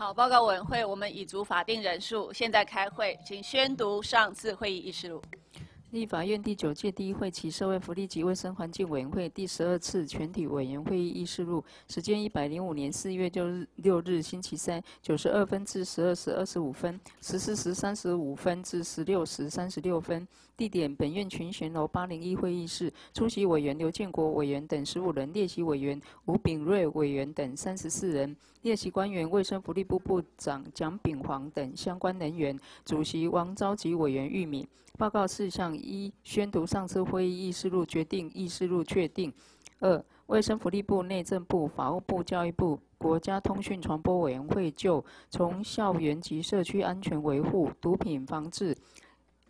好，报告委员会，我们已足法定人数，现在开会，请宣读上次会议议事录。立法院第九届第一会期社会福利及卫生环境委员会第十二次全体委员会议议事录，时间一百零五年四月六日六日星期三九十二分至十二时二十五分，十四时三十五分至十六时三十六分。地点：本院群贤楼八零一会议室。出席委员刘建国委员等十五人，列席委员吴炳瑞委员等三十四人。列席官员卫生福利部部长蒋炳煌等相关人员。主席王召集委员玉敏。报告事项一：宣读上次会议议事录，决定议事录确定。二、卫生福利部、内政部、法务部、教育部、国家通讯传播委员会就从校园及社区安全维护、毒品防治、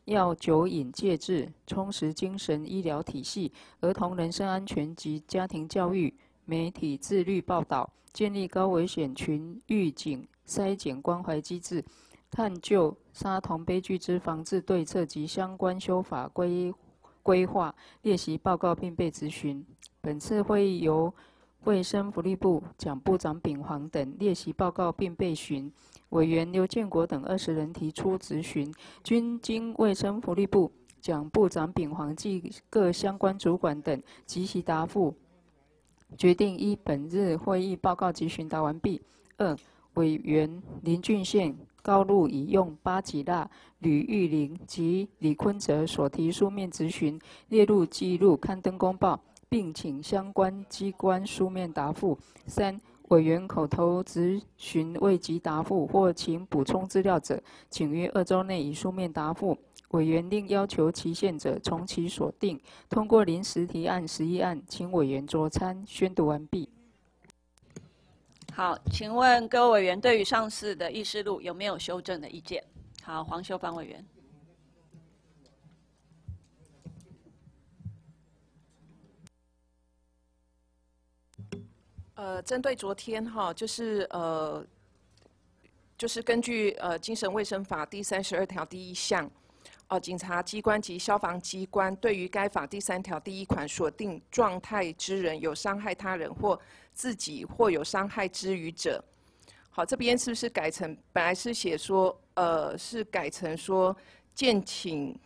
药酒瘾戒治、充实精神医疗体系、儿童人身安全及家庭教育、媒体自律报道、建立高危险群预警筛检关怀机制。探究沙童悲剧之防治对策及相关修法规规划列席报告并被咨询。本次会议由卫生福利部蒋部长秉煌等列席报告并被询，委员刘建国等二十人提出咨询，均经卫生福利部蒋部长秉煌及各相关主管等及其答复，决定一本日会议报告及询答完毕。二委员林俊宪。高路已用巴吉娜、吕玉玲及李坤泽所提书面质询列入记录刊登公报，并请相关机关书面答复。三、委员口头质询未及答复或请补充资料者，请于二周内以书面答复。委员另要求期限者，从其所定。通过临时提案十一案，请委员酌参。宣读完毕。好，请问各位委员对于上次的议事录有没有修正的意见？好，黄秀芳委员。呃，针对昨天哈，就是呃，就是根据呃精神卫生法第三十二条第一项，哦，警察机关及消防机关对于该法第三条第一款锁定状态之人有伤害他人或自己或有伤害之余者，好，这边是不是改成本来是写说，呃，是改成说，建请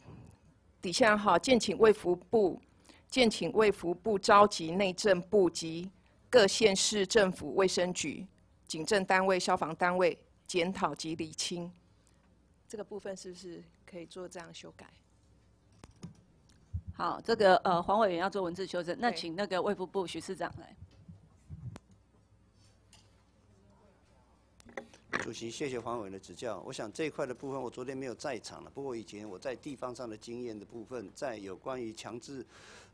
底下哈，建请卫福部，建请卫福部召集内政部及各县市政府卫生局、警政单位、消防单位检讨及厘清，这个部分是不是可以做这样修改？好，这个呃黄委员要做文字修正，那请那个卫福部徐市长来。主席，谢谢黄委员的指教。我想这一块的部分，我昨天没有在场了。不过以前我在地方上的经验的部分，在有关于强制，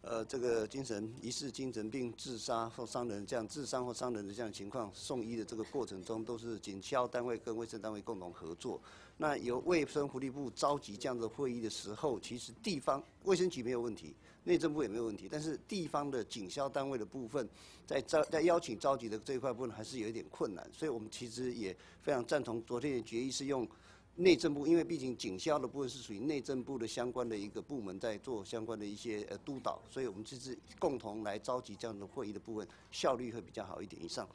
呃，这个精神疑似精神病自杀或伤人这样自伤或伤人的这样情况，送医的这个过程中，都是警消单位跟卫生单位共同合作。那由卫生福利部召集这样的会议的时候，其实地方卫生局没有问题。内政部也没有问题，但是地方的警消单位的部分，在招在邀请召集的这一块部分还是有一点困难，所以我们其实也非常赞同昨天的决议是用内政部，因为毕竟警消的部分是属于内政部的相关的一个部门在做相关的一些呃督导，所以我们这次共同来召集这样的会议的部分，效率会比较好一点以上。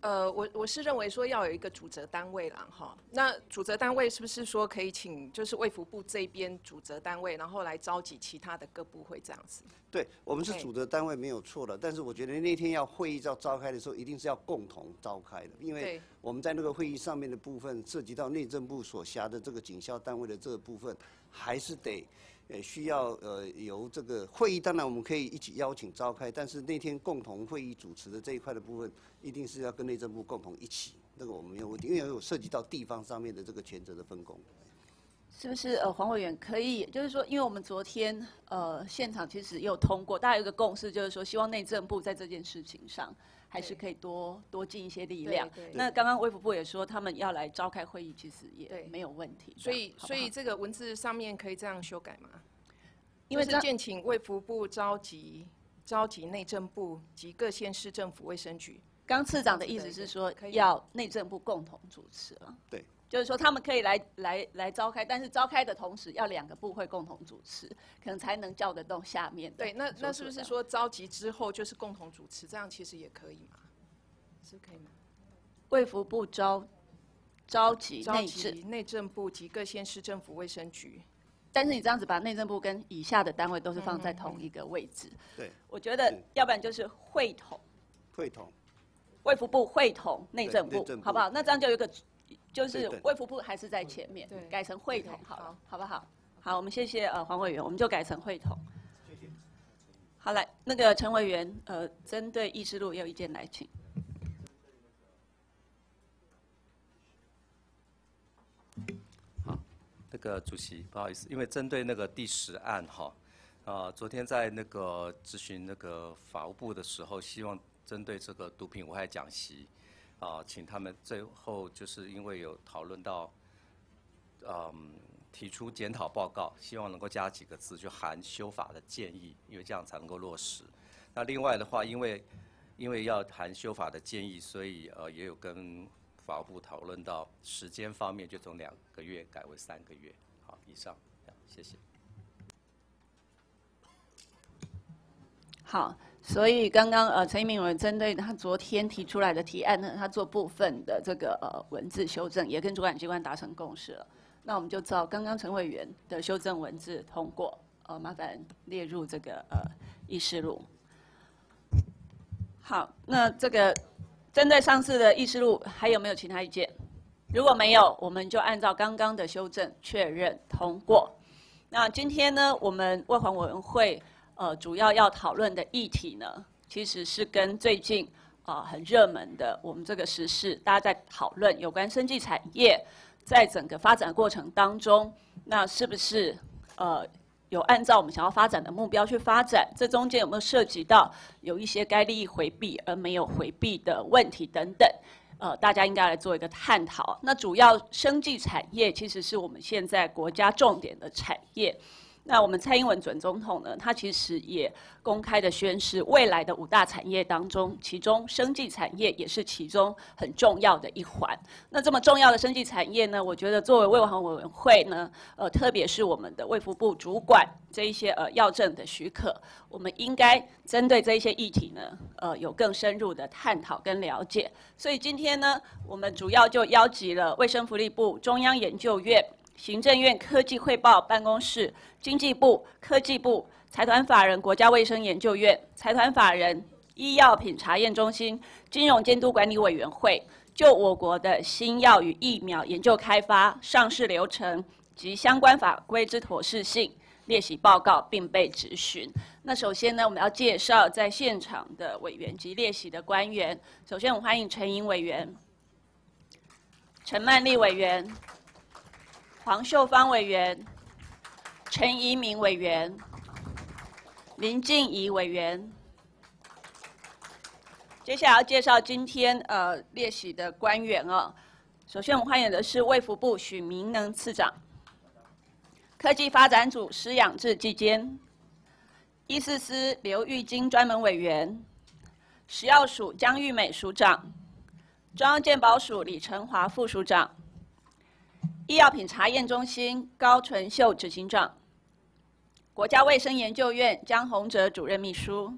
呃，我我是认为说要有一个主责单位啦，哈。那主责单位是不是说可以请就是卫福部这边主责单位，然后来召集其他的各部会这样子？对，我们是主责单位没有错的，但是我觉得那天要会议要召开的时候，一定是要共同召开的，因为我们在那个会议上面的部分涉及到内政部所辖的这个警校单位的这个部分，还是得。呃，需要呃由这个会议，当然我们可以一起邀请召开，但是那天共同会议主持的这一块的部分，一定是要跟内政部共同一起，这个我们没有问题，因为有涉及到地方上面的这个权责的分工。是不是呃黄委员可以，就是说，因为我们昨天呃现场其实也有通过，大家有个共识，就是说希望内政部在这件事情上。还是可以多多尽一些力量。那刚刚卫福部也说，他们要来召开会议，其实也没有问题。所以，所以这个文字上面可以这样修改吗？因为是建请卫福部召集召集内政部及各县市政府卫生局。刚次长的意思是说，要内政部共同主持了。对。就是说，他们可以来来来召开，但是召开的同时要两个部会共同主持，可能才能叫得动下面。对，那那是不是说召集之后就是共同主持？这样其实也可以嘛？是可以吗？卫福部召召集召内政，集内政部及各县市政府卫生局。但是你这样子把内政部跟以下的单位都是放在同一个位置，对，我觉得要不然就是会统，会同，卫福部会统内政部内政，部好不好？那这样就有一个，就是卫福部还是在前面对，改成会统好了好，不好？好，我们谢谢呃黄委员，我们就改成会统。好，来那个陈委员，呃，针对议事录也有意见来，请。好那个主席，不好意思，因为针对那个第十案哈，呃，昨天在那个咨询那个法务部的时候，希望针对这个毒品危害讲习，啊、请他们最后就是因为有讨论到，嗯，提出检讨报告，希望能够加几个字，就含修法的建议，因为这样才能够落实。那另外的话，因为因为要含修法的建议，所以呃也有跟法务部讨论到时间方面，就从两个月改为三个月。好，以上，谢谢。好，所以刚刚呃陈一鸣委员针对他昨天提出来的提案呢，他做部分的这个呃文字修正，也跟主管机关达成共识了。那我们就照刚刚陈委员的修正文字通过，呃，麻烦列入这个呃议事录。好，那这个针对上次的议事录还有没有其他意见？如果没有，我们就按照刚刚的修正确认通过。那今天呢，我们外环委员会呃主要要讨论的议题呢，其实是跟最近啊、很热门的我们这个时事，大家在讨论有关生技产业在整个发展过程当中，那是不是呃有按照我们想要发展的目标去发展？这中间有没有涉及到有一些该利益回避而没有回避的问题等等？呃，大家应该来做一个探讨。那主要生技产业其实是我们现在国家重点的产业。那我们蔡英文准总统呢，他其实也公开的宣示，未来的五大产业当中，其中生技产业也是其中很重要的一环。那这么重要的生技产业呢，我觉得作为卫环委员会呢，呃，特别是我们的卫福部主管这一些呃药证的许可，我们应该针对这一些议题呢，呃，有更深入的探讨跟了解。所以今天呢，我们主要就邀集了卫生福利部、中央研究院。行政院科技汇报办公室、经济部、科技部、财团法人国家卫生研究院、财团法人医药品查验中心、金融监督管理委员会，就我国的新药与疫苗研究开发、上市流程及相关法规之妥适性列席报告，并被质询。那首先呢，我们要介绍在现场的委员及列席的官员。首先，我们欢迎陈莹委员、陈曼丽委员。黄秀芳委员、陈怡明委员、林静怡委员。接下来要介绍今天呃列席的官员哦。首先我们欢迎的是卫福部许明能次长，科技发展组施养志技监，医事司刘玉金专门委员，食药署江玉美署长，中央健保署李成华副署长。医药品查验中心高纯秀执行长，国家卫生研究院江宏哲主任秘书，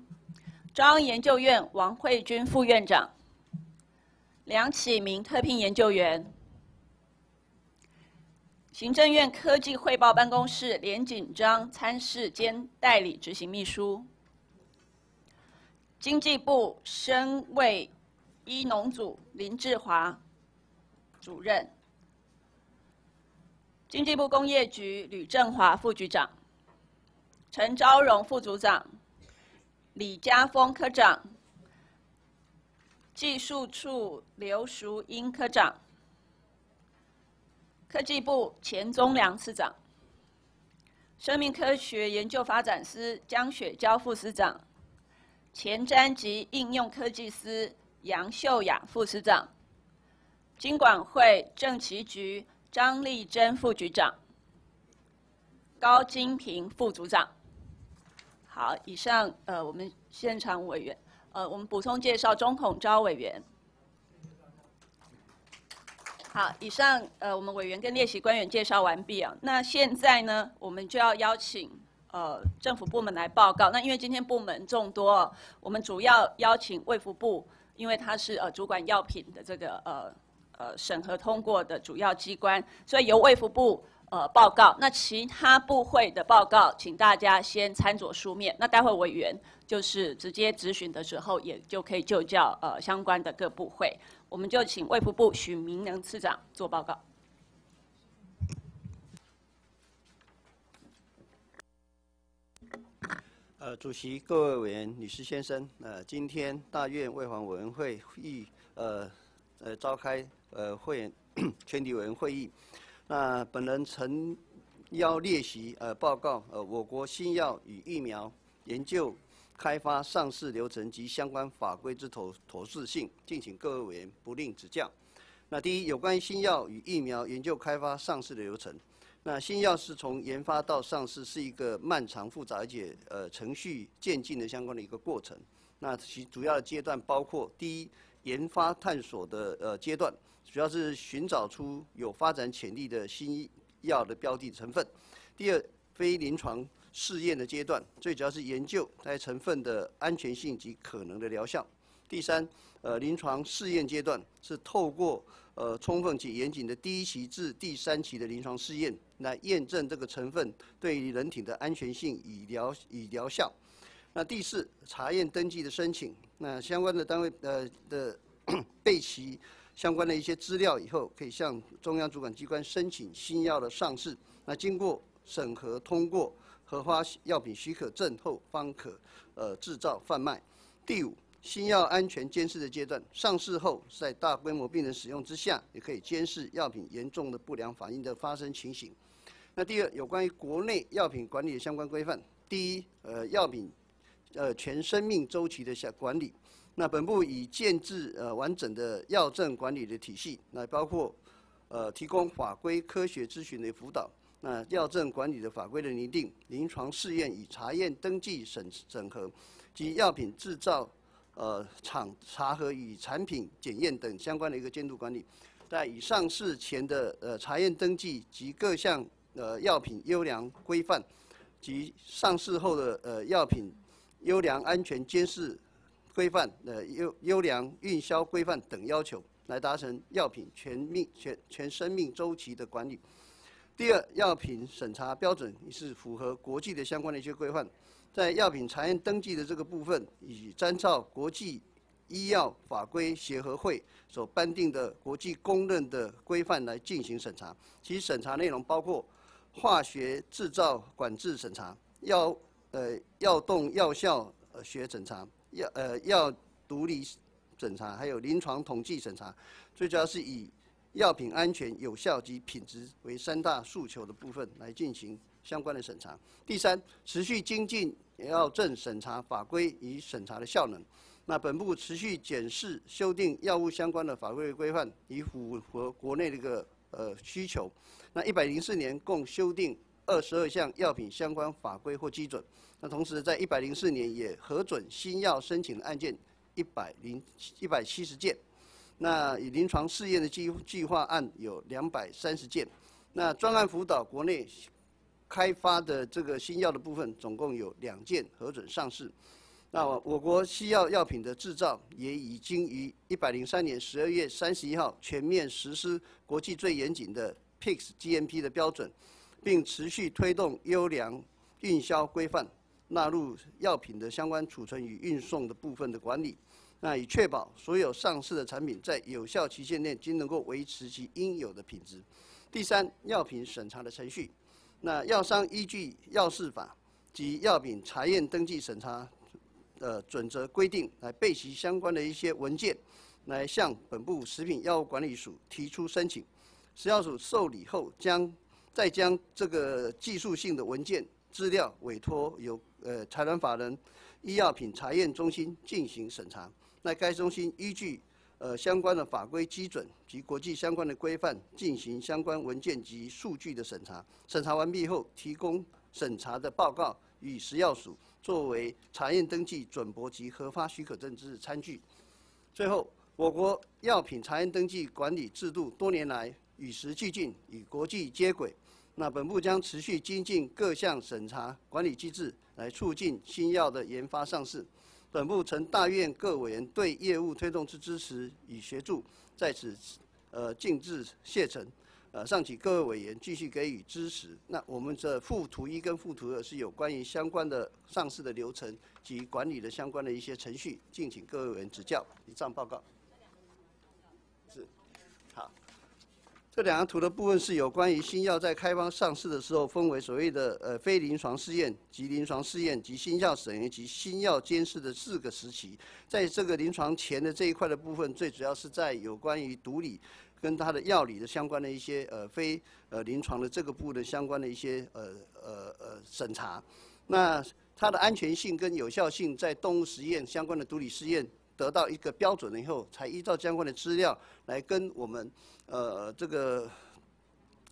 中央研究院王慧君副院长，梁启明特聘研究员，行政院科技汇报办公室连锦章参事兼代理执行秘书，经济部生卫医农组林志华主任。经济部工业局吕振华副局长，陈昭荣副组长，李家峰科长，技术处刘淑英科长，科技部钱宗良次长，生命科学研究发展司江雪娇副司长，前瞻及应用科技司杨秀雅副司长，经管会政企局。张丽珍副局长，高金平副组长。好，以上呃，我们现场委员，呃，我们补充介绍中统招委员。好，以上呃，我们委员跟列席官员介绍完毕啊。那现在呢，我们就要邀请呃政府部门来报告。那因为今天部门众多，我们主要邀请卫福部。因因为它是呃主管药品的这个呃呃审核通过的主要机关，所以由卫福部呃报告。那其他部会的报告，请大家先参酌书面。那待会委员就是直接质询的时候，也就可以就叫呃相关的各部会。我们就请卫福部许明能次长做报告。呃，主席、各位委员、女士、先生，呃，今天大院卫环委员会议，呃，呃，召开呃会员 全体委员会议。那本人曾邀列席呃报告呃我国新药与疫苗研究开发上市流程及相关法规之妥妥适性，敬请各位委员不吝指教。那第一，有关于新药与疫苗研究开发上市的流程。那新药是从研发到上市是一个漫长复杂而且呃程序渐进的相关的一个过程。那其主要的阶段包括第一，研发探索的呃阶段，主要是寻找出有发展潜力的新药的标的成分；第二，非临床试验的阶段，最主要是研究该成分的安全性及可能的疗效；第三，呃临床试验阶段是透过呃充分且严谨的第一期至第三期的临床试验。来验证这个成分对于人体的安全性与疗与疗效。那第四，查验登记的申请，那相关的单位呃的 备齐相关的一些资料以后，可以向中央主管机关申请新药的上市。那经过审核通过核发药品许可证后，方可呃制造贩卖。第五，新药安全监视的阶段，上市后在大规模病人使用之下，也可以监视药品严重的不良反应的发生情形。那第二，有关于国内药品管理的相关规范。第一，呃，药品，呃，全生命周期的下管理。那本部已建制呃完整的药证管理的体系，那包括，呃，提供法规科学咨询的辅导。那药证管理的法规的拟定、临床试验与查验登记审审核，及药品制造、呃厂查核与产品检验等相关的一个监督管理。在以上市前的呃查验登记及各项。呃，药品优良规范及上市后的呃药品优良安全监视规范、呃优优良运销规范等要求，来达成药品全命全全生命周期的管理。第二，药品审查标准也是符合国际的相关的一些规范，在药品查验登记的这个部分，以参照国际医药法规协和会所颁定的国际公认的规范来进行审查。其审查内容包括。化学制造管制审查、药呃药动药效学审查、药呃药毒理审查，还有临床统计审查，最主要是以药品安全、有效及品质为三大诉求的部分来进行相关的审查。第三，持续精进药证审查法规与审查的效能。那本部持续检视修订药物相关的法规规范，以符合国内的一个呃需求。那一百零四年共修订二十二项药品相关法规或基准，那同时在一百零四年也核准新药申请的案件一百零一百七十件，那以临床试验的计计划案有两百三十件，那专案辅导国内开发的这个新药的部分总共有两件核准上市，那我国西药药品的制造也已经于一百零三年十二月三十一号全面实施国际最严谨的。PICS GMP 的标准，并持续推动优良运销规范纳入药品的相关储存与运送的部分的管理，那以确保所有上市的产品在有效期限内均能够维持其应有的品质。第三，药品审查的程序，那药商依据药事法及药品查验登记审查的准则规定，来备齐相关的一些文件，来向本部食品药物管理署提出申请。食药署受理后，将再将这个技术性的文件资料委托由呃财团法人医药品查验中心进行审查。那该中心依据呃相关的法规基准及国际相关的规范进行相关文件及数据的审查。审查完毕后，提供审查的报告与食药署作为查验登记准驳及核发许可证之参据。最后，我国药品查验登记管理制度多年来。与时俱进，与国际接轨。那本部将持续精进各项审查管理机制，来促进新药的研发上市。本部曾大院各委员对业务推动之支持与协助，在此呃敬致谢忱。呃，上请各位委员继续给予支持。那我们这附图一跟附图二是有关于相关的上市的流程及管理的相关的一些程序，敬请各位委员指教。以上报告。是，好。这两张图的部分是有关于新药在开发上市的时候，分为所谓的呃非临床试验及临床试验及新药审验及新药监视的四个时期。在这个临床前的这一块的部分，最主要是在有关于毒理。跟它的药理的相关的一些呃非呃临床的这个部的相关的一些呃呃呃审查，那它的安全性跟有效性在动物实验相关的毒理试验得到一个标准了以后，才依照相关的资料来跟我们呃这个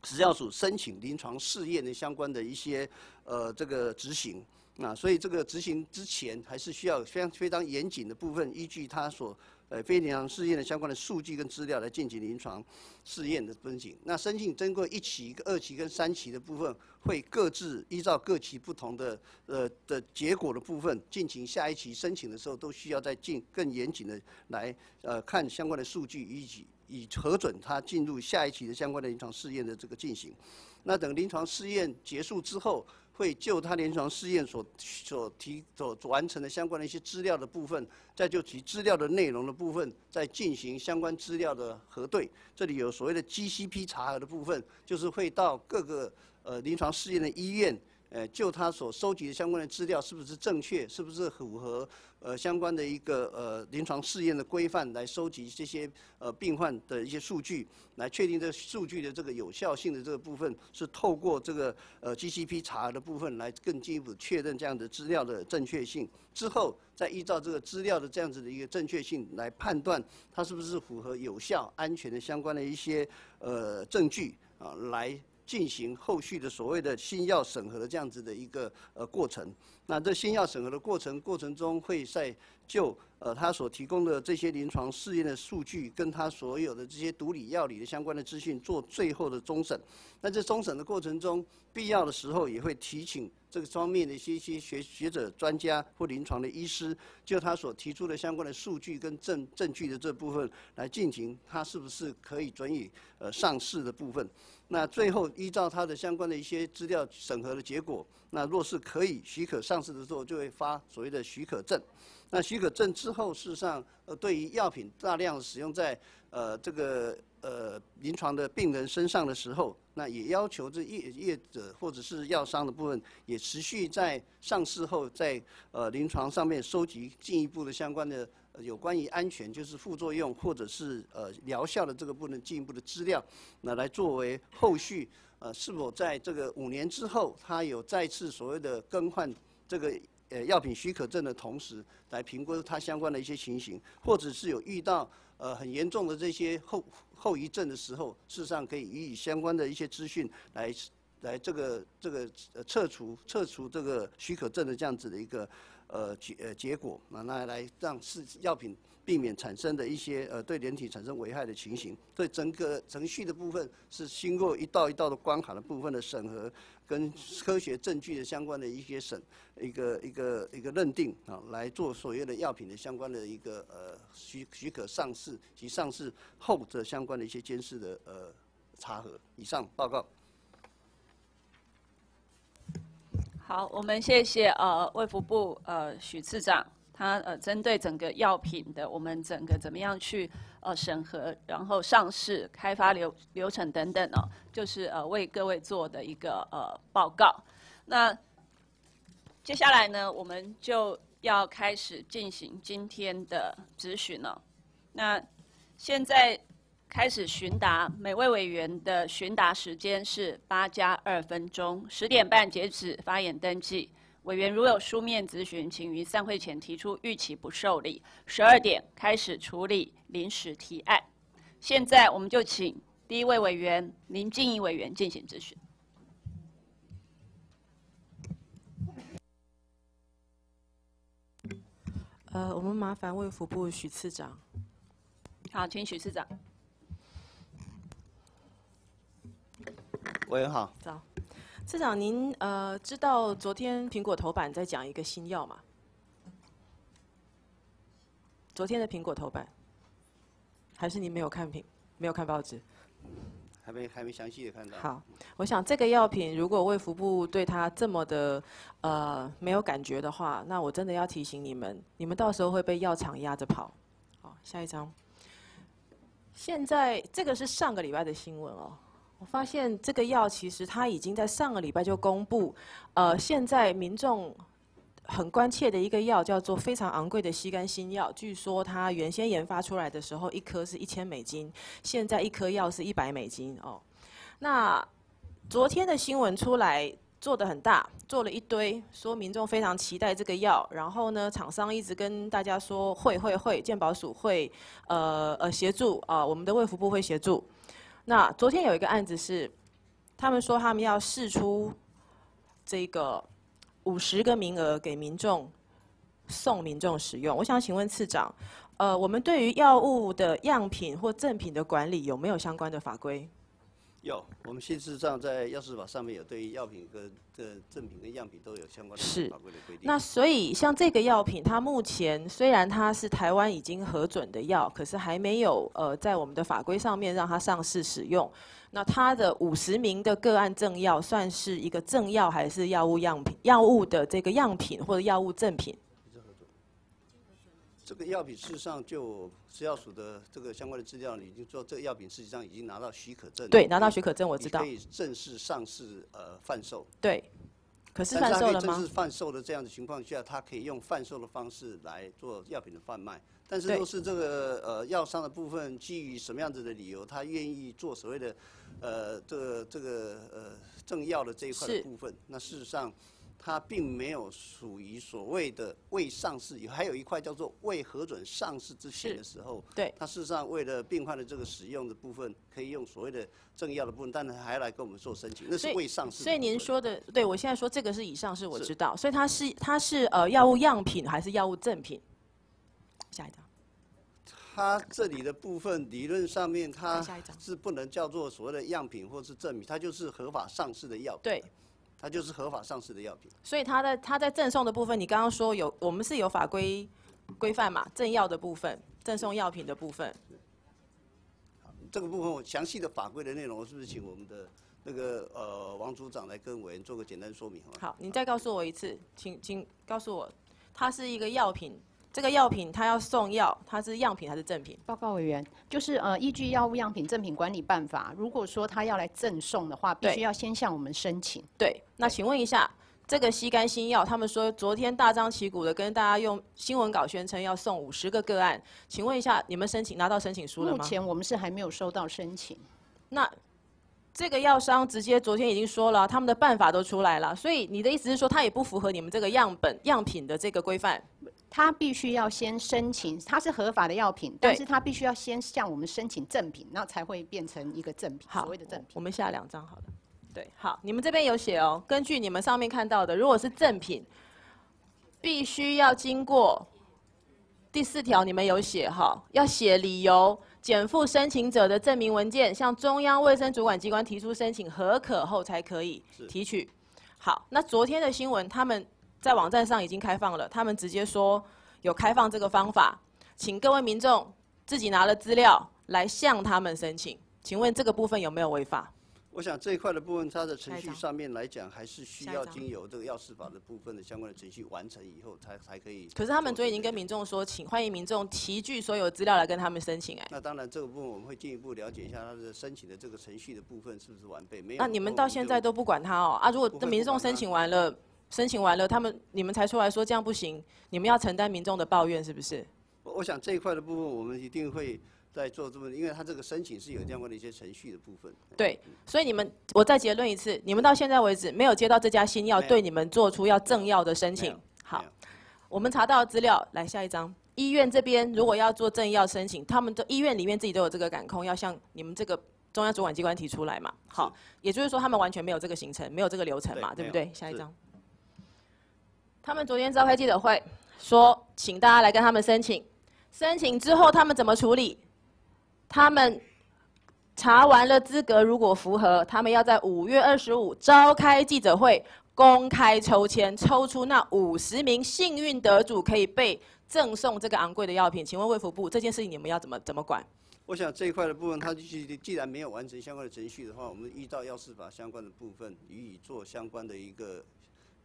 食药署申请临床试验的相关的一些呃这个执行那，所以这个执行之前还是需要非常非常严谨的部分，依据他所。呃，非临床试验的相关的数据跟资料来进行临床试验的申请。那申请经过一期、二期跟三期的部分，会各自依照各期不同的呃的结果的部分，进行下一期申请的时候，都需要再进更严谨的来呃看相关的数据，以及以核准它进入下一期的相关的临床试验的这个进行。那等临床试验结束之后。会就他临床试验所所提所完成的相关的一些资料的部分，再就其资料的内容的部分，再进行相关资料的核对。这里有所谓的 GCP 查核的部分，就是会到各个呃临床试验的医院。呃，就他所收集的相关的资料是不是正确，是不是符合呃相关的一个呃临床试验的规范来收集这些呃病患的一些数据，来确定这数据的这个有效性的这个部分，是透过这个呃 GCP 查的部分来更进一步确认这样的资料的正确性，之后再依照这个资料的这样子的一个正确性来判断它是不是符合有效、安全的相关的一些呃证据啊来。进行后续的所谓的新药审核的这样子的一个呃过程，那这新药审核的过程过程中，会在就呃他所提供的这些临床试验的数据，跟他所有的这些毒理药理的相关的资讯做最后的终审。那这终审的过程中，必要的时候也会提请这个方面的一些些学学者、专家或临床的医师，就他所提出的相关的数据跟证证据的这部分来进行，他是不是可以准予呃上市的部分。那最后依照它的相关的一些资料审核的结果，那若是可以许可上市的时候，就会发所谓的许可证。那许可证之后，事实上，呃，对于药品大量使用在呃这个呃临床的病人身上的时候，那也要求这业业者或者是药商的部分，也持续在上市后，在呃临床上面收集进一步的相关的。有关于安全，就是副作用或者是呃疗效的这个部分进一步的资料，那来作为后续呃是否在这个五年之后，它有再次所谓的更换这个呃药品许可证的同时，来评估它相关的一些情形，或者是有遇到呃很严重的这些后后遗症的时候，事实上可以予以相关的一些资讯来来这个这个呃撤除撤除这个许可证的这样子的一个。呃结呃结果啊，那来让是药品避免产生的一些呃对人体产生危害的情形，对整个程序的部分是经过一道一道的关卡的部分的审核，跟科学证据的相关的一些审一个一个一个认定啊，来做所谓的药品的相关的一个呃许许可上市及上市后的相关的一些监视的呃查核。以上报告。好，我们谢谢呃卫福部呃许次长，它呃针对整个药品的我们整个怎么样去呃审核，然后上市、开发流流程等等哦，就是呃为各位做的一个呃报告。那接下来呢，我们就要开始进行今天的咨询了。那现在。开始询答，每位委员的询答时间是八加二分钟，十点半截止发言登记。委员如有书面咨询，请于散会前提出，逾期不受理。十二点开始处理临时提案。现在我们就请第一位委员林静怡委员进行咨询。呃，我们麻烦卫福部许次长。好，请许次长。委员好，早，市长，您呃知道昨天苹果头版在讲一个新药吗？昨天的苹果头版，还是您没有看苹没有看报纸？还没还没详细的看到。好，我想这个药品如果卫福部对它这么的呃没有感觉的话，那我真的要提醒你们，你们到时候会被药厂压着跑。好，下一张。现在这个是上个礼拜的新闻哦，我发现这个药其实它已经在上个礼拜就公布，呃，现在民众很关切的一个药叫做非常昂贵的吸干新药，据说它原先研发出来的时候一颗是一千美金，现在一颗药是一百美金哦。那昨天的新闻出来做的很大，做了一堆，说民众非常期待这个药，然后呢，厂商一直跟大家说会会会，健保署会呃呃协助啊，我们的卫福部会协助。那昨天有一个案子是，他们说他们要试出这个五十个名额给民众送民众使用。我想请问次长，呃，我们对于药物的样品或赠品的管理有没有相关的法规？有，我们现实上在药事法上面有对于药品跟这正品跟样品都有相关的是法规的规定。那所以像这个药品，它目前虽然它是台湾已经核准的药，可是还没有呃在我们的法规上面让它上市使用。那它的五十名的个案赠药算是一个赠药还是药物样品？药物的这个样品或者药物赠品？这个药品事实上就食药署的这个相关的资料，已经说这个药品实际上已经拿到许可证。对，拿到许可证我知道可。以正式上市呃贩售。对，可是贩售了吗？正式贩售的这样的情况下，它可以用贩售的方式来做药品的贩卖。但是对都是这个呃药商的部分，基于什么样子的理由，他愿意做所谓的呃这个这个呃政药的这一块的部分？那事实上。它并没有属于所谓的未上市，还有一块叫做未核准上市之前的时候，对它事实上为了病患的这个使用的部分，可以用所谓的正药的部分，但是还来跟我们做申请，那是未上市。所以您说的，对我现在说这个是以上是我知道，所以它是它是呃药物样品还是药物赠品？下一张。它这里的部分理论上面，它是不能叫做所谓的样品或是赠品，它就是合法上市的药品。对，它就是合法上市的药品。所以它的它在赠送的部分，你刚刚说有我们是有法规规范嘛，赠药的部分，赠送药品的部分。这个部分我详细的法规的内容，我是不是请我们的那个呃王组长来跟委员做个简单说明，好吗？好，你再告诉我一次，请请告诉我，它是一个药品，这个药品它要送药，它是样品还是赠品？报告委员，就是呃，依据药物样品赠品管理办法，如果说他要来赠送的话，必须要先向我们申请。对，那请问一下，这个吸干新药，他们说昨天大张旗鼓的跟大家用新闻稿宣称要送五十个个案，请问一下，你们申请拿到申请书了吗？目前我们是还没有收到申请。那这个药商直接昨天已经说了，他们的办法都出来了，所以你的意思是说，它也不符合你们这个样本样品的这个规范？他必须要先申请，它是合法的药品，但是他必须要先向我们申请赠品，那才会变成一个赠品，所谓的赠品。我们下两张好了。对，好，你们这边有写哦，根据你们上面看到的，如果是赠品，必须要经过第四条，你们有写哈，要写理由，减负申请者的证明文件，向中央卫生主管机关提出申请核可后才可以提取。好，那昨天的新闻，他们在网站上已经开放了，他们直接说有开放这个方法，请各位民众自己拿了资料来向他们申请。请问这个部分有没有违法？我想这一块的部分，它的程序上面来讲，还是需要经由这个药事法的部分的相关的程序完成以后，才才可以。可是他们昨天已经跟民众说，请欢迎民众齐聚所有资料来跟他们申请、哎，那当然，这个部分我们会进一步了解一下他的申请的这个程序的部分是不是完备。没有，那你们到现在都不管他哦？啊，如果民众申请完了，申请完了，他们你们才出来说这样不行，你们要承担民众的抱怨是不是？我我想这一块的部分，我们一定会在做这么，因为他这个申请是有这样的一些程序的部分。对，所以你们，我再结论一次，你们到现在为止没有接到这家新药对你们做出要政要的申请。好，我们查到资料，来下一张。医院这边如果要做政要申请，他们的医院里面自己都有这个感控，要向你们这个中央主管机关提出来嘛。好，也就是说他们完全没有这个行程，没有这个流程嘛，对不对？下一张。他们昨天召开记者会，说请大家来跟他们申请，申请之后他们怎么处理？他们查完了资格，如果符合，他们要在五月二十五召开记者会，公开抽签，抽出那五十名幸运得主，可以被赠送这个昂贵的药品。请问卫福部这件事情你们要怎么怎么管？我想这一块的部分，它既既然没有完成相关的程序的话，我们依照药事法相关的部分予以做相关的一个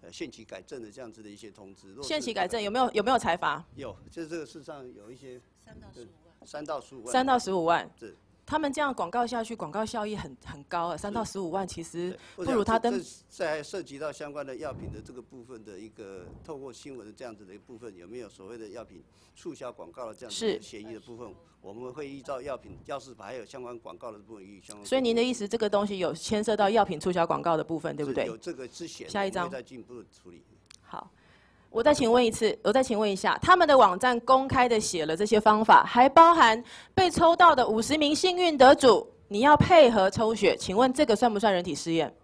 呃限期改正的这样子的一些通知。限期改正有没有有没有裁罚？有，就是这个事实上有一些三到十五万。三到十五万。三到十五万。是。他们这样广告下去，广告效益很很高啊，三到十五万其实不如他登在涉及到相关的药品的这个部分的一个透过新闻的这样子的一个部分，有没有所谓的药品促销广告的这样子协议的部分？我们会依照药品药事法还有相关广告的部分予以相关。所以您的意思，这个东西有牵涉到药品促销广告的部分，对不对有？这个之前，下一张我们会再进一步的处理。好，我再请问一次，我再请问一下，他们的网站公开的写了这些方法，还包含被抽到的五十名幸运得主，你要配合抽血，请问这个算不算人体试验？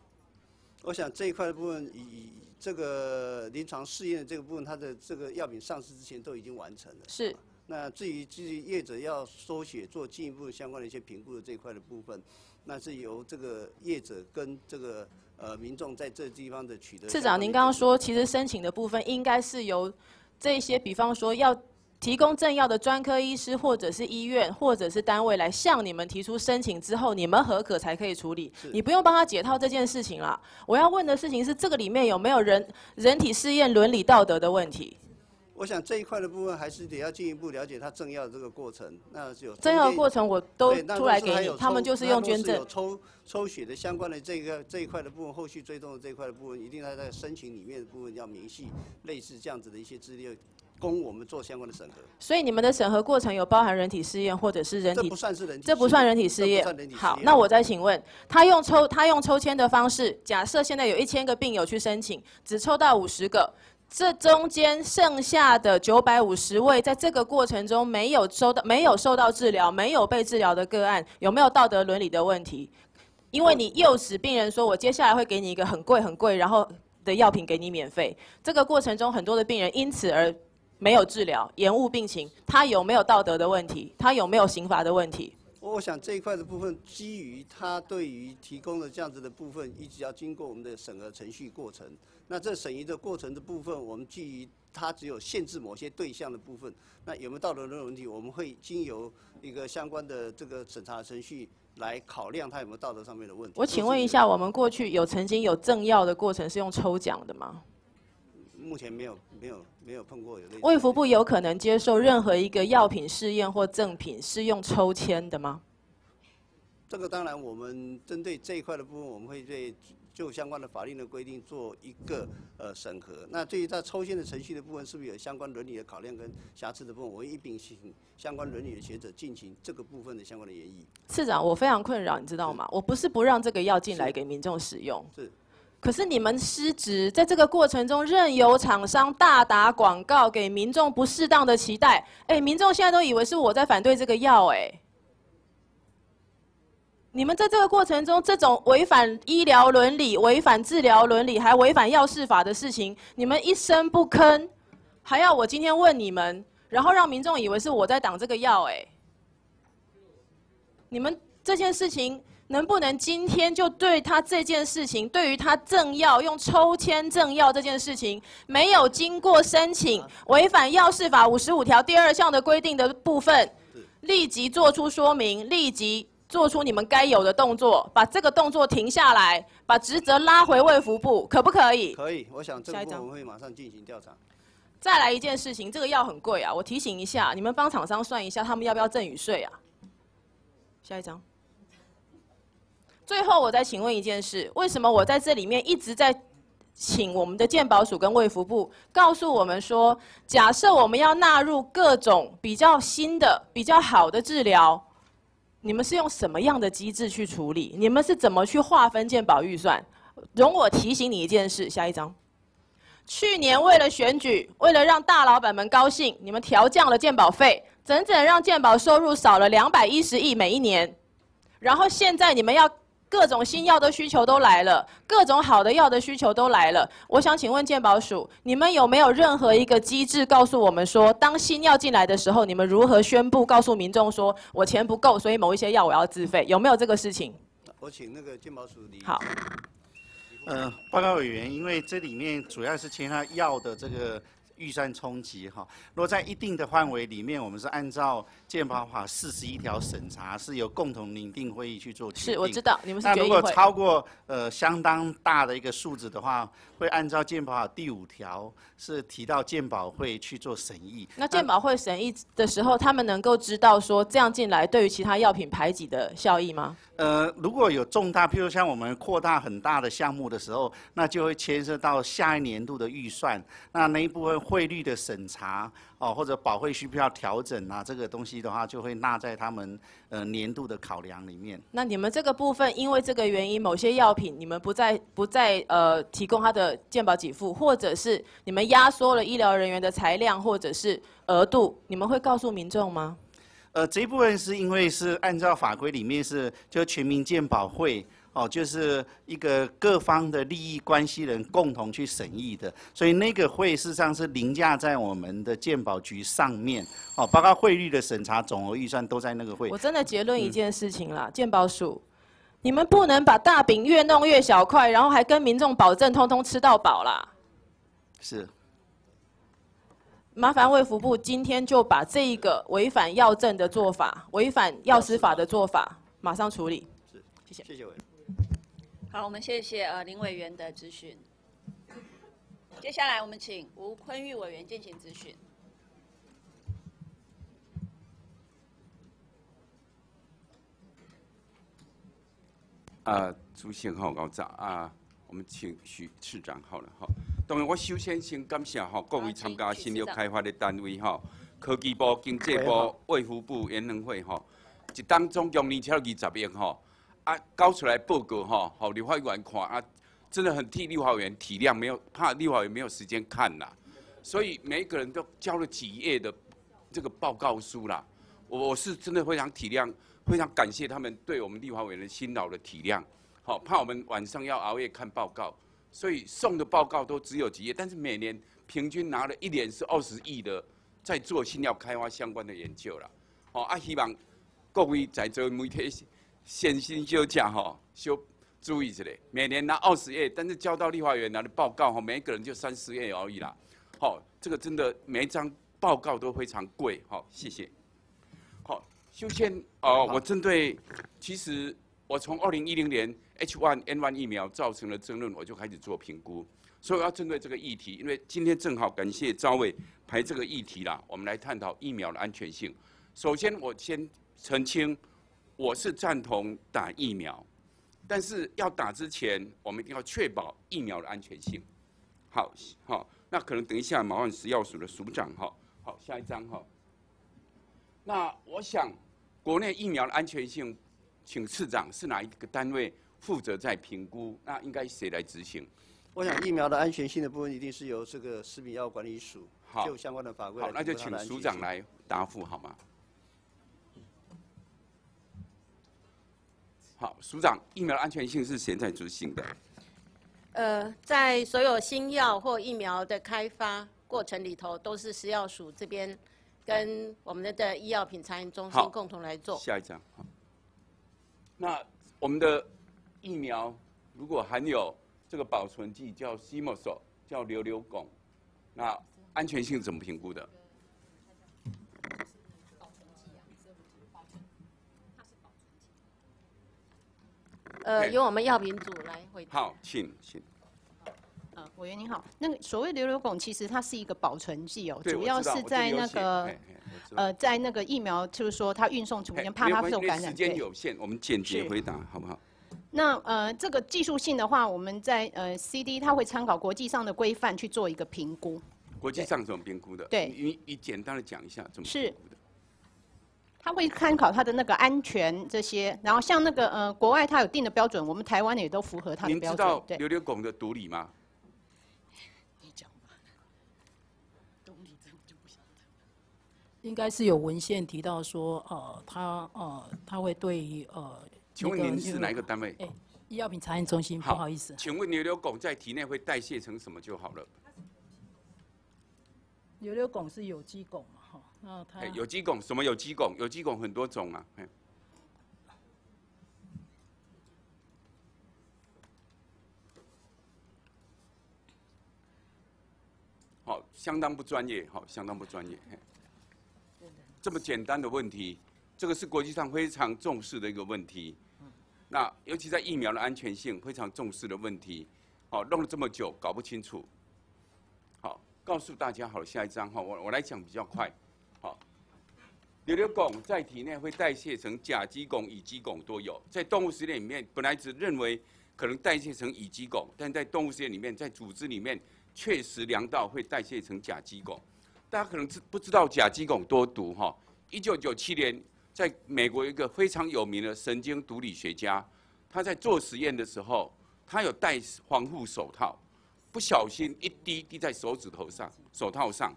我想这一块的部分，以以这个临床试验的这个部分，它的这个药品上市之前都已经完成了。是。那至于至于业者要收血做进一步相关的一些评估的这一块的部分，那是由这个业者跟这个呃民众在这地方的取得。市长，您刚刚说，其实申请的部分应该是由这些，比方说要提供政要的专科医师，或者是医院，或者是单位来向你们提出申请之后，你们合可才可以处理。你不用帮他解套这件事情啦。我要问的事情是，这个里面有没有人人体试验伦理道德的问题？我想这一块的部分还是得要进一步了解他政要的这个过程，那是有证药的过程我都出来给他们就是用捐赠。抽抽血的相关的这个这一块的部分，后续追踪的这一块的部分，一定要在申请里面的部分要明细，类似这样子的一些资料，供我们做相关的审核。所以你们的审核过程有包含人体试验，或者是人体这不算是人体这不算人体试验好，那我再请问，他用抽他用抽签的方式，假设现在有一千个病友去申请，只抽到五十个，这中间剩下的九百五十位，在这个过程中没有收到没有受到治疗，没有被治疗的个案，有没有道德伦理的问题？因为你诱使病人说，我接下来会给你一个很贵很贵，然后的药品给你免费，这个过程中很多的病人因此而没有治疗，延误病情，他有没有道德的问题？他有没有刑罚的问题？我想这一块的部分，基于他对于提供的这样子的部分，一直要经过我们的审核程序过程。那这审议的过程的部分，我们基于它只有限制某些对象的部分，那有没有道德的问题，我们会经由一个相关的这个审查程序来考量它有没有道德上面的问题。我请问一下，我们过去有曾经有赠药的过程是用抽奖的吗？目前没有没有没有碰过有。卫福部有可能接受任何一个药品试验或赠品是用抽签的吗？这个当然，我们针对这一块的部分，我们会对就相关的法令的规定做一个呃审核。那对于在抽签的程序的部分，是不是有相关伦理的考量跟瑕疵的部分，我会一并请相关伦理的学者进行这个部分的相关的研议。市长，我非常困扰，你知道吗？我不是不让这个药进来给民众使用，是。可是你们失职，在这个过程中任由厂商大打广告，给民众不适当的期待。哎，民众现在都以为是我在反对这个药，哎。你们在这个过程中，这种违反医疗伦理、违反治疗伦理，还违反药事法的事情，你们一声不吭，还要我今天问你们，然后让民众以为是我在挡这个药，哎。你们这件事情能不能今天就对他这件事情，对于他赠药用抽签赠药这件事情，没有经过申请，违反药事法五十五条第二项的规定的部分，立即做出说明，立即。做出你们该有的动作，把这个动作停下来，把职责拉回卫福部，可不可以？可以，我想这个下一张部分我们会马上进行调查。再来一件事情，这个药很贵啊，我提醒一下，你们帮厂商算一下，他们要不要赠与税啊？下一张。最后，我再请问一件事：为什么我在这里面一直在请我们的健保署跟卫福部告诉我们说，假设我们要纳入各种比较新的、比较好的治疗，你们是用什么样的机制去处理？你们是怎么去划分鉴保预算？容我提醒你一件事，下一章。去年为了选举，为了让大老板们高兴，你们调降了鉴保费，整整让鉴保收入少了两百一十亿每一年。然后现在你们要各种新药的需求都来了，各种好的药的需求都来了。我想请问健保署，你们有没有任何一个机制告诉我们说，当新药进来的时候，你们如何宣布告诉民众说，我钱不够，所以某一些药我要自费？有没有这个事情？我请那个健保署李好。李呃，报告委员，因为这里面主要是牵涉药的这个预算冲击哈。如果在一定的范围里面，我们是按照健保法四十一条审查，是由共同拟定会议去做决定。是，我知道你们是那如果。超过呃相当大的一个数字的话，会按照健保法第五条是提到健保会去做审议。那健保会审议的时候，他们能够知道说这样进来对于其他药品排挤的效益吗？呃，如果有重大，譬如像我们扩大很大的项目的时候，那就会牵涉到下一年度的预算，那那一部分汇率的审查哦，或者保会需不需要调整啊，这个东西的话，就会纳在他们呃年度的考量里面。那你们这个部分，因为这个原因，某些药品你们不再不再呃提供它的健保给付，或者是你们压缩了医疗人员的裁量或者是额度，你们会告诉民众吗？呃，这一部分是因为是按照法规里面是就全民健保会哦，就是一个各方的利益关系人共同去审议的，所以那个会事实上是凌驾在我们的健保局上面哦，包括汇率的审查、总额预算都在那个会我。真的结论一件事情啦，健保署，你们不能把大饼越弄越小块，然后还跟民众保证通通吃到饱啦。是。麻烦卫福部今天就把这一个违反药证的做法、违反药师法的做法马上处理。是谢谢。谢谢委员。好，我们谢谢呃林委员的咨询。接下来我们请吴坤玉委员进行咨询。啊，主席好，高早啊，我们请许市长好了哈。当然，我首先先感谢哈各位参加新六开发的单位哈，科技部、经济部、卫福部、研能会哈，一当总共二千二十亿哈，啊，交出来报告哈，好立法委员看啊，真的很替立法委员体谅，没有怕立法委员没有时间看啦，所以每一个人都交了几页的这个报告书啦。我我是真的非常体谅，非常感谢他们对我们立法委员的辛劳的体谅。好，怕我们晚上要熬夜看报告，所以送的报告都只有几页，但是每年平均拿了一年是二十亿的，在做新药开发相关的研究了。好啊，希望各位在座媒体先心小讲哈，休注意一下，每年拿二十页，但是交到立法委员拿的报告哈，每一个人就三十页而已啦。好，这个真的每一张报告都非常贵。好，谢谢。好，修宪哦，我针对，其实我从二零一零年 H1N1 疫苗造成了争论，我就开始做评估，所以我要针对这个议题，因为今天正好感谢赵伟排这个议题啦，我们来探讨疫苗的安全性。首先，我先澄清，我是赞同打疫苗，但是要打之前，我们一定要确保疫苗的安全性。好，好，那可能等一下麻烦食药署的署长哈，好，下一张哈。那我想，国内疫苗的安全性，请市长是哪一个单位负责在评估？那应该谁来执行？我想疫苗的安全性的部分，一定是由这个食品药管理署好就相关的法规来好，那就请署长来答复好吗？好，署长，疫苗的安全性是谁在执行的？呃，在所有新药或疫苗的开发过程里头，都是食药署这边跟我们的医药品查验中心共同来做。下一张。好那我们的疫苗如果含有这个保存剂叫西莫索，叫硫硫汞，那安全性怎么评估的？呃，由我们药品组来回答。好，请请。呃，委员您好，那个所谓硫硫汞，其实它是一个保存剂哦，主要是在那个呃，在那个疫苗，就是说它运送途嘿间怕它受感染。时间有限，我们简洁回答好不好？那呃，这个技术性的话，我们在呃 CD 它会参考国际上的规范去做一个评估。国际上怎么评估的？对你你你简单的讲一下怎么是评估的？它会参考他的那个安全这些，然后像那个呃，国外他有定的标准，我们台湾也都符合他的标准您知道准。对，硫硫汞的毒理吗？应该是有文献提到说，呃，他呃，他会对呃，请问您是哪一个单位？哎，医药品查验中心，不好意思，请问牛牛汞在体内会代谢成什么就好了？牛牛汞是有机汞嘛，有机汞什么有机汞？有机汞很多种啊好相当不专业好相当不专业这么简单的问题这个是国际上非常重视的一个问题那尤其在疫苗的安全性非常重视的问题好弄了这么久搞不清楚。好告诉大家好下一张哈我我来讲比较快。好，瘤瘤汞在体内会代谢成甲基汞、乙基汞都有，在动物实验里面本来只认为可能代谢成乙基汞，但在动物实验里面，在组织里面确实量到会代谢成甲基汞。大家可能知不知道甲基汞多毒哈？一九九七年。在美国一个非常有名的神经毒理学家，他在做实验的时候，他有戴防护手套，不小心一滴滴在手指头上，手套上，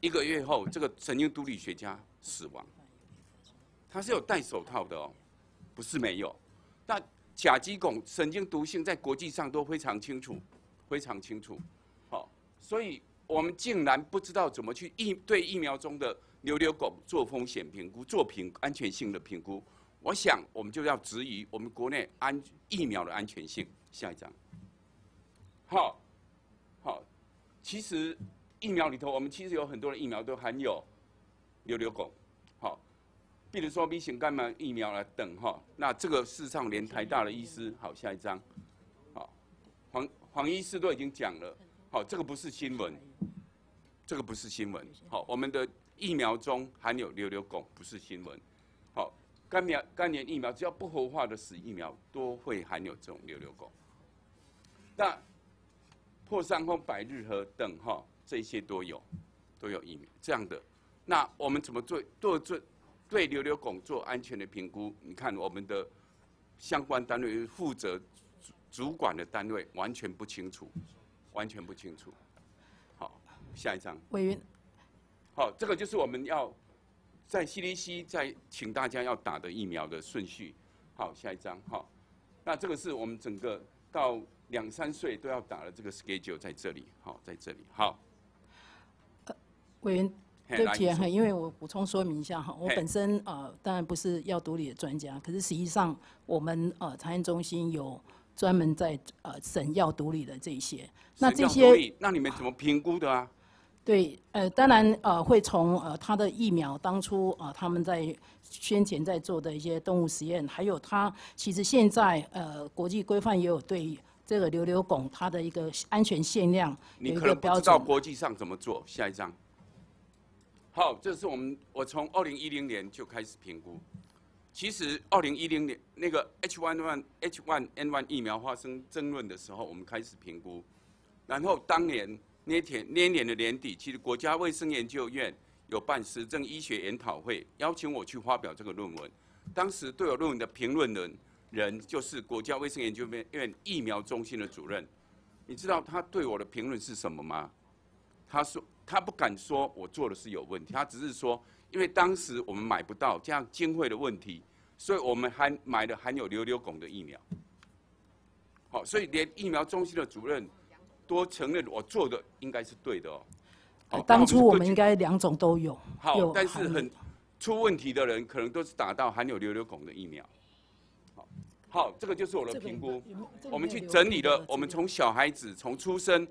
一个月后，这个神经毒理学家死亡。他是有戴手套的哦，不是没有。那甲基汞神经毒性在国际上都非常清楚，非常清楚。好，所以我们竟然不知道怎么去疫对疫苗中的。牛牛汞做风险评估，做评安全性的评估，我想我们就要质疑我们国内安疫苗的安全性。下一张，好，好，其实疫苗里头，我们其实有很多的疫苗都含有瘤瘤汞，好，比如说 B 型肝炎疫苗来等哈，那这个事实上连台大的医师，好，下一张，好，黄黄医师都已经讲了，好，这个不是新闻，这个不是新闻，好，我们的。疫苗中含有瘤瘤汞，不是新闻。好，肝苗肝炎疫苗只要不活化的死疫苗都会含有这种瘤瘤汞。那破伤风、百日咳等哈，这些都有，都有疫苗这样的。那我们怎么做做做对瘤瘤汞做安全的评估？你看我们的相关单位负责主主管的单位完全不清楚，完全不清楚。好，下一张。委员。好，这个就是我们要在 CDC 在请大家要打的疫苗的顺序。好，下一张。好，那这个是我们整个到两三岁都要打的这个 schedule 在这里。好，在这里。好。委员，对不起啊，因为我补充说明一下哈，我本身呃当然不是药毒理的专家，可是实际上我们呃查验中心有专门在呃审药毒理的这些。那这些，那你们怎么评估的啊？对，呃，当然，呃，会从呃他的疫苗当初啊，他们在先前在做的一些动物实验，还有他其实现在呃国际规范也有对这个瘤瘤汞它的一个安全限量有一个标准。不知道国际上怎么做？下一张。好，这是我们我从二零一零年就开始评估。其实二零一零年那个 H1N1 H1N1 疫苗发生争论的时候，我们开始评估，然后当年。那天那年的年底，其实国家卫生研究院有办实证医学研讨会，邀请我去发表这个论文。当时对我论文的评论人人就是国家卫生研究院疫苗中心的主任。你知道他对我的评论是什么吗？他说他不敢说我做的是有问题，他只是说，因为当时我们买不到这样经费的问题，所以我们还买了含有瘤瘤汞的疫苗。好，所以连疫苗中心的主任。都承认我做的应该是对的哦。当初我们应该两种都有。好，但是很出问题的人可能都是打到含有瘤瘤汞的疫苗。好，好，这个就是我的评估。我们去整理了，我们从小孩子从出生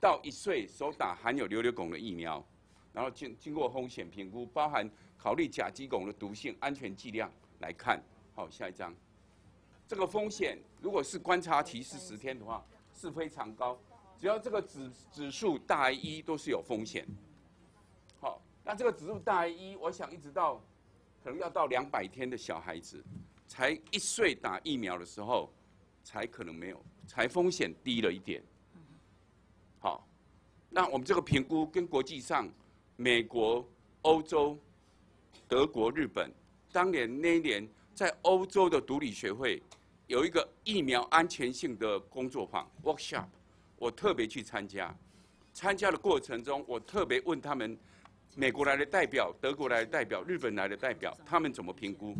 到一岁所打含有瘤瘤汞的疫苗，然后经经过风险评估，包含考虑甲基汞的毒性、安全剂量来看。好，下一张。这个风险如果是观察期是十天的话，是非常高。只要这个指指数大于一，都是有风险。好，那这个指数大于一，我想一直到可能要到两百天的小孩子，才一岁打疫苗的时候，才可能没有，才风险低了一点。那我们这个评估跟国际上，美国、欧洲、德国、日本，当年那一年在欧洲的毒理学会有一个疫苗安全性的工作坊 workshop。我特别去参加，参加的过程中，我特别问他们，美国来的代表、德国来的代表、日本来的代表，他们怎么评估？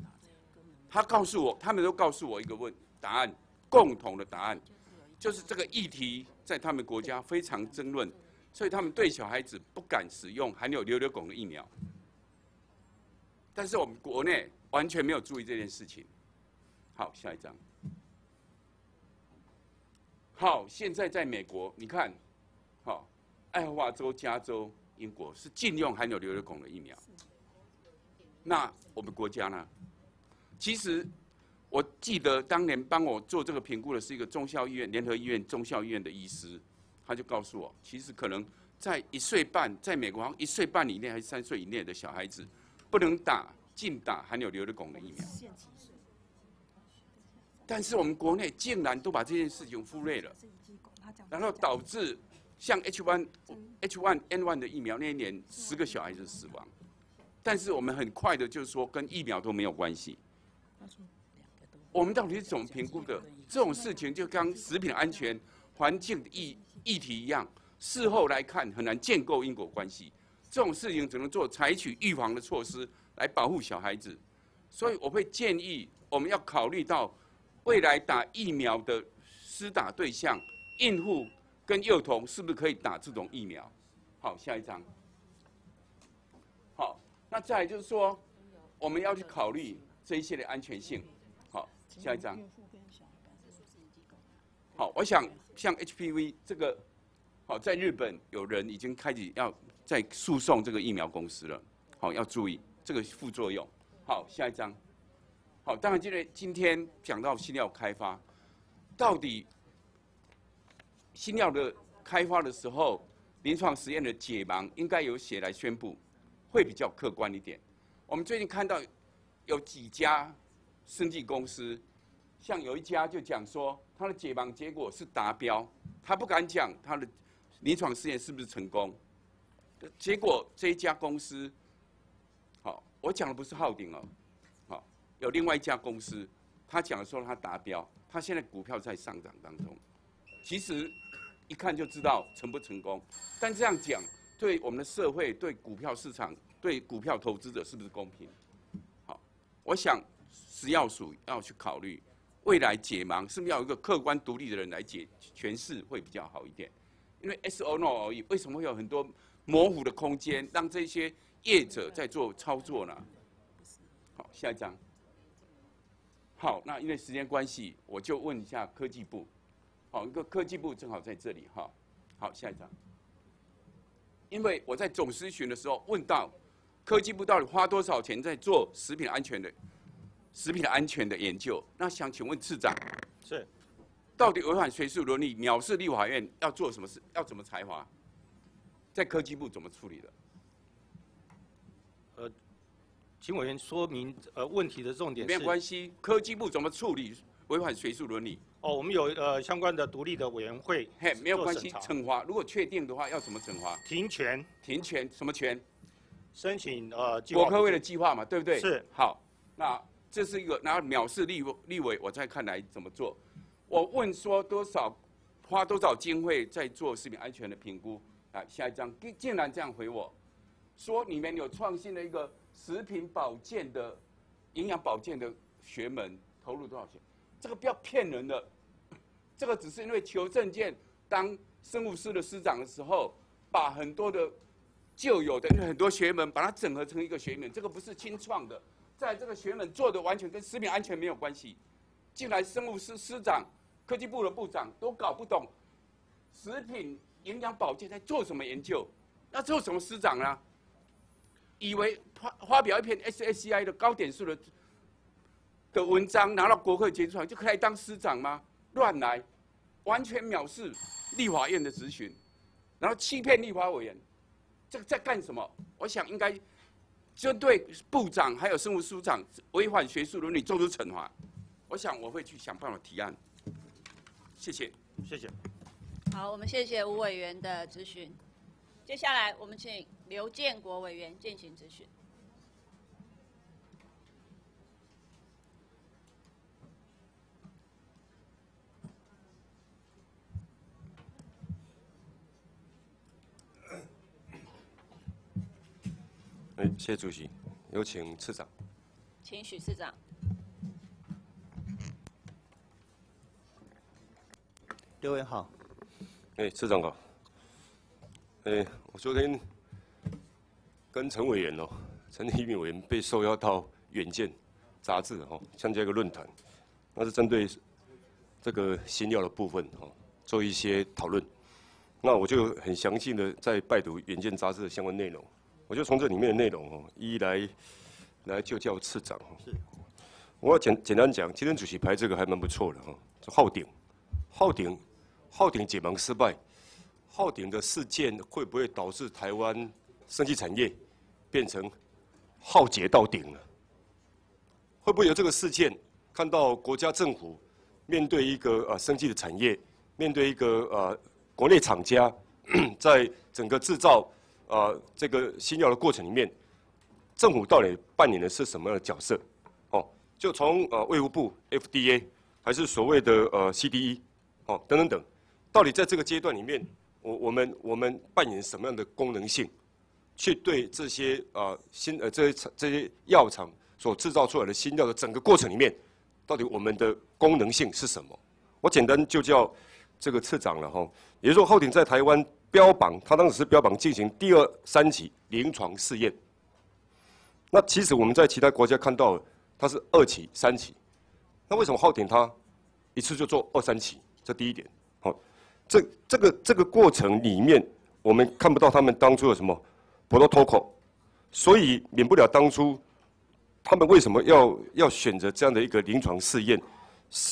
他告诉我，他们都告诉我一个问答案，共同的答案，就是这个议题在他们国家非常争论，所以他们对小孩子不敢使用含有瘤瘤汞的疫苗。但是我们国内完全没有注意这件事情。好，下一张。好，现在在美国，你看，好，爱荷华州、加州、英国是禁用含有瘤瘤孔的疫苗。那我们国家呢？其实我记得当年帮我做这个评估的是一个中校医院、联合医院、中校医院的医师，他就告诉我，其实可能在一岁半，在美国好像一岁半以内还是三岁以内的小孩子，不能打禁打含有硫的汞的疫苗。但是我们国内竟然都把这件事情忽略了，然后导致像 H1 H1N1 的疫苗那一年十个小孩子死亡，但是我们很快的就是说跟疫苗都没有关系。我们到底是怎么评估的？这种事情就刚食品安全、环境议议题一样，事后来看很难建构因果关系。这种事情只能做采取预防的措施来保护小孩子，所以我会建议我们要考虑到。未来打疫苗的施打对象，孕妇跟幼童是不是可以打这种疫苗？好，下一张。好，那再来就是说，我们要去考虑这一些的安全性。好，下一张。好，我想像 HPV 这个，好，在日本有人已经开始要在诉讼这个疫苗公司了。好，要注意这个副作用。好，下一张。好，当然，今天今天讲到新药开发，到底新药的开发的时候，临床实验的解盲应该由谁来宣布，会比较客观一点。我们最近看到有几家生技公司，像有一家就讲说，他的解盲结果是达标，他不敢讲他的临床试验是不是成功。结果这一家公司，好，我讲的不是浩鼎哦。好有另外一家公司，他讲说他达标，他现在股票在上涨当中。其实一看就知道成不成功，但这样讲对我们的社会、对股票市场、对股票投资者是不是公平？好，我想食药署要去考虑未来解盲是不是要有一个客观独立的人来解诠释会比较好一点？因为 S O No 而已，为什么会有很多模糊的空间，让这些业者在做操作呢？好，下一张。好，那因为时间关系，我就问一下科技部。好，一个科技部正好在这里哈。好，下一张。因为我在总咨询的时候问到，科技部到底花多少钱在做食品安全的食品安全的研究？那想请问次长，是，到底违反学术伦理，藐视立法院要做什么事？要怎么裁罚？在科技部怎么处理的？呃。请委员说明呃问题的重点。没有关系，科技部怎么处理违反学术伦理？哦，我们有呃相关的独立的委员会。嘿，没有关系，惩罚如果确定的话，要怎么惩罚？停权。停权什么权？申请呃。国科会的计划嘛，对不对？是。好，那这是一个，然后藐视立立委，我再看来怎么做？我问说多少花多少经费在做食品安全的评估？啊，下一张竟竟然这样回我，说你们有创新的一个。食品保健的营养保健的学门投入多少钱？这个不要骗人的，这个只是因为求证件当生物师的师长的时候，把很多的旧有的很多学门把它整合成一个学门，这个不是清创的，在这个学门做的完全跟食品安全没有关系。进来生物师师长、科技部的部长都搞不懂食品营养保健在做什么研究，那做什么师长呢？以为发发表一篇 SSCI 的高点数的的文章拿到国会结出来就可以当师长吗？乱来，完全藐视立法院的质询，然后欺骗立法委员，这个在干什么？我想应该针对部长还有生物署长违反学术伦理做出惩罚。我想我会去想办法提案。谢谢，谢谢。好，我们谢谢吴委员的咨询。接下来，我们请刘建国委员进行咨询。哎，谢谢主席，有请次长。请许次长。各位好。哎，次长好。哎，我昨天跟陈委员哦，陈一鸣委员被受邀到《远见》杂志哦参加一个论坛，那是针对这个新药的部分哦做一些讨论。那我就很详细的在拜读《远见》杂志的相关内容，我就从这里面的内容哦，一一来来就叫次长。是。我要简简单讲，今天主席排这个还蛮不错的哈，浩鼎，浩鼎，浩鼎解盲失败，浩鼎的事件会不会导致台湾生技产业变成浩劫到顶了？会不会有这个事件，看到国家政府面对一个呃生技的产业，面对一个呃国内厂家，在整个制造呃这个新药的过程里面，政府到底扮演的是什么样的角色？哦，就从呃卫福部 FDA 还是所谓的呃 CDE，哦等等等，到底在这个阶段里面，我我们我们扮演什么样的功能性，去对这些呃新呃这些这些药厂。所制造出来的新药的整个过程里面，到底我们的功能性是什么？我简单就叫这个次长了哈。也就是说，后鼎在台湾标榜，他当时是标榜进行第二三期临床试验。那其实我们在其他国家看到，它是二期、三期。那为什么后鼎它一次就做二三期？这第一点。好，这这个这个过程里面，我们看不到他们当初有什么 protocol，所以免不了当初。他们为什么要要选择这样的一个临床试验？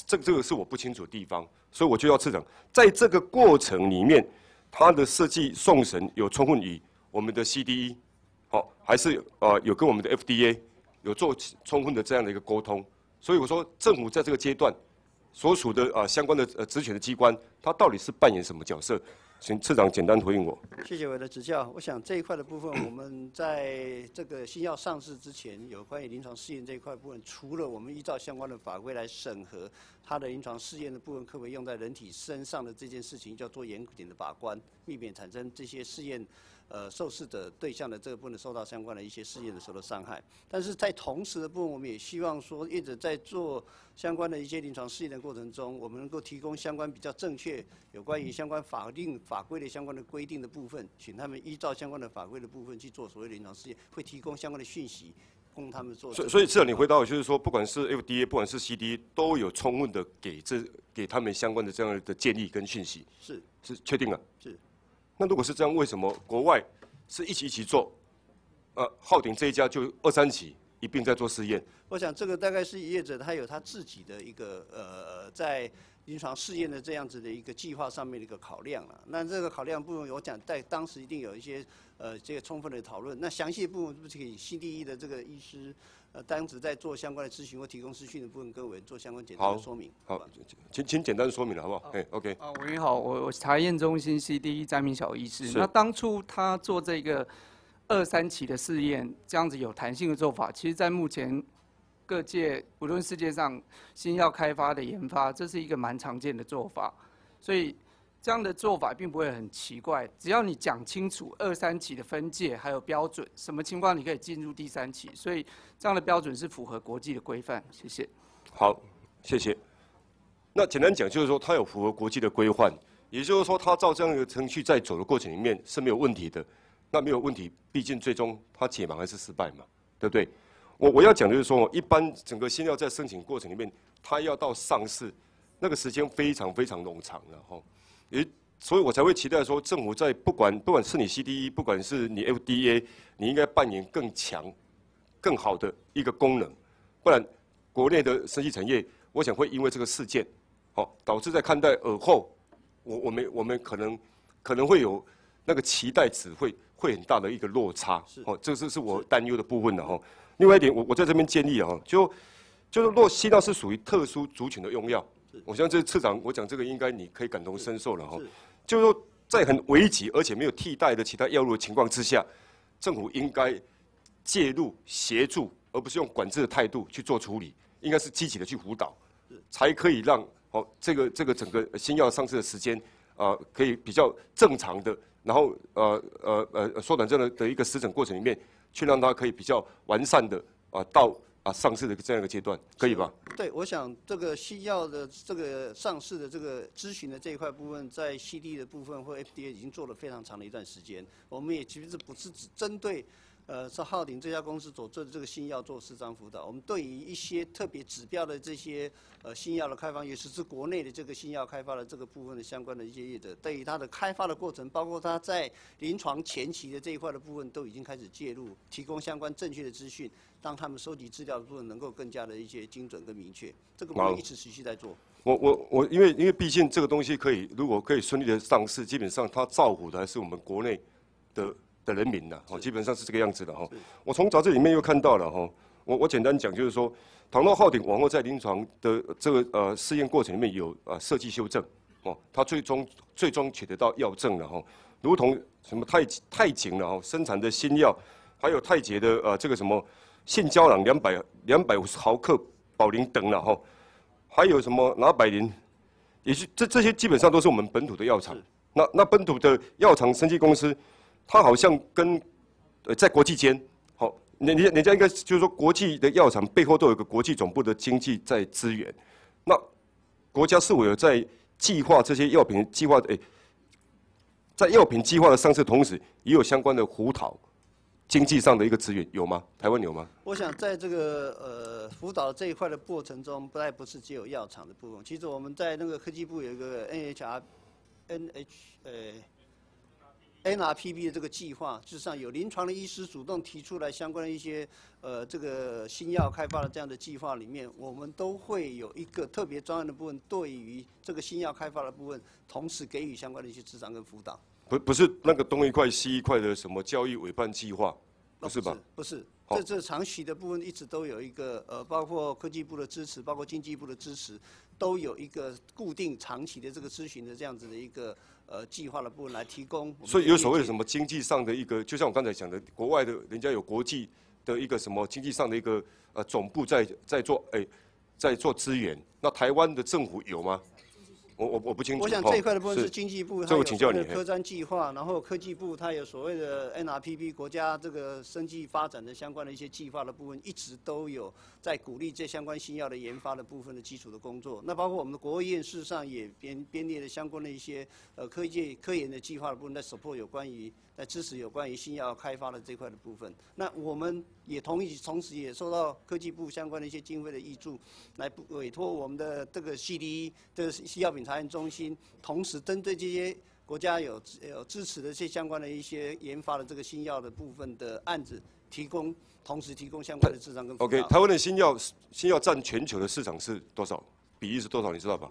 这个这个是我不清楚的地方，所以我就要次长，在这个过程里面，他的设计送审有充分与我们的 CDE，好，还是呃有跟我们的 FDA 有做充分的这样的一个沟通？所以我说，政府在这个阶段所属的呃相关的呃职权的机关，它到底是扮演什么角色？请次长简单回应我。谢谢我的指教。我想这一块的部分，我们在这个新药上市之前，有关于临床试验这一块部分，除了我们依照相关的法规来审核它的临床试验的部分可不可以用在人体身上的这件事情，要做严谨的把关，避免产生这些试验。呃，受试者对象的这个部分受到相关的一些试验的时候的伤害，但是在同时的部分，我们也希望说，业者在做相关的一些临床试验的过程中，我们能够提供相关比较正确、有关于相关法令法规的相关的规定的部分，请他们依照相关的法规的部分去做所谓临床试验，会提供相关的讯息供他们做。所以，所以，至少你回答我，就是说，不管是 FDA，不管是 CD，都有充分的给这给他们相关的这样的建议跟讯息。是，是确定了。是。那如果是这样，为什么国外是一起一起做？呃，浩鼎这一家就二三起一并在做试验。我想这个大概是业者他有他自己的一个呃在临床试验的这样子的一个计划上面的一个考量了。那这个考量部分，我讲在当时一定有一些呃这个充分的讨论。那详细部分是不是给 CDE 的这个医师呃当时在做相关的咨询或提供资讯的部分，各位做相关简单的说明。好，请请简单说明了好不好？哎，OK。啊，委员好，我我是查验中心 CDE 张明小医师。那当初他做这个。二三期的试验，这样子有弹性的做法，其实，在目前各界无论世界上新药开发的研发，这是一个蛮常见的做法。所以，这样的做法并不会很奇怪，只要你讲清楚二三期的分界还有标准，什么情况你可以进入第三期，所以这样的标准是符合国际的规范。谢谢。好，谢谢。那简单讲就是说，它有符合国际的规范，也就是说，它照这样一个程序在走的过程里面是没有问题的。那没有问题，毕竟最终它解盲还是失败嘛，对不对？我我要讲的就是说，一般整个新药在申请过程里面，它要到上市，那个时间非常非常冗长了哈。诶，所以我才会期待说，政府在不管不管是你 CDE，不管是你 FDA，你应该扮演更强、更好的一个功能，不然国内的生技产业，我想会因为这个事件，哦导致在看待尔后，我我们我们可能可能会有那个期待值会。会很大的一个落差，哦，这是是我担忧的部分的哈。另外一点，我我在这边建议啊，就就是若西药是属于特殊族群的用药，我相信这次长我讲这个应该你可以感同身受了哈。就是说，在很危急而且没有替代的其他药物的情况之下，政府应该介入协助，而不是用管制的态度去做处理，应该是积极的去辅导，才可以让哦这个这个整个新药上市的时间啊，可以比较正常的。然后呃呃呃缩短这样的的一个实诊过程里面，去让它可以比较完善的啊到啊上市的这样一个阶段，可以吧？对，我想这个新药的这个上市的这个咨询的这一块部分，在 CD 的部分或 FDA 已经做了非常长的一段时间。我们也其实不是只针对呃，是浩鼎这家公司所做的这个新药做市场辅导。我们对于一些特别指标的这些呃新药的开发，也是是国内的这个新药开发的这个部分的相关的一些业者，对于它的开发的过程，包括它在临床前期的这一块的部分，都已经开始介入，提供相关正确的资讯，让他们收集资料的部分能够更加的一些精准跟明确。这个我们一直持续在做。我我我，因为因为毕竟这个东西可以，如果可以顺利的上市，基本上它造福的还是我们国内的。的人民呐，哦，基本上是这个样子的哈。我从杂志里面又看到了哈，我我简单讲就是说，唐诺浩鼎往后在临床的这个呃试验过程里面有呃设计修正，哦，它最终最终取得到药证了哈，如同什么泰泰景了哈，生产的新药，还有泰捷的呃这个什么性胶囊两百两百五十毫克保龄等了哈，还有什么拿百灵，也是这这些基本上都是我们本土的药厂，那那本土的药厂生技公司。它好像跟呃在国际间，好，人人人家应该就是说国际的药厂背后都有一个国际总部的经济在支援，那国家是否有在计划这些药品计划？诶，在药品计划的上市同时，也有相关的辅导经济上的一个资源有吗？台湾有吗？我想在这个呃辅导这一块的过程中，不太不是只有药厂的部分，其实我们在那个科技部有一个 NHR，NH 呃。NRPB 的这个计划，事实上有临床的医师主动提出来相关的一些呃这个新药开发的这样的计划里面，我们都会有一个特别专案的部分，对于这个新药开发的部分，同时给予相关的一些支持跟辅导。不不是那个东一块西一块的什么交易委办计划，不是吧？不是，这这长期的部分一直都有一个呃，包括科技部的支持，包括经济部的支持，都有一个固定长期的这个咨询的这样子的一个。呃，计划的部分来提供，所以有所谓的什么经济上的一个，就像我刚才讲的，国外的人家有国际的一个什么经济上的一个呃总部在在做，哎，在做资源，那台湾的政府有吗？我我我不清楚。我想这一块的部分是经济部，这我请教你。科专计划，然后科技部它有所谓的 NRPP 国家这个生计发展的相关的一些计划的部分，一直都有在鼓励这相关新药的研发的部分的基础的工作。那包括我们的国务院事实上也编编列了相关的一些呃科技科研的计划的部分，在 support 有关于。在支持有关于新药开发的这块的部分，那我们也同意，同时也受到科技部相关的一些经费的挹注，来委托我们的这个 CDE 的新药品查验中心，同时针对这些国家有有支持的这些相关的一些研发的这个新药的部分的案子，提供同时提供相关的市场跟 OK，台湾的新药新药占全球的市场是多少？比例是多少？你知道吧？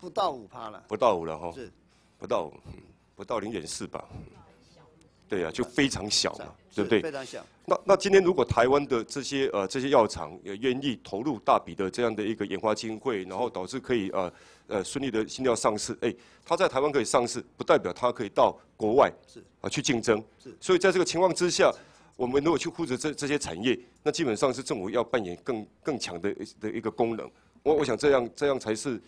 不到五趴了。不到五了哈。是。不到。不到零点四吧，对呀，就非常小嘛，对不对？非常小。那那今天如果台湾的这些呃这些药厂也愿意投入大笔的这样的一个研发经费，然后导致可以呃呃顺利的新药上市，哎，它在台湾可以上市，不代表它可以到国外是啊去竞争。是。所以在这个情况之下，我们如果去护持这这些产业，那基本上是政府要扮演更更强的的一个功能。我我想这样这样才是，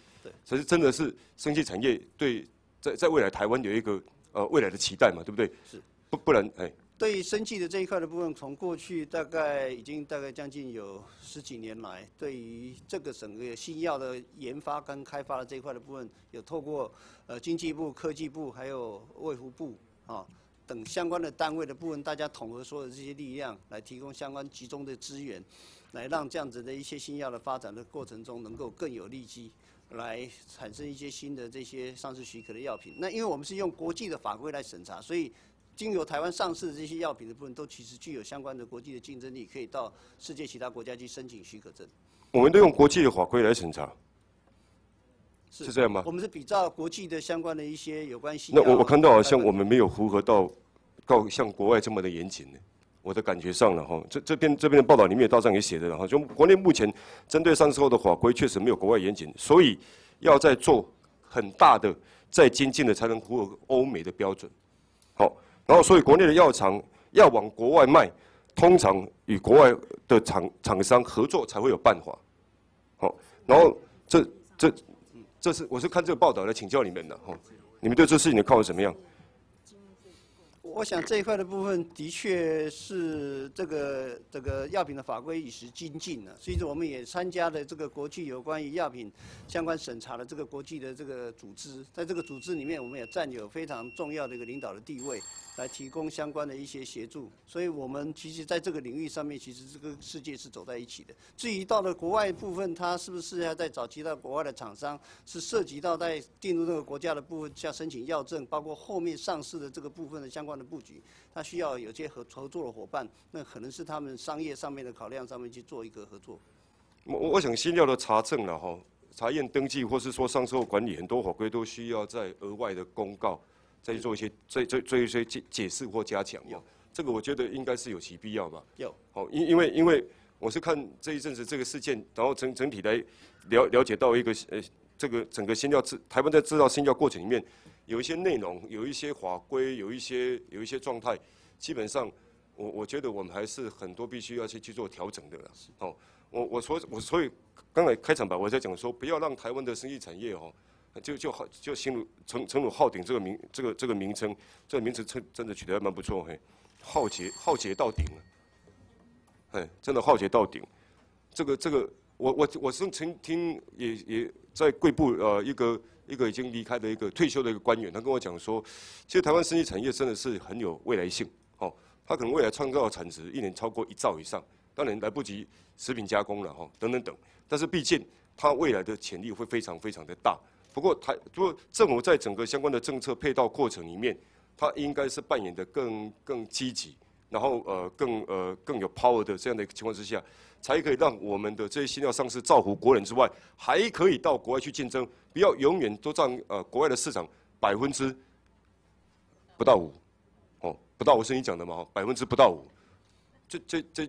才是真的是生技产业对。在在未来，台湾有一个呃未来的期待嘛，对不对？是，不不然哎。对于生技的这一块的部分，从过去大概已经大概将近有十几年来，对于这个整个新药的研发跟开发的这一块的部分，有透过呃经济部、科技部还有卫福部啊等相关的单位的部分，大家统合所有这些力量，来提供相关集中的资源，来让这样子的一些新药的发展的过程中，能够更有利基。来产生一些新的这些上市许可的药品。那因为我们是用国际的法规来审查，所以经由台湾上市的这些药品的部分，都其实具有相关的国际的竞争力，可以到世界其他国家去申请许可证。我们都用国际的法规来审查，是这样吗？我们是比照国际的相关的一些有关系。那我我看到好像我们没有符合到，到像国外这么的严谨呢。我的感觉上了哈，这这边这边的报道里面，道上也写的了哈，就国内目前针对上市后的法规确实没有国外严谨，所以要在做很大的再精进的，才能符合欧美的标准。好，然后所以国内的药厂要往国外卖，通常与国外的厂厂商合作才会有办法。好，然后这这这是我是看这个报道来请教你们的哈，你们对这事情的看法怎么样？我想这一块的部分的确是这个这个药品的法规与时精进了，所以说我们也参加了这个国际有关于药品相关审查的这个国际的这个组织，在这个组织里面，我们也占有非常重要的一个领导的地位，来提供相关的一些协助。所以我们其实在这个领域上面，其实这个世界是走在一起的。至于到了国外部分，它是不是要在早期到国外的厂商，是涉及到在进入这个国家的部分，像申请药证，包括后面上市的这个部分的相关的布局，他需要有些合合作的伙伴，那可能是他们商业上面的考量上面去做一个合作。我我想新药的查证了哈，查验登记或是说上市后管理，很多法规都需要在额外的公告，再做一些再再做一些解解释或加强嘛。这个我觉得应该是有其必要吧。有。好，因因为因为我是看这一阵子这个事件，然后整整体来了了解到一个呃这个整个新药制台湾在制造新药过程里面。有一些内容，有一些法规，有一些有一些状态，基本上，我我觉得我们还是很多必须要去去做调整的了。哦，我我所我所以刚才开场白我在讲说，不要让台湾的生意产业哦，就就好就形容成成鲁浩鼎这个名这个这个名称，这个名字称真的取得还蛮不错嘿，浩劫浩劫到顶了，哎，真的浩劫到顶，这个这个我我我是曾听也也在贵部呃一个。一个已经离开的一个退休的一个官员，他跟我讲说，其实台湾生技产业真的是很有未来性，哦，他可能未来创造的产值一年超过一兆以上，当然来不及食品加工了，哈，等等等，但是毕竟它未来的潜力会非常非常的大。不过台，如果政府在整个相关的政策配套过程里面，它应该是扮演的更更积极，然后呃更呃更有 power 的这样的一个情况之下。才可以让我们的这些新药上市造福国人之外，还可以到国外去竞争，不要永远都占呃国外的市场百分之不到五，哦，不到我是你讲的嘛？百分之不到五，这这这。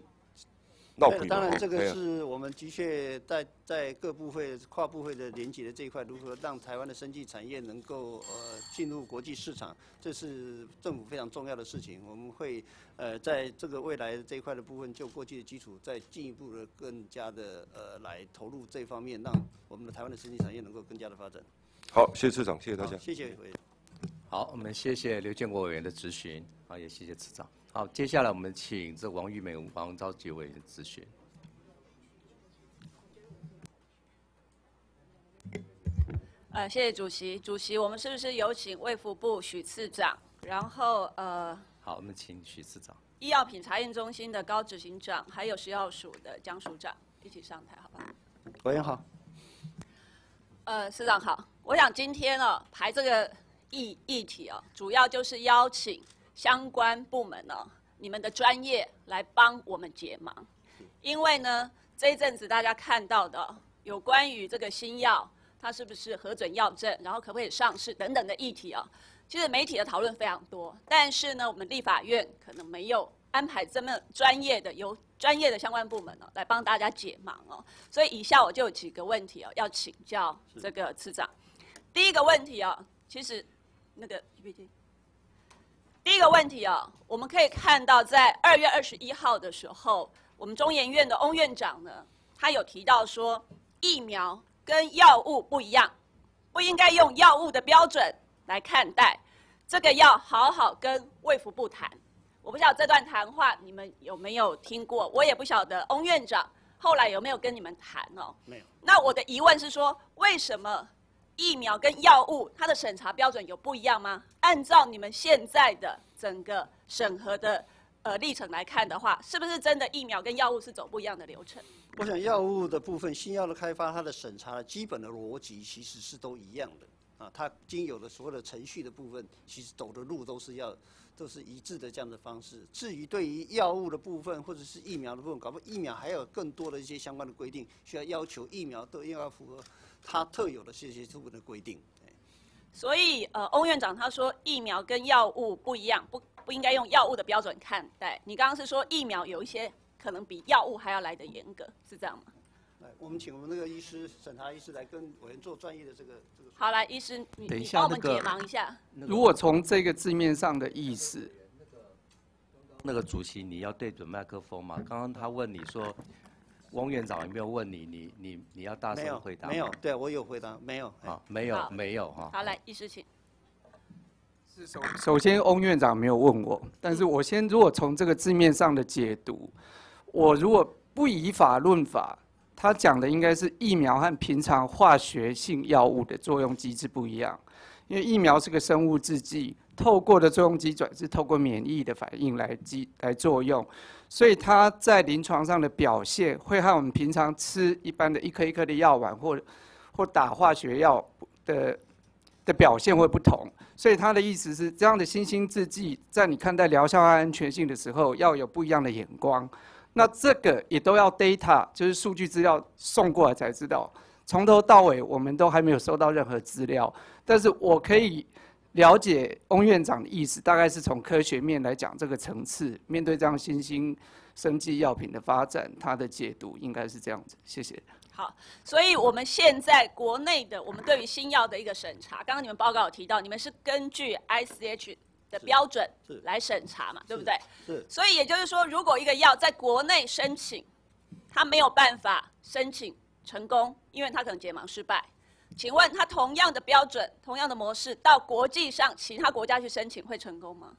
当然，这个是我们的确在在各部会、跨部会的连接的这一块，如何让台湾的生技产业能够呃进入国际市场，这是政府非常重要的事情。我们会呃在这个未来这一块的部分，就过去的基础，再进一步的更加的呃来投入这方面，让我们的台湾的生技产业能够更加的发展。好，谢谢市长，谢谢大家。谢谢委员。好，我们谢谢刘建国委员的咨询，好，也谢谢市长。好，接下来我们请这王玉美、王昭杰委员咨询。呃，谢谢主席。主席，我们是不是有请卫福部许次长？然后呃，好，我们请许次长。医药品查验中心的高执行长，还有食药署的江署长一起上台，好不好？委员好。呃，市长好。我想今天哦，排这个议议题哦，主要就是邀请。相关部门呢，你们的专业来帮我们解盲，因为呢，这一阵子大家看到的有关于这个新药，它是不是核准药证，然后可不可以上市等等的议题啊，其实媒体的讨论非常多，但是呢，我们立法院可能没有安排这么专业的、有专业的相关部门呢来帮大家解盲哦，所以以下我就有几个问题哦，要请教这个次长。第一个问题啊，其实那个 PPT。第一个问题啊，我们可以看到，在二月二十一号的时候，我们中研院的翁院长呢，他有提到说，疫苗跟药物不一样，不应该用药物的标准来看待，这个要好好跟卫福部谈。我不晓得这段谈话你们有没有听过，我也不晓得翁院长后来有没有跟你们谈哦。没有。那我的疑问是说，为什么？疫苗跟药物，它的审查标准有不一样吗？按照你们现在的整个审核的呃历程来看的话，是不是真的疫苗跟药物是走不一样的流程？我想药物的部分，新药的开发，它的审查的基本的逻辑其实是都一样的啊。它经有的所有的程序的部分，其实走的路都是要都是一致的这样的方式。至于对于药物的部分或者是疫苗的部分，搞不疫苗还有更多的一些相关的规定，需要要求疫苗都要符合。它特有的这些部分的规定，所以呃，翁院长他说疫苗跟药物不一样，不不应该用药物的标准看待。你刚刚是说疫苗有一些可能比药物还要来的严格，是这样吗？来，我们请我们那个医师审查医师来跟委员做专业的这个这个。好，来，医师，等一下我们解盲一下。如果从这个字面上的意思，那个主席你要对准麦克风嘛？刚刚他问你说。汪院长有没有问你？你你你要大声回答。没有，对我有回答，没有。啊，没有，没有哈。好，来，医师请。首首先，翁院长没有问我，但是我先如果从这个字面上的解读，我如果不以法论法，他讲的应该是疫苗和平常化学性药物的作用机制不一样，因为疫苗是个生物制剂，透过的作用机转是透过免疫的反应来机来作用，所以它在临床上的表现会和我们平常吃一般的一颗一颗的药丸或或打化学药的的表现会不同。所以他的意思是，这样的新兴制剂在你看待疗效和安全性的时候，要有不一样的眼光。那这个也都要 data，就是数据资料送过来才知道。从头到尾，我们都还没有收到任何资料。但是我可以了解翁院长的意思，大概是从科学面来讲这个层次。面对这样新兴生技药品的发展，他的解读应该是这样子。谢谢。好，所以我们现在国内的我们对于新药的一个审查，刚刚你们报告有提到，你们是根据 ICH 的标准来审查嘛，对不对？是。所以也就是说，如果一个药在国内申请，它没有办法申请成功，因为它可能解盲失败，请问它同样的标准、同样的模式，到国际上其他国家去申请会成功吗？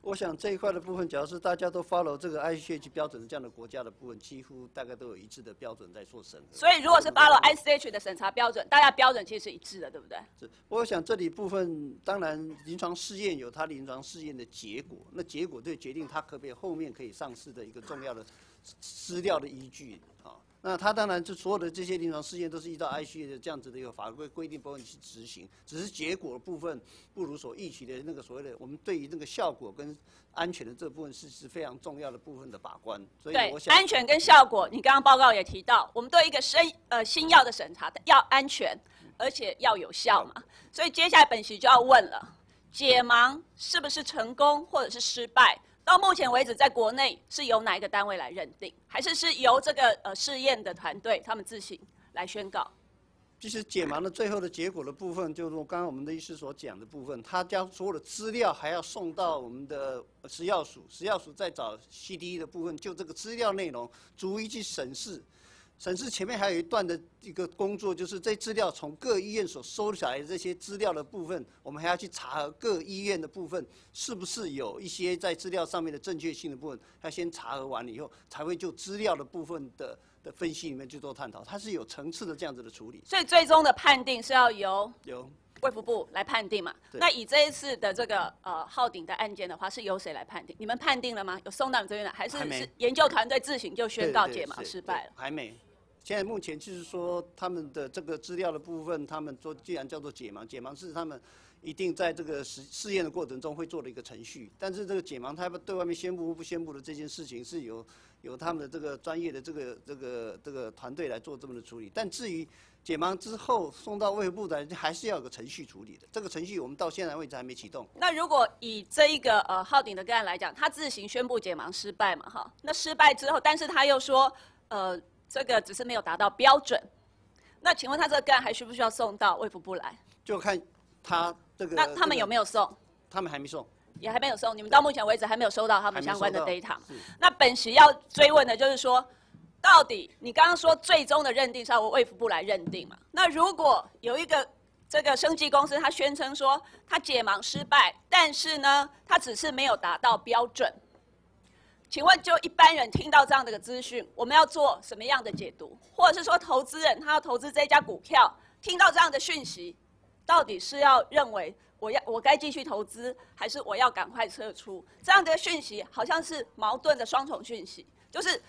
我想这一块的部分，只要是大家都 follow 这个 ICH 标准的这样的国家的部分，几乎大概都有一致的标准在做审核。所以，如果是 follow ICH 的审查标准，大家标准其实是一致的，对不对？是。我想这里部分，当然临床试验有它临床试验的结果，那结果就决定它可不可以后面可以上市的一个重要的资料的依据啊。那他当然就所有的这些临床试验都是依照 I C 的这样子的一个法规规定部分去执行，只是结果部分不如所预期的那个所谓的我们对于那个效果跟安全的这部分是是非常重要的部分的把关。所以我想安全跟效果，你刚刚报告也提到，我们对一个新呃新药的审查要安全，而且要有效嘛。所以接下来本席就要问了，解盲是不是成功或者是失败？到目前为止，在国内是由哪一个单位来认定，还是是由这个呃试验的团队他们自行来宣告？其实解盲的最后的结果的部分，就是刚刚我们的医师所讲的部分，他将所有的资料还要送到我们的食药署，食药署再找 CDE 的部分，就这个资料内容逐一去审视。审视前面还有一段的一个工作，就是这资料从各医院所收下来的这些资料的部分，我们还要去查核各医院的部分是不是有一些在资料上面的正确性的部分，要先查核完了以后，才会就资料的部分的的分析里面去做探讨，它是有层次的这样子的处理。所以最终的判定是要由由卫福部来判定嘛？那以这一次的这个呃浩鼎的案件的话，是由谁来判定？你们判定了吗？有送到你这边来，还是是研究团队自行就宣告解码失败了？还没。现在目前就是说，他们的这个资料的部分，他们说既然叫做解盲，解盲是他们一定在这个实试验的过程中会做的一个程序。但是这个解盲，他们对外面宣布不宣布的这件事情，是由由他们的这个专业的这个这个这个团队来做这么的处理。但至于解盲之后送到卫部的，还是要有个程序处理的。这个程序我们到现在为止还没启动。那如果以这一个呃浩鼎的个案来讲，他自行宣布解盲失败嘛，哈，那失败之后，但是他又说呃。这个只是没有达到标准，那请问他这个案还需不需要送到卫福部来？就看他这个。那他们有没有送？他们还没送。也还没有送，你们到目前为止还没有收到他们相关的 data。那本席要追问的就是说，到底你刚刚说最终的认定是要卫福部来认定嘛？那如果有一个这个生技公司，他宣称说他解盲失败，但是呢，他只是没有达到标准。请问，就一般人听到这样的一个资讯，我们要做什么样的解读？或者是说，投资人他要投资这家股票，听到这样的讯息，到底是要认为我要我该继续投资，还是我要赶快撤出？这样的讯息好像是矛盾的双重讯息，就是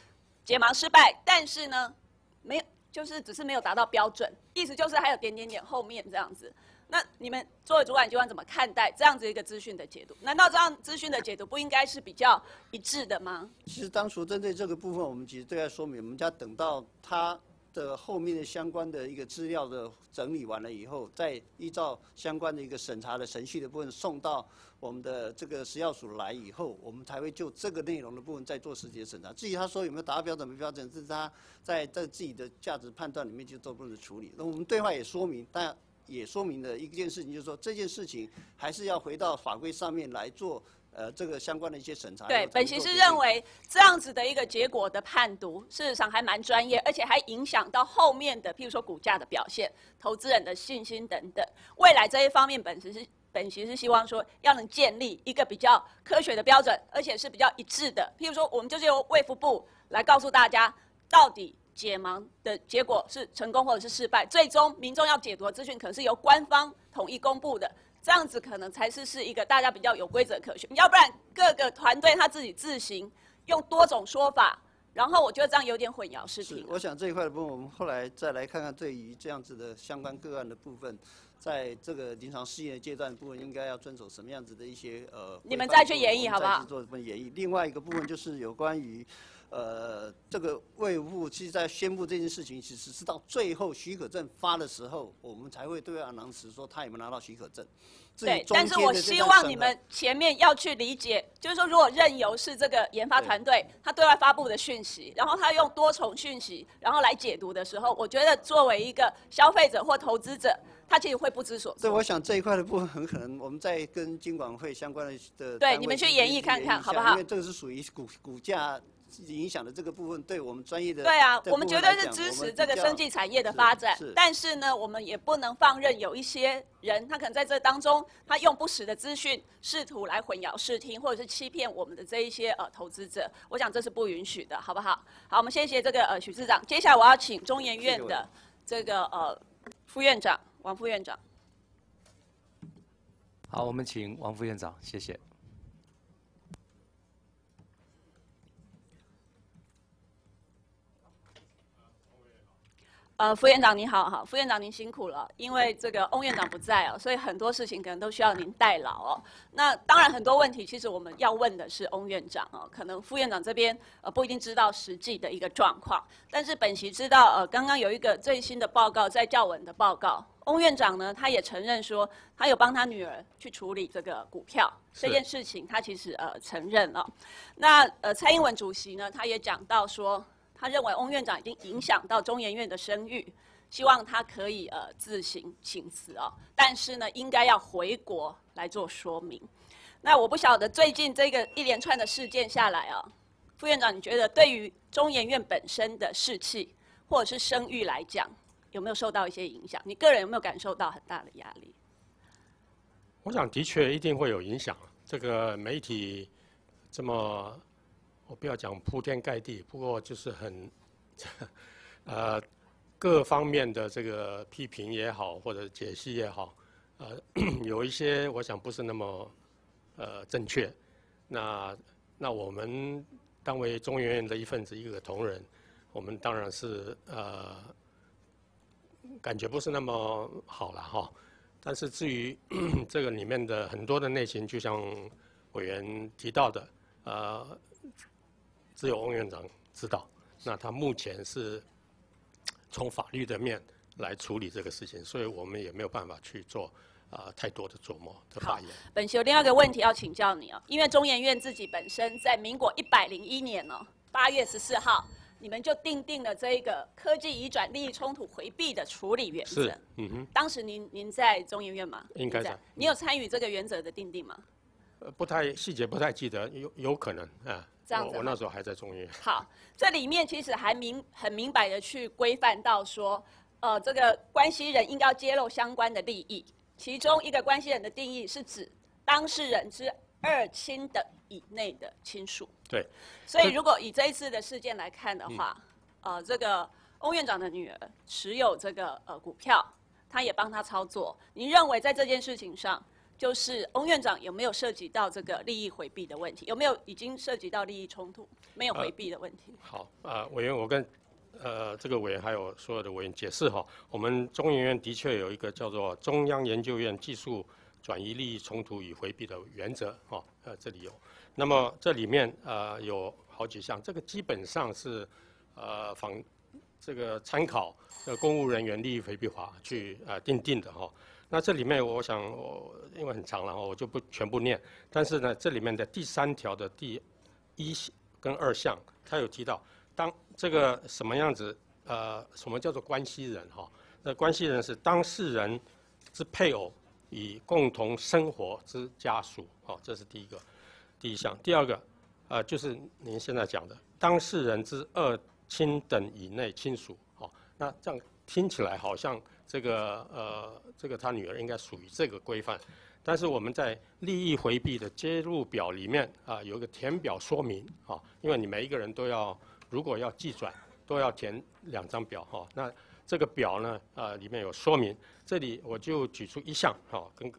解盲失败，但是呢，没有，就是只是没有达到标准，意思就是还有点点点后面这样子。那你们作为主管机关怎么看待这样子一个资讯的解读？难道这样资讯的解读不应该是比较一致的吗？其实当初针对这个部分，我们其实对外说明，我们家等到他的后面的相关的一个资料的整理完了以后，再依照相关的一个审查的程序的部分送到我们的这个食药署来以后，我们才会就这个内容的部分再做实际的审查。至于他说有没有达标准没标准，这是他在在自己的价值判断里面就做部分的处理。那我们对外也说明，但。也说明了一件事情，就是说这件事情还是要回到法规上面来做，呃，这个相关的一些审查。对，本席是认为这样子的一个结果的判读，事实上还蛮专业，而且还影响到后面的，譬如说股价的表现、投资人的信心等等。未来这一方面，本席是本席是希望说，要能建立一个比较科学的标准，而且是比较一致的。譬如说，我们就是由卫福部来告诉大家，到底解盲的结果是成功或者是失败，最终民众要解读的资讯可能是由官方统一公布的，这样子可能才是是一个大家比较有规则可循。要不然各个团队他自己自行用多种说法。然后我觉得这样有点混淆视听。我想这一块的部分，我们后来再来看看，对于这样子的相关个案的部分，在这个临床试验阶段部分，应该要遵守什么样子的一些呃。你们再去演绎好不好？做一份演绎？另外一个部分就是有关于。呃，这个卫务其实，在宣布这件事情，其实是到最后许可证发的时候，我们才会对外囊实说他有没有拿到许可证。对，但是我希望你们前面要去理解，就是说，如果任由是这个研发团队他对外发布的讯息，然后他用多重讯息，然后来解读的时候，我觉得作为一个消费者或投资者，他其实会不知所措。对，我想这一块的部分很可能，我们在跟金管会相关的的对你们去演绎看看，好不好？因为这个是属于股股价。影响的这个部分，对我们专业的对啊，我们绝对是支持这个生技产业的发展。但是呢，我们也不能放任有一些人，他可能在这当中，他用不实的资讯，试图来混淆视听，或者是欺骗我们的这一些呃投资者。我想这是不允许的，好不好？好，我们谢谢这个呃许市长。接下来我要请中研院的这个呃副院长王副院长。好，我们请王副院长，谢谢。呃，副院长你好，哈，副院长您辛苦了，因为这个翁院长不在哦，所以很多事情可能都需要您代劳哦。那当然很多问题，其实我们要问的是翁院长哦，可能副院长这边呃不一定知道实际的一个状况，但是本席知道，呃，刚刚有一个最新的报告在教文的报告，翁院长呢他也承认说，他有帮他女儿去处理这个股票这件事情，他其实呃承认了。那呃蔡英文主席呢，他也讲到说。他认为翁院长已经影响到中研院的声誉，希望他可以呃自行请辞哦，但是呢，应该要回国来做说明。那我不晓得最近这个一连串的事件下来啊，副院长，你觉得对于中研院本身的士气或者是声誉来讲，有没有受到一些影响？你个人有没有感受到很大的压力？我想的确一定会有影响。这个媒体这么。我不要讲铺天盖地，不过就是很，呃，各方面的这个批评也好，或者解析也好，呃，有一些我想不是那么呃正确。那那我们当为中研院的一份子，一个同仁，我们当然是呃感觉不是那么好了哈。但是至于 这个里面的很多的内情，就像委员提到的，呃。只有翁院长知道，那他目前是从法律的面来处理这个事情，所以我们也没有办法去做啊太多的琢磨的发言。本席有另外一个问题要请教你啊，因为中研院自己本身在民国一百零一年呢八月十四号，你们就定定了这一个科技移转利益冲突回避的处理原则。是，嗯哼。当时您您在中研院吗？应该在。你有参与这个原则的定定吗？呃，不太细节，不太记得，有有可能啊。这样子，我那时候还在中医。好，这里面其实还明很明白的去规范到说，呃，这个关系人应该要揭露相关的利益。其中一个关系人的定义是指当事人之二亲等以内的亲属。对。所以如果以这一次的事件来看的话，呃，这个翁院长的女儿持有这个呃股票，他也帮他操作。您认为在这件事情上？就是翁院长有没有涉及到这个利益回避的问题？有没有已经涉及到利益冲突？没有回避的问题。好，啊，委员，我跟呃这个委员还有所有的委员解释哈，我们中研院的确有一个叫做中央研究院技术转移利益冲突与回避的原则哈，呃这里有，那么这里面呃有好几项，这个基本上是呃仿这个参考的公务人员利益回避法去呃定定的哈。那这里面，我想，我因为很长了，我就不全部念。但是呢，这里面的第三条的第一跟二项，它有提到，当这个什么样子，呃，什么叫做关系人哈？那关系人是当事人之配偶与共同生活之家属，哦，这是第一个第一项。第二个，呃，就是您现在讲的当事人之二亲等以内亲属，哦，那这样听起来好像。这个呃，这个他女儿应该属于这个规范，但是我们在利益回避的揭露表里面啊，有一个填表说明啊，因为你每一个人都要，如果要计转，都要填两张表哈。那这个表呢，呃，里面有说明，这里我就举出一项哈，跟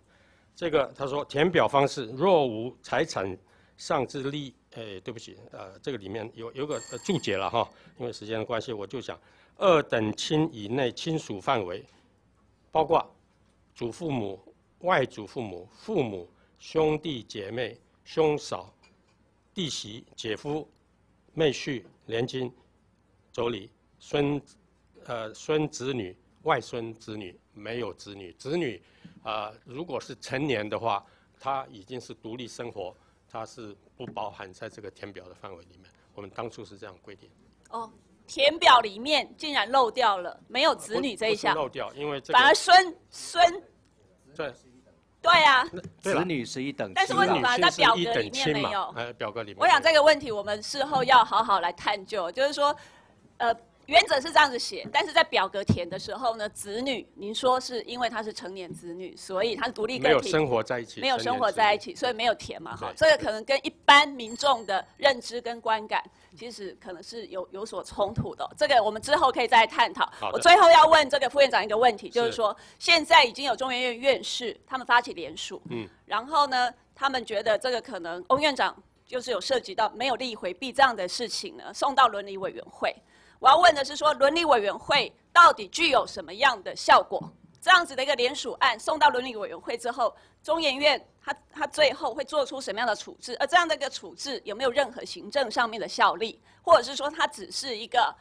这个他说填表方式，若无财产上之利，哎，对不起，呃，这个里面有有个注解了哈，因为时间的关系，我就讲二等亲以内亲属范围，包括祖父母。外祖父母、父母、兄弟姐妹、兄嫂、弟媳、姐夫、妹婿、连襟、妯娌、孙、呃孙子女、外孙子女，没有子女。子女啊，如果是成年的话，他已经是独立生活，他是不包含在这个填表的范围里面。我们当初是这样规定。哦，填表里面竟然漏掉了没有子女这一项。漏掉，因为反而孙孙。对。对啊，子女是一等，但是为什么在表格里面没有？呃，表格里面。我想这个问题我们事后要好好来探究，就是说，呃。原则是这样子写，但是在表格填的时候呢，子女，您说是因为他是成年子女，所以他是独立个体，没有生活在一起，没有生活在一起，所以没有填嘛，哈，这个可能跟一般民众的认知跟观感，其实可能是有有所冲突的，这个我们之后可以再探讨。我最后要问这个副院长一个问题，就是说，现在已经有中研院院士他们发起联署，嗯，然后呢，他们觉得这个可能翁院长就是有涉及到没有利益回避这样的事情呢，送到伦理委员会。我要问的是，说伦理委员会到底具有什么样的效果？这样子的一个联署案送到伦理委员会之后，中研院他他最后会做出什么样的处置？而这样的一个处置有没有任何行政上面的效力，或者是说它只是一个，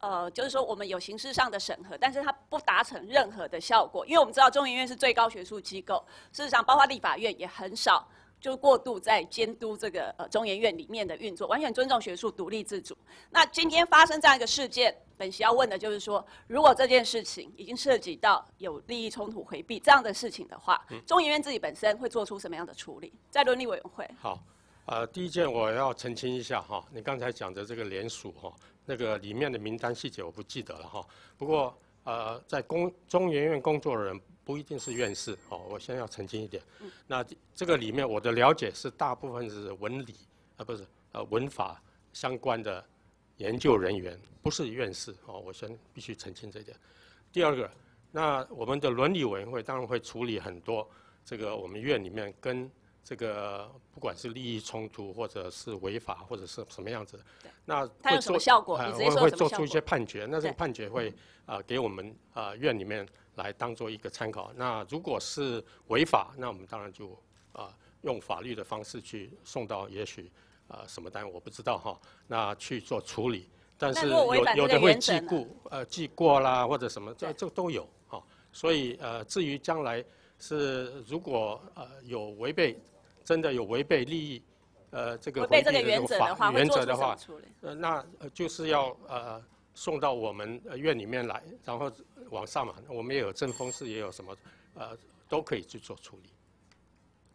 呃，就是说我们有形式上的审核，但是它不达成任何的效果？因为我们知道中研院是最高学术机构，事实上包括立法院也很少。就过度在监督这个呃中研院里面的运作，完全尊重学术独立自主。那今天发生这样一个事件，本席要问的就是说，如果这件事情已经涉及到有利益冲突回避这样的事情的话，中研院自己本身会做出什么样的处理？在伦理委员会。好，呃，第一件我要澄清一下哈，你刚才讲的这个联署哈，那个里面的名单细节我不记得了哈。不过呃，在工中研院工作的人。不一定是院士哦，我先要澄清一点。那这个里面我的了解是大部分是文理啊，不是呃文法相关的研究人员，不是院士哦。我先必须澄清这一点。第二个，那我们的伦理委员会当然会处理很多这个我们院里面跟这个不管是利益冲突或者是违法或者是什么样子，那它有什么效果？会会做出一些判决。那这个判决会啊给我们啊院里面。来当做一个参考。那如果是违法，那我们当然就啊用法律的方式去送到，也许啊什么单我不知道哈。那去做处理，但是有有的会记过呃记过啦或者什么，这这都有哈。所以呃至于将来是如果呃有违背，真的有违背利益呃这个违背这个原则的话，原则的话，呃那就是要呃送到我们院里面来，然后。往上嘛，我们也有正风室，也有什么，呃，都可以去做处理。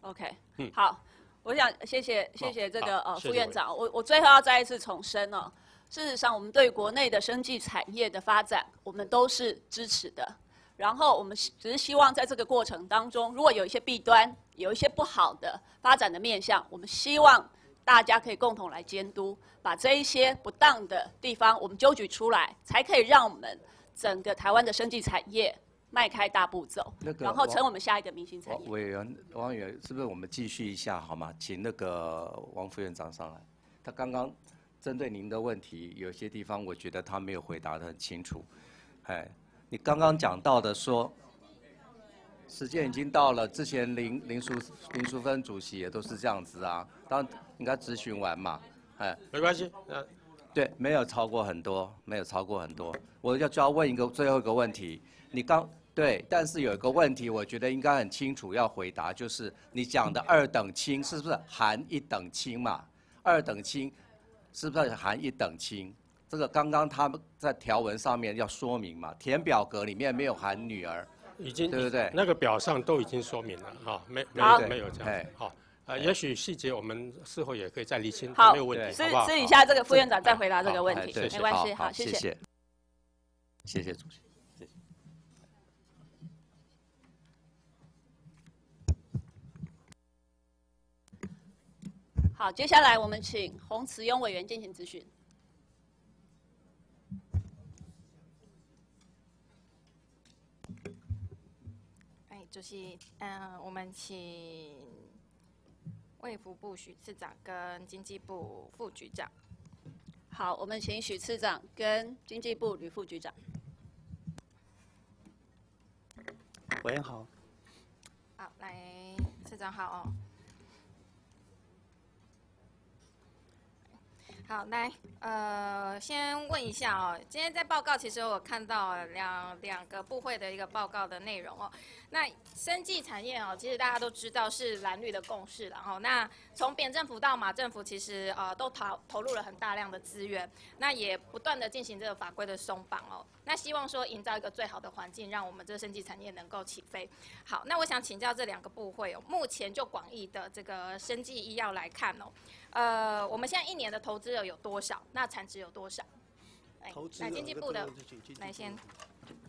OK，嗯，好，我想谢谢谢谢这个呃副院长，我我最后要再一次重申哦，事实上我们对国内的生技产业的发展，我们都是支持的。然后我们只是希望在这个过程当中，如果有一些弊端，有一些不好的发展的面向，我们希望大家可以共同来监督，把这一些不当的地方我们揪举出来，才可以让我们。整个台湾的生技产业迈开大步走，然后成我们下一个明星产业。委员王委员，是不是我们继续一下好吗？请那个王副院长上来。他刚刚针对您的问题，有些地方我觉得他没有回答的很清楚。哎，你刚刚讲到的说，时间已经到了，之前林林淑林淑芬主席也都是这样子啊，当应该咨询完嘛，哎，没关系，嗯。对，没有超过很多，没有超过很多。我要就要问一个最后一个问题，你刚对，但是有一个问题，我觉得应该很清楚要回答，就是你讲的二等亲是不是含一等亲嘛？二等亲是不是含一等亲？这个刚刚他们在条文上面要说明嘛，填表格里面没有含女儿，已经对不对？那个表上都已经说明了哈，没没有没有这样，好。呃，也许细节我们事后也可以再厘清，没有问题，好不好？私底下这个副院长再回答这个问题，没关系，好，谢谢。谢谢主席，谢谢。好，接下来我们请洪慈庸委员进行咨询。哎，主席，嗯，我们请卫福部许次长跟经济部副局长。好，我们请许次长跟经济部吕副局长。委员好。好，来，次长好哦。好，来，呃，先问一下哦，今天在报告其实我看到两两个部会的一个报告的内容哦。那生技产业哦，其实大家都知道是蓝绿的共识了哦。那从扁政府到马政府，其实呃都投投入了很大量的资源，那也不断的进行这个法规的松绑哦。那希望说营造一个最好的环境，让我们这个生技产业能够起飞。好，那我想请教这两个部会哦，目前就广义的这个生技医药来看哦。呃，我们现在一年的投资额有多少？那产值有多少？投资来经济部的，来先。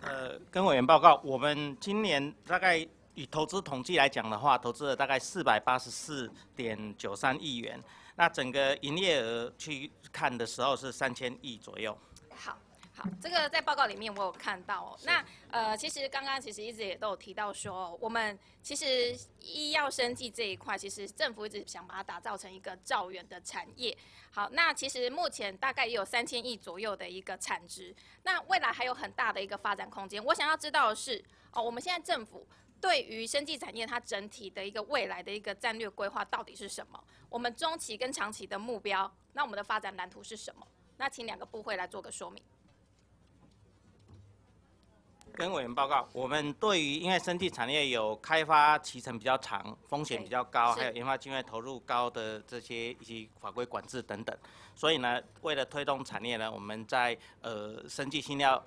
呃，跟委员报告，我们今年大概以投资统计来讲的话，投资了大概四百八十四点九三亿元。那整个营业额去看的时候是三千亿左右。好。这个在报告里面我有看到哦。那呃，其实刚刚其实一直也都有提到说，我们其实医药生技这一块，其实政府一直想把它打造成一个兆元的产业。好，那其实目前大概也有三千亿左右的一个产值，那未来还有很大的一个发展空间。我想要知道的是，哦，我们现在政府对于生技产业它整体的一个未来的一个战略规划到底是什么？我们中期跟长期的目标，那我们的发展蓝图是什么？那请两个部会来做个说明。跟委员报告，我们对于因为生技产业有开发期程比较长、风险比较高，还有研发经费投入高的这些以及法规管制等等，所以呢，为了推动产业呢，我们在呃生技新药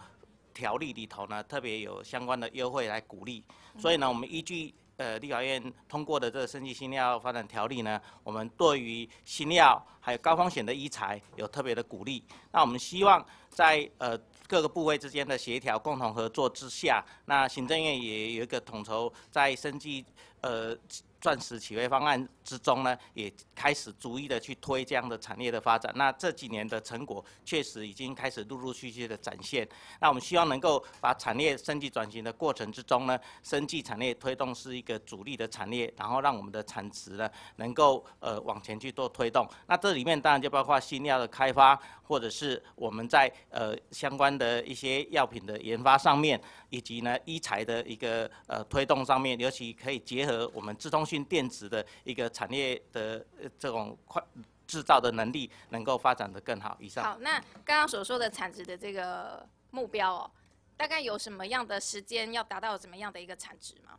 条例里头呢，特别有相关的优惠来鼓励。所以呢，我们依据呃立法院通过的这个生技新药发展条例呢，我们对于新药还有高风险的医材有特别的鼓励。那我们希望在呃。各个部位之间的协调、共同合作之下，那行政院也有一个统筹在生计呃。钻石起飞方案之中呢，也开始逐一的去推这样的产业的发展。那这几年的成果确实已经开始陆陆续续的展现。那我们希望能够把产业升级转型的过程之中呢，生技产业推动是一个主力的产业，然后让我们的产值呢能够呃往前去做推动。那这里面当然就包括新药的开发，或者是我们在呃相关的一些药品的研发上面，以及呢医材的一个呃推动上面，尤其可以结合我们自动。电子的一个产业的这种快制造的能力能够发展的更好。以上。好，那刚刚所说的产值的这个目标哦，大概有什么样的时间要达到怎么样的一个产值吗？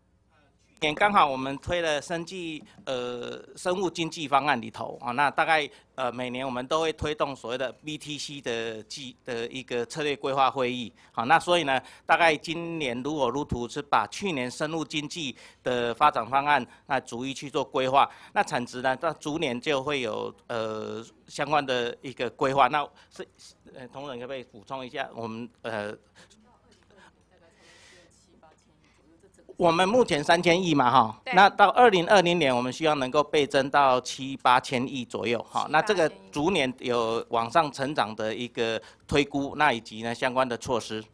年刚好我们推了生技呃生物经济方案里头啊，那大概呃每年我们都会推动所谓的 BTC 的计的一个策略规划会议，好，那所以呢，大概今年如果如图是把去年生物经济的发展方案那逐一去做规划，那产值呢，到逐年就会有呃相关的一个规划，那是呃同仁可不可以补充一下我们呃？我们目前三千亿嘛，哈，那到二零二零年，我们希望能够倍增到七八千亿左右，哈，那这个逐年有往上成长的一个推估，那以及呢相关的措施。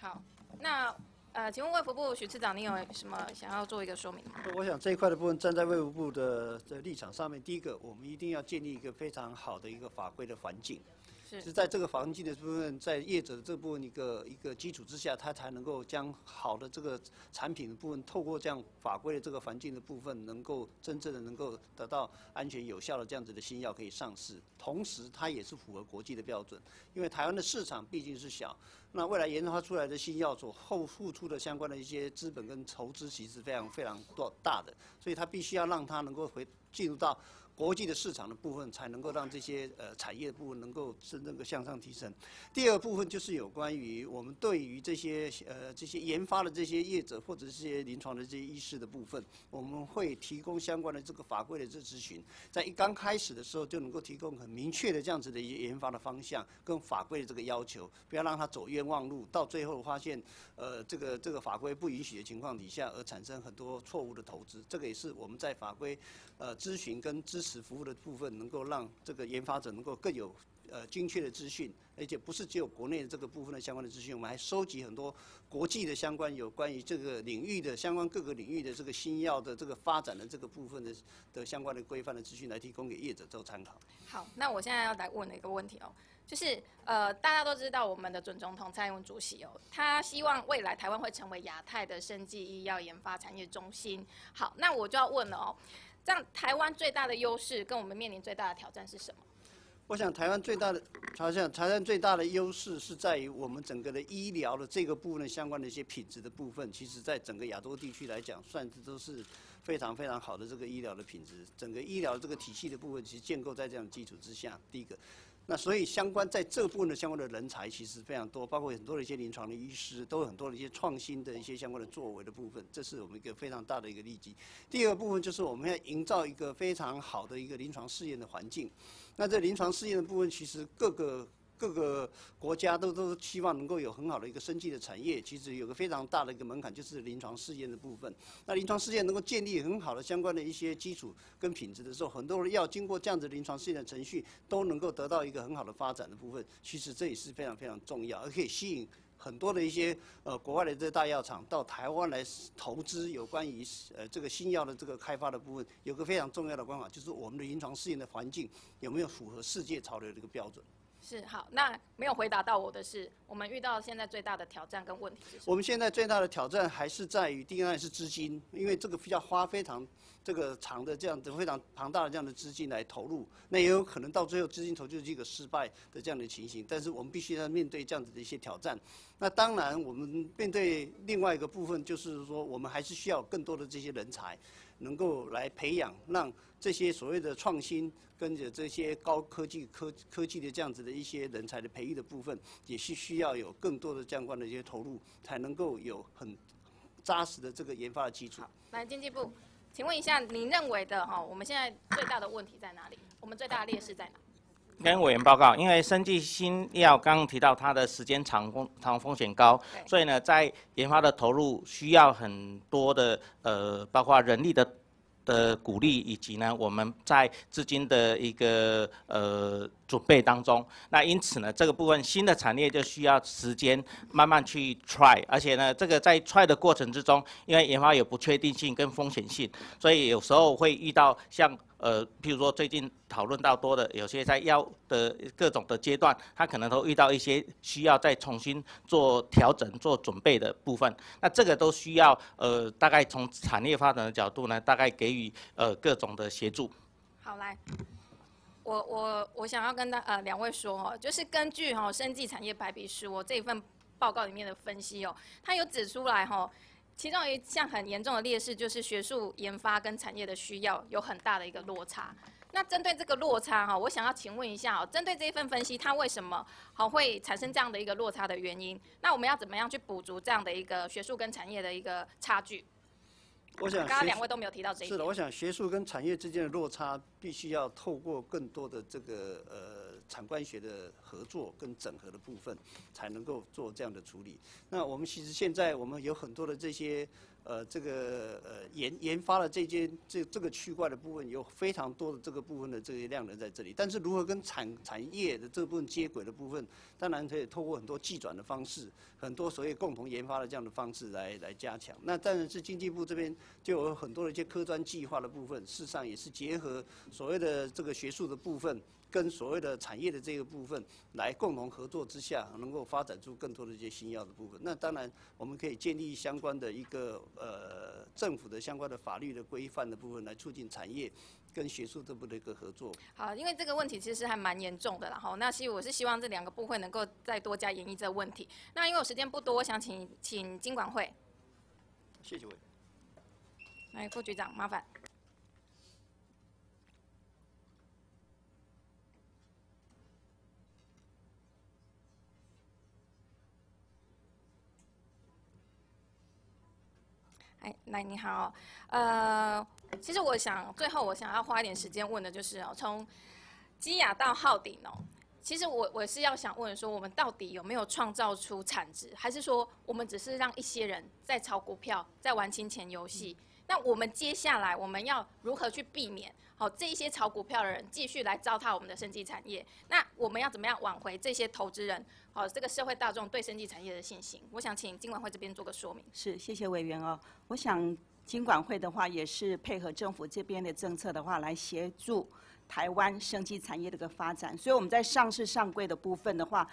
好，那呃，请问卫福部许次长，你有什么想要做一个说明？我想这一块的部分，站在卫福部的的立场上面，第一个，我们一定要建立一个非常好的一个法规的环境。是在这个环境的部分，在业者的这部分一个一个基础之下，他才能够将好的这个产品的部分，透过这样法规的这个环境的部分，能够真正的能够得到安全有效的这样子的新药可以上市。同时，它也是符合国际的标准，因为台湾的市场毕竟是小，那未来研发出来的新药所后付出的相关的一些资本跟筹资，其实非常非常多大的，所以它必须要让它能够回进入到。国际的市场的部分才能够让这些呃产业部分能够真正的向上提升。第二部分就是有关于我们对于这些呃这些研发的这些业者或者这些临床的这些医师的部分，我们会提供相关的这个法规的这咨询，在一刚开始的时候就能够提供很明确的这样子的一些研发的方向跟法规的这个要求，不要让他走冤枉路，到最后发现呃这个这个法规不允许的情况底下而产生很多错误的投资。这个也是我们在法规呃咨询跟支持服务的部分，能够让这个研发者能够更有呃精确的资讯，而且不是只有国内的这个部分的相关的资讯，我们还收集很多国际的相关有关于这个领域的相关各个领域的这个新药的这个发展的这个部分的的相关的规范的资讯来提供给业者做参考。好，那我现在要来问的一个问题哦，就是呃，大家都知道我们的准总统蔡英文主席哦，他希望未来台湾会成为亚太的生技医药研发产业中心。好，那我就要问了哦，这样台湾最大的优势跟我们面临最大的挑战是什么？我想台湾最大的，好像台湾最大的优势是在于我们整个的医疗的这个部分相关的一些品质的部分，其实在整个亚洲地区来讲，算是都是非常非常好的这个医疗的品质。整个医疗这个体系的部分，其实建构在这样的基础之下，第一个。那所以相关在这部分的相关的人才其实非常多，包括很多的一些临床的医师，都有很多的一些创新的一些相关的作为的部分，这是我们一个非常大的一个利基。第二部分就是我们要营造一个非常好的一个临床试验的环境。那这临床试验的部分，其实各个。各个国家都都希望能够有很好的一个生计的产业，其实有个非常大的一个门槛，就是临床试验的部分。那临床试验能够建立很好的相关的一些基础跟品质的时候，很多人要经过这样子临床试验的程序，都能够得到一个很好的发展的部分。其实这也是非常非常重要，而可以吸引很多的一些呃国外的这大药厂到台湾来投资有关于呃这个新药的这个开发的部分。有个非常重要的关卡，就是我们的临床试验的环境有没有符合世界潮流的一个标准。是好，那没有回答到我的是，我们遇到现在最大的挑战跟问题？我们现在最大的挑战还是在于，第一个是资金，因为这个需要花非常这个长的这样子非常庞大的这样的资金来投入，那也有可能到最后资金投就是一个失败的这样的情形。但是我们必须要面对这样子的一些挑战。那当然，我们面对另外一个部分，就是说我们还是需要更多的这些人才，能够来培养，让这些所谓的创新。跟着这些高科技科科技的这样子的一些人才的培育的部分，也是需要有更多的相关的一些投入，才能够有很扎实的这个研发的基础。来，经济部，请问一下，您认为的哈，我们现在最大的问题在哪里？我们最大的劣势在哪？跟委员报告，因为生技新药刚刚提到它的时间长、风长风险高，所以呢，在研发的投入需要很多的呃，包括人力的。的鼓励以及呢，我们在资金的一个呃准备当中，那因此呢，这个部分新的产业就需要时间慢慢去 try，而且呢，这个在 try 的过程之中，因为研发有不确定性跟风险性，所以有时候会遇到像。呃，譬如说最近讨论到多的，有些在药的各种的阶段，他可能都遇到一些需要再重新做调整、做准备的部分。那这个都需要呃，大概从产业发展的角度呢，大概给予呃各种的协助。好，来，我我我想要跟大呃两位说哦，就是根据哈生技产业白皮书我这一份报告里面的分析哦，它有指出来哈。其中一项很严重的劣势就是学术研发跟产业的需要有很大的一个落差。那针对这个落差哈，我想要请问一下哦，针对这一份分析，它为什么好会产生这样的一个落差的原因？那我们要怎么样去补足这样的一个学术跟产业的一个差距？我想刚刚两位都没有提到这一点。是的，我想学术跟产业之间的落差，必须要透过更多的这个呃。产官学的合作跟整合的部分，才能够做这样的处理。那我们其实现在我们有很多的这些呃这个呃研研发的这些这这个区块的部分，有非常多的这个部分的这些量能在这里。但是如何跟产产业的这部分接轨的部分，当然可以透过很多技转的方式，很多所谓共同研发的这样的方式来来加强。那当然是经济部这边就有很多的一些科专计划的部分，事实上也是结合所谓的这个学术的部分。跟所谓的产业的这个部分来共同合作之下，能够发展出更多的一些新药的部分。那当然，我们可以建立相关的一个呃政府的相关的法律的规范的部分，来促进产业跟学术这部的一个合作。好，因为这个问题其实还蛮严重的，然后那希我是希望这两个部会能够再多加演绎这个问题。那因为我时间不多，我想请请经管会。谢谢委来，副局长，麻烦。来，你好，呃，其实我想最后我想要花一点时间问的就是哦，从基亚到浩鼎哦，其实我我是要想问说，我们到底有没有创造出产值，还是说我们只是让一些人在炒股票，在玩金钱游戏？那我们接下来我们要如何去避免好这一些炒股票的人继续来糟蹋我们的生技产业。那我们要怎么样挽回这些投资人，好这个社会大众对生技产业的信心？我想请金管会这边做个说明。是，谢谢委员哦。我想金管会的话也是配合政府这边的政策的话，来协助台湾生技产业的一个发展。所以我们在上市上柜的部分的话，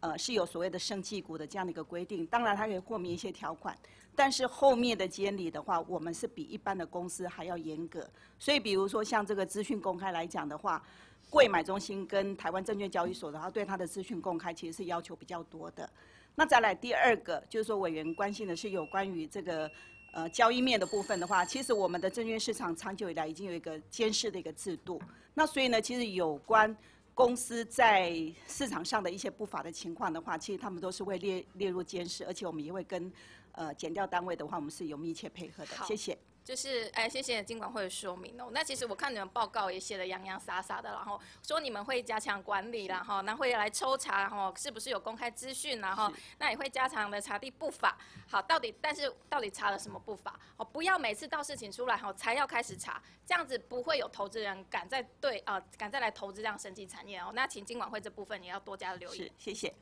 呃是有所谓的生技股的这样的一个规定，当然它可以豁免一些条款。但是后面的监理的话，我们是比一般的公司还要严格。所以，比如说像这个资讯公开来讲的话，贵买中心跟台湾证券交易所的话，对它的资讯公开其实是要求比较多的。那再来第二个，就是说委员关心的是有关于这个呃交易面的部分的话，其实我们的证券市场长久以来已经有一个监视的一个制度。那所以呢，其实有关公司在市场上的一些不法的情况的话，其实他们都是会列列入监视，而且我们也会跟。呃，减掉单位的话，我们是有密切配合的。谢谢。就是哎，谢谢金管会的说明哦。那其实我看你们报告也写的洋洋洒洒的，然后说你们会加强管理然后那会来抽查，然后是不是有公开资讯，然后那也会加强的查地不法。好，到底但是到底查了什么不法？哦，不要每次到事情出来后才要开始查，这样子不会有投资人敢再对啊敢再来投资这样升级产业哦。那请金管会这部分也要多加留意。是，谢谢。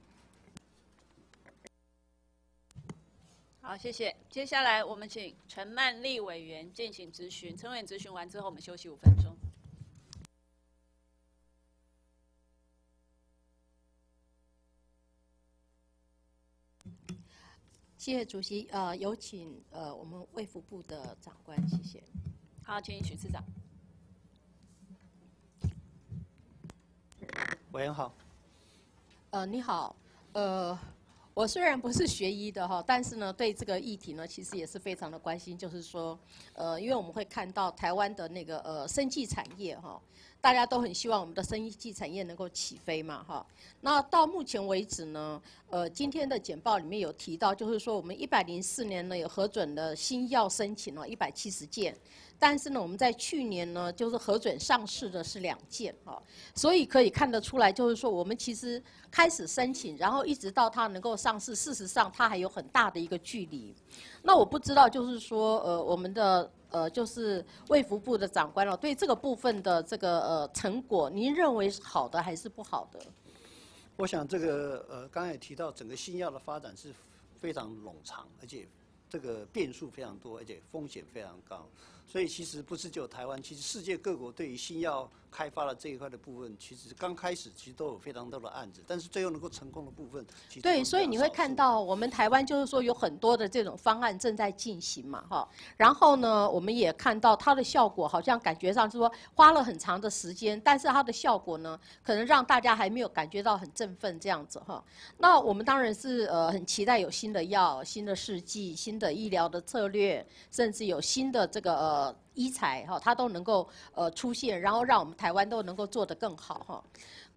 好，谢谢。接下来我们请陈曼丽委员进行咨询。陈委员咨询完之后，我们休息五分钟。谢谢主席。呃，有请呃我们卫福部的长官，谢谢。好，请许次长。委员好。呃，你好。呃。我虽然不是学医的哈，但是呢，对这个议题呢，其实也是非常的关心。就是说，呃，因为我们会看到台湾的那个呃生技产业哈，大家都很希望我们的生技产业能够起飞嘛哈。那到目前为止呢，呃，今天的简报里面有提到，就是说我们一百零四年呢有核准的新药申请了一百七十件。但是呢，我们在去年呢，就是核准上市的是两件哈，所以可以看得出来，就是说我们其实开始申请，然后一直到它能够上市，事实上它还有很大的一个距离。那我不知道，就是说呃，我们的呃，就是卫福部的长官了，对这个部分的这个呃成果，您认为是好的还是不好的？我想这个呃，刚才也提到，整个新药的发展是非常冗长，而且这个变数非常多，而且风险非常高。所以其实不是只有台湾，其实世界各国对于新药开发了这一块的部分，其实刚开始其实都有非常多的案子，但是最后能够成功的部分，对，所以你会看到我们台湾就是说有很多的这种方案正在进行嘛，哈。然后呢，我们也看到它的效果好像感觉上是说花了很长的时间，但是它的效果呢，可能让大家还没有感觉到很振奋这样子哈。那我们当然是呃很期待有新的药、新的试剂、新的医疗的策略，甚至有新的这个呃。呃，医材哈，它都能够呃出现，然后让我们台湾都能够做得更好哈。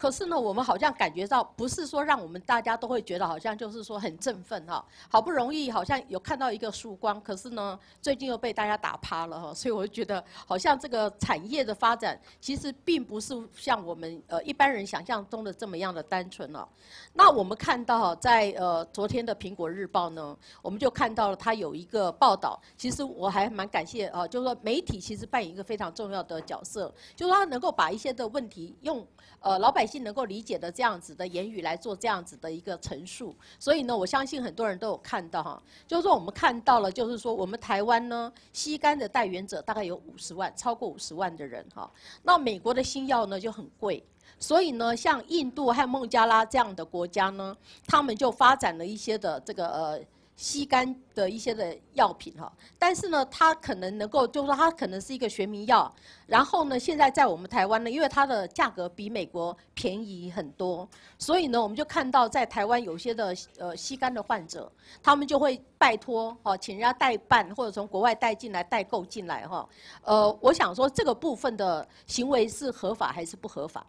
可是呢，我们好像感觉到不是说让我们大家都会觉得好像就是说很振奋哈，好不容易好像有看到一个曙光，可是呢，最近又被大家打趴了哈，所以我就觉得好像这个产业的发展其实并不是像我们呃一般人想象中的这么样的单纯了。那我们看到在呃昨天的苹果日报呢，我们就看到了它有一个报道，其实我还蛮感谢啊，就是说媒体其实扮演一个非常重要的角色，就是它能够把一些的问题用呃老百姓。能够理解的这样子的言语来做这样子的一个陈述，所以呢，我相信很多人都有看到哈，就是说我们看到了，就是说我们台湾呢，吸干的代言者大概有五十万，超过五十万的人哈。那美国的新药呢就很贵，所以呢，像印度和孟加拉这样的国家呢，他们就发展了一些的这个呃。吸干的一些的药品哈，但是呢，它可能能够，就是说它可能是一个学名药，然后呢，现在在我们台湾呢，因为它的价格比美国便宜很多，所以呢，我们就看到在台湾有些的呃吸干的患者，他们就会拜托哈，请人家代办或者从国外带进来代购进来哈，呃，我想说这个部分的行为是合法还是不合法？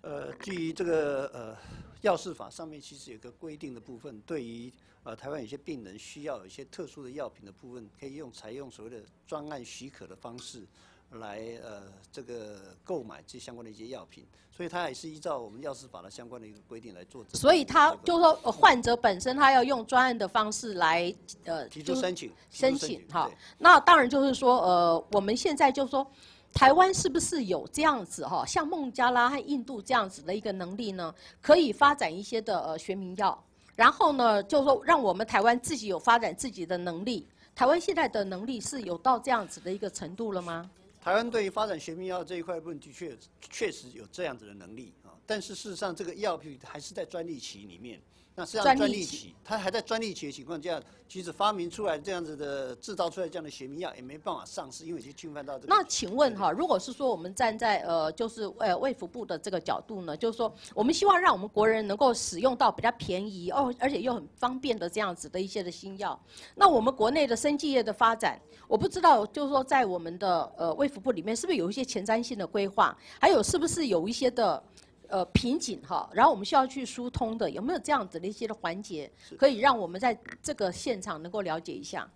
呃，基于这个呃药事法上面其实有个规定的部分，对于。呃，台湾有些病人需要有一些特殊的药品的部分，可以用采用所谓的专案许可的方式，来呃这个购买这相关的一些药品，所以他也是依照我们药师法的相关的一个规定来做。所以他就是说，患者本身他要用专案的方式来呃提出申请，申请哈。那当然就是说，呃，我们现在就是说。台湾是不是有这样子哈，像孟加拉和印度这样子的一个能力呢？可以发展一些的呃学名药，然后呢，就是说让我们台湾自己有发展自己的能力。台湾现在的能力是有到这样子的一个程度了吗？台湾对于发展学名药这一块问题，确确实有这样子的能力啊，但是事实上这个药品还是在专利期里面。那实际上专利期，它还在专利期的情况下，其实发明出来这样子的制造出来这样的学名药也没办法上市，因为已经侵犯到这个。那请问哈，如果是说我们站在呃就是呃卫福部的这个角度呢，就是说我们希望让我们国人能够使用到比较便宜哦，而且又很方便的这样子的一些的新药，那我们国内的生技业的发展，我不知道就是说在我们的呃卫福部里面是不是有一些前瞻性的规划，还有是不是有一些的。呃，瓶颈哈，然后我们需要去疏通的，有没有这样子的一些的环节，可以让我们在这个现场能够了解一下？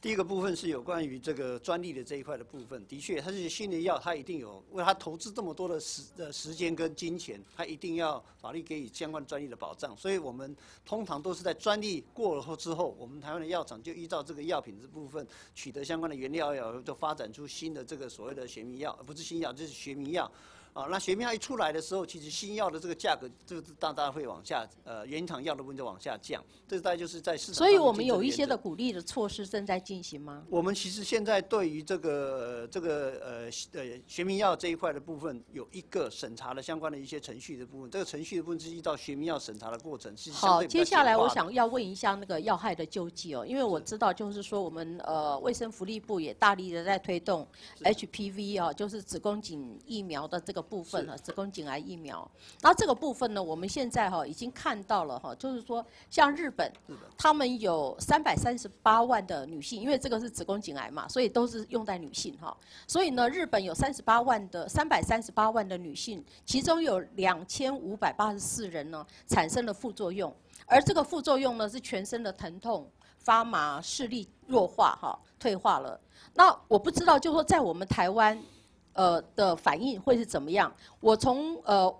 第一个部分是有关于这个专利的这一块的部分，的确，它是新的药，它一定有为它投资这么多的时呃时间跟金钱，它一定要法律给予相关专利的保障，所以我们通常都是在专利过了后之后，我们台湾的药厂就依照这个药品这部分取得相关的原料药，就发展出新的这个所谓的学名药，不是新药，就是学名药。啊，那学名药一出来的时候，其实新药的这个价格就是大大会往下，呃，原厂药的部分就往下降。这大概就是在市场。所以我们有一些的鼓励的措施正在进行吗？我们其实现在对于这个这个呃呃学名药这一块的部分，有一个审查的相关的一些程序的部分。这个程序的部分是依照学名药审查的过程，是好，接下来我想要问一下那个药害的救济哦，因为我知道就是说我们呃卫生福利部也大力的在推动 HPV 啊，就是子宫颈疫苗的这个。部分哈，子宫颈癌疫苗，那这个部分呢，我们现在哈已经看到了哈，就是说像日本，他们有三百三十八万的女性，因为这个是子宫颈癌嘛，所以都是用在女性哈，所以呢，日本有三十八万的三百三十八万的女性，其中有两千五百八十四人呢产生了副作用，而这个副作用呢是全身的疼痛、发麻、视力弱化哈，退化了。那我不知道，就说在我们台湾。呃的反应会是怎么样？我从呃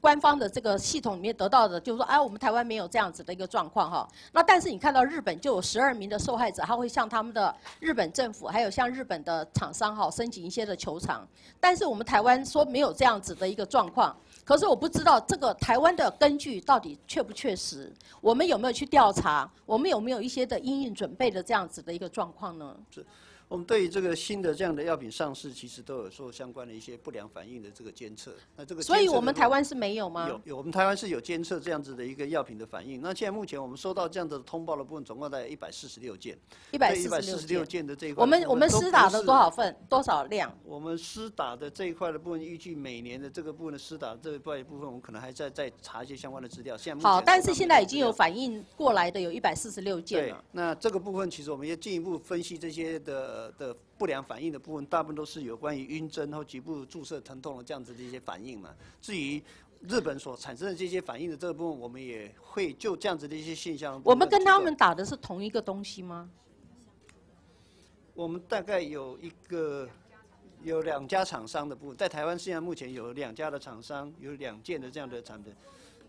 官方的这个系统里面得到的，就是说，哎，我们台湾没有这样子的一个状况哈。那但是你看到日本就有十二名的受害者，他会向他们的日本政府，还有向日本的厂商哈申请一些的球场。但是我们台湾说没有这样子的一个状况，可是我不知道这个台湾的根据到底确不确实？我们有没有去调查？我们有没有一些的应应准备的这样子的一个状况呢？是。我们对于这个新的这样的药品上市，其实都有做相关的一些不良反应的这个监测。那这个，所以我们台湾是没有吗？有，有，我们台湾是有监测这样子的一个药品的反应。那现在目前我们收到这样的通报的部分，总共在一百四十六件。一百四十六件的这一块。我们我们施打的多少份？多少量？我们施打的这一块的部分，预计每年的这个部分的施打这一块部分，我们可能还在在查一些相关的资料。现在好，但是现在已经有反应过来的有一百四十六件了。那这个部分其实我们要进一步分析这些的的。不良反应的部分，大部分都是有关于晕针或局部注射疼痛的这样子的一些反应嘛。至于日本所产生的这些反应的这个部分，我们也会就这样子的一些现象。我们跟他们打的是同一个东西吗？我们大概有一个有两家厂商的部分，在台湾现在目前有两家的厂商有两件的这样的产品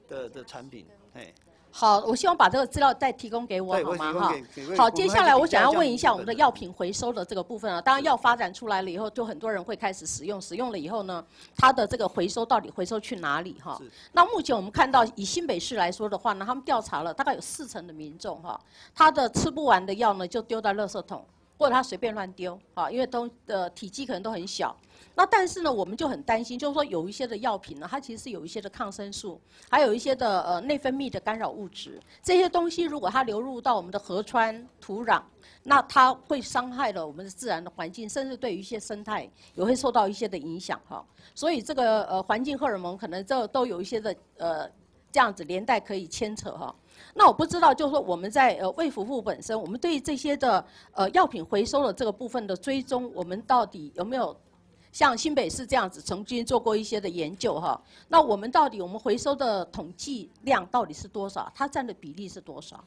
的的产品，哎。好，我希望把这个资料再提供给我，好吗？哈，好，接下来我想要问一下我们的药品回收的这个部分啊。当然，药发展出来了以后，就很多人会开始使用，使用了以后呢，它的这个回收到底回收去哪里？哈，那目前我们看到以新北市来说的话呢，他们调查了大概有四成的民众哈，他的吃不完的药呢就丢在垃圾桶，或者他随便乱丢，哈，因为都的体积可能都很小。那但是呢，我们就很担心，就是说有一些的药品呢，它其实是有一些的抗生素，还有一些的呃内分泌的干扰物质。这些东西如果它流入到我们的河川、土壤，那它会伤害了我们的自然的环境，甚至对于一些生态也会受到一些的影响哈。所以这个呃环境荷尔蒙可能这都有一些的呃这样子连带可以牵扯哈。那我不知道，就是说我们在呃卫福部本身，我们对这些的呃药品回收的这个部分的追踪，我们到底有没有？像新北市这样子，曾经做过一些的研究哈。那我们到底我们回收的统计量到底是多少？它占的比例是多少？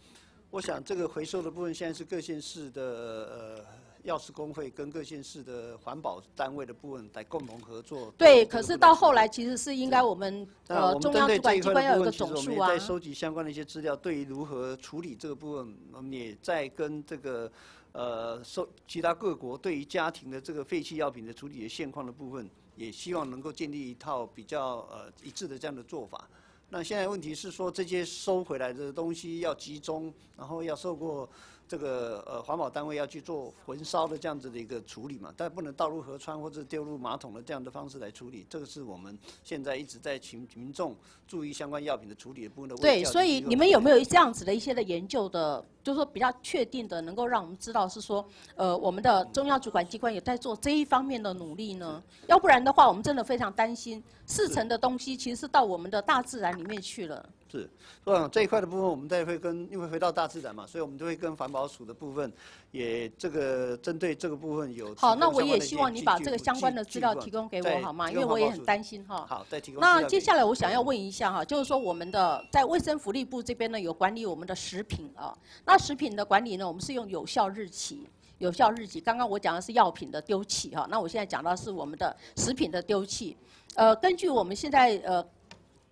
我想这个回收的部分，现在是各县市的呃药师工会跟各县市的环保单位的部分来共同合作。对，可是到后来其实是应该我们呃中央主管机关要有个总数啊。在收集相关的一些资料，对于如何处理这个部分，我们也在跟这个。呃，收其他各国对于家庭的这个废弃药品的处理的现况的部分，也希望能够建立一套比较呃一致的这样的做法。那现在问题是说，这些收回来的东西要集中，然后要受过。这个呃环保单位要去做焚烧的这样子的一个处理嘛，但不能倒入河川或者丢入马桶的这样的方式来处理，这个是我们现在一直在请民众注意相关药品的处理的部分的。对，所以你们有没有这样子的一些的研究的，就是说比较确定的，能够让我们知道是说，呃，我们的中央主管机关也在做这一方面的努力呢？要不然的话，我们真的非常担心，四成的东西其实是到我们的大自然里面去了。是，嗯，这一块的部分，我们再会跟，因为回到大自然嘛，所以我们都会跟环保署的部分，也这个针对这个部分有。好，那我也希望你把这个相关的资料提供给我好吗？因为我也很担心哈。好，再提供。那接下来我想要问一下哈，就是说我们的在卫生福利部这边呢，有管理我们的食品啊。那食品的管理呢，我们是用有效日期，有效日期。刚刚我讲的是药品的丢弃哈，那我现在讲到是我们的食品的丢弃。呃，根据我们现在呃。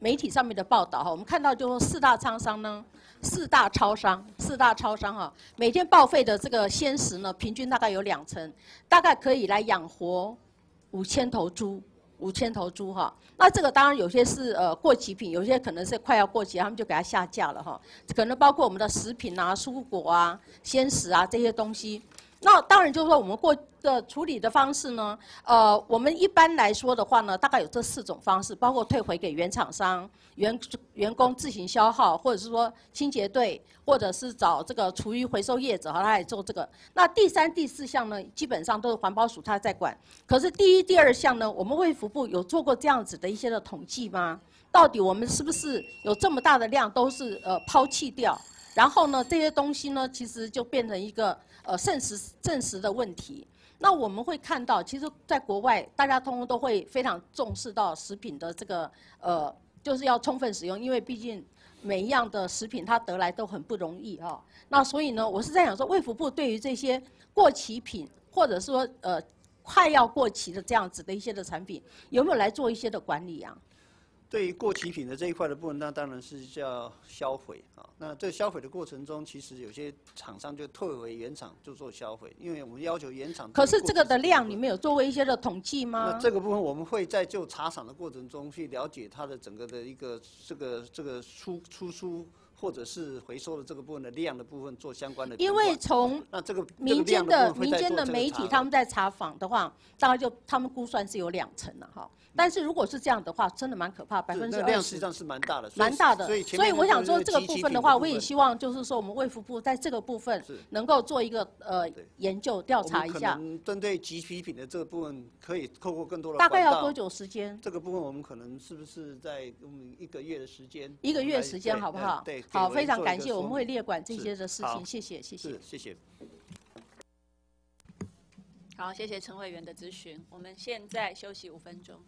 媒体上面的报道哈，我们看到就说四大超商呢，四大超商，四大超商哈，每天报废的这个鲜食呢，平均大概有两成，大概可以来养活五千头猪，五千头猪哈。那这个当然有些是呃过期品，有些可能是快要过期，他们就给它下架了哈。可能包括我们的食品啊、蔬果啊、鲜食啊这些东西。那当然就是说，我们过的处理的方式呢，呃，我们一般来说的话呢，大概有这四种方式，包括退回给原厂商、员员工自行消耗，或者是说清洁队，或者是找这个厨余回收业者，他来做这个。那第三、第四项呢，基本上都是环保署他在管。可是第一、第二项呢，我们卫福部有做过这样子的一些的统计吗？到底我们是不是有这么大的量都是呃抛弃掉？然后呢，这些东西呢，其实就变成一个呃证实证实的问题。那我们会看到，其实在国外，大家通通都会非常重视到食品的这个呃，就是要充分使用，因为毕竟每一样的食品它得来都很不容易啊。那所以呢，我是在想说，卫福部对于这些过期品，或者说呃快要过期的这样子的一些的产品，有没有来做一些的管理啊？对于过期品的这一块的部分，那当然是叫销毁啊。那这销毁的过程中，其实有些厂商就退回原厂就做销毁，因为我们要求原厂。可是这个的量，你们有做过一些的统计吗？那这个部分我们会在就查厂的过程中去了解它的整个的一个这个这个出出输。或者是回收的这个部分的量的部分做相关的，因为从那这个民间的民间的媒体他们在查访的话，大概就他们估算是有两成了哈。但是如果是这样的话，真的蛮可怕，百分之二十。量实际上是蛮大的，蛮大的。所以所以我想说这个部分的话，我也希望就是说我们卫福部在这个部分能够做一个呃研究调查一下。针对集体品的这个部分，可以透过更多的大概要多久时间？这个部分我们可能是不是在嗯一个月的时间？一个月时间好不好？对。好，非常感谢，我们会列管这些的事情，谢谢，谢谢，谢谢。好，谢谢陈委员的咨询，我们现在休息五分钟。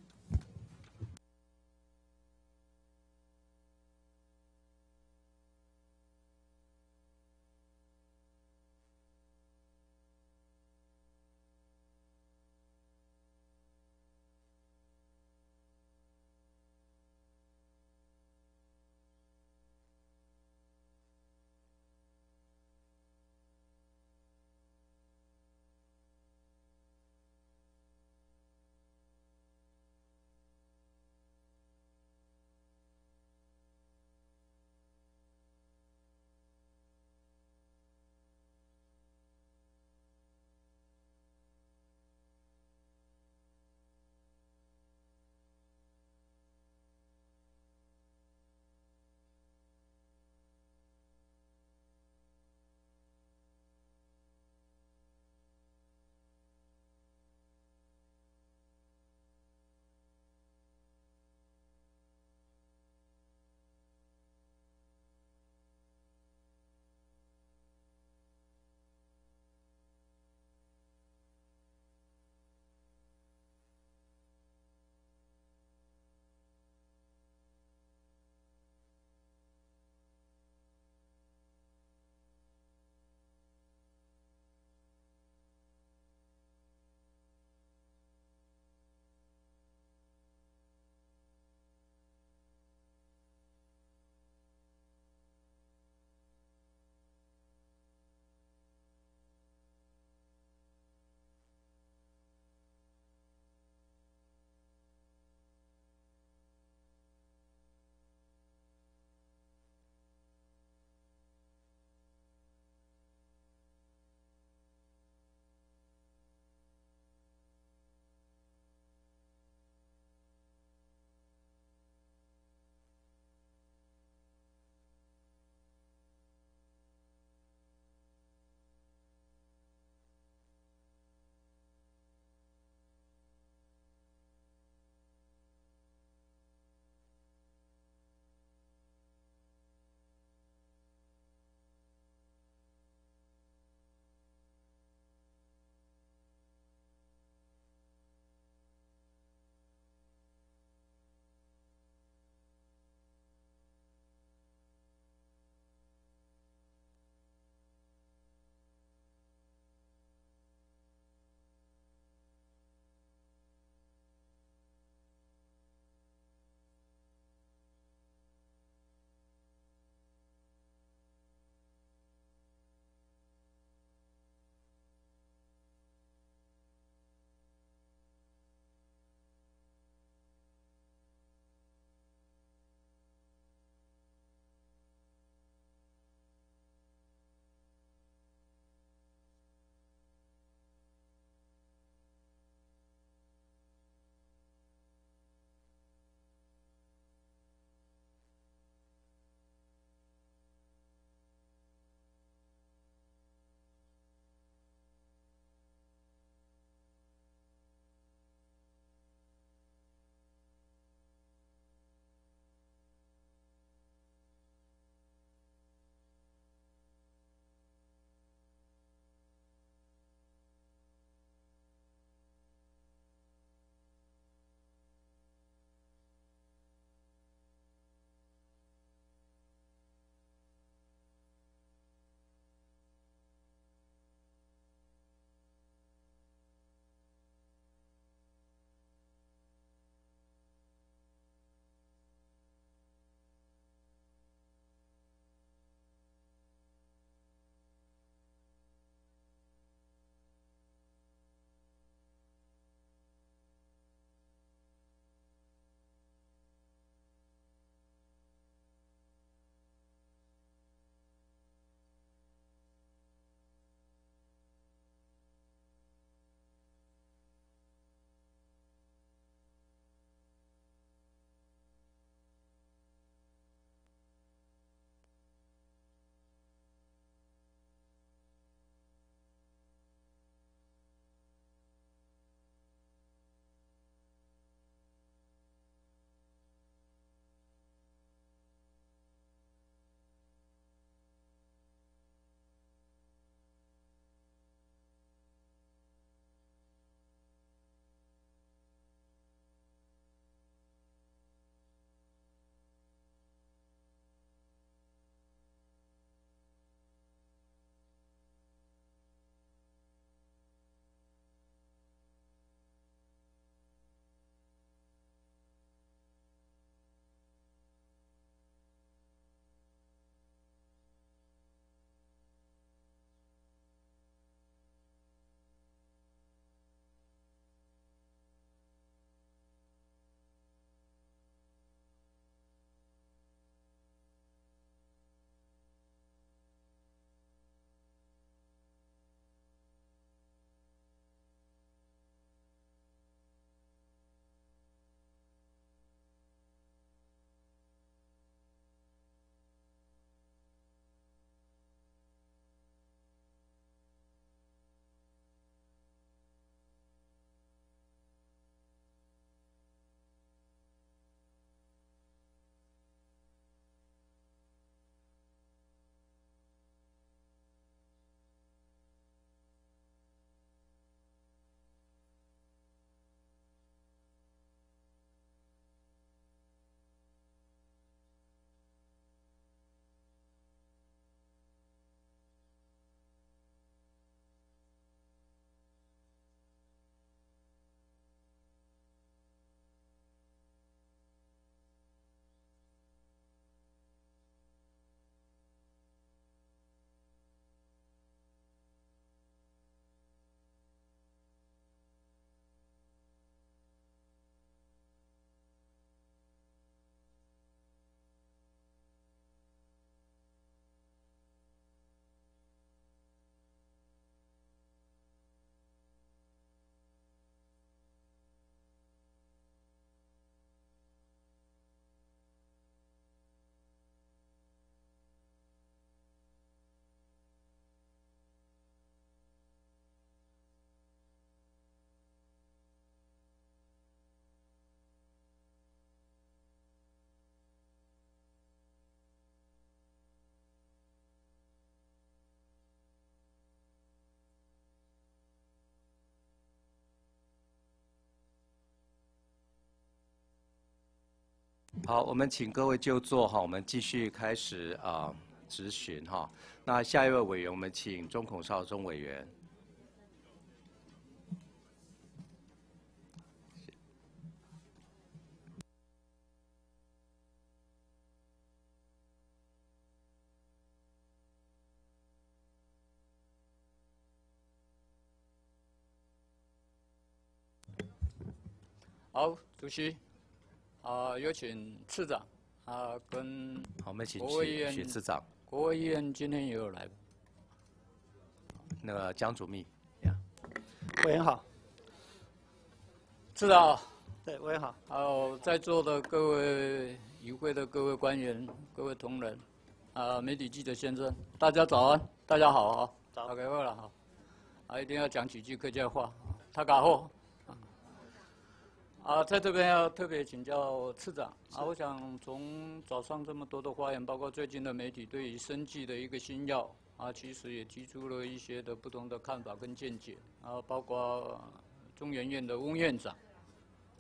好，我们请各位就坐哈，我们继续开始啊质询哈。那下一位委员，我们请钟孔少中委员。好，主席，啊，有请次长，啊，跟好，我们请国会议员许次长。国会议员今天也有来，那个江主秘，委员好。次长。对，委员好。还有在座的各位与会的各位官员、各位同仁，啊，媒体记者先生，大家早安，大家好啊，早，大家好了哈，啊，一定要讲几句客家话，他搞后。啊，在这边要特别请教次长。啊，我想从早上这么多的发言，包括最近的媒体对于生计的一个新药啊，其实也提出了一些的不同的看法跟见解。啊，包括中研院的翁院长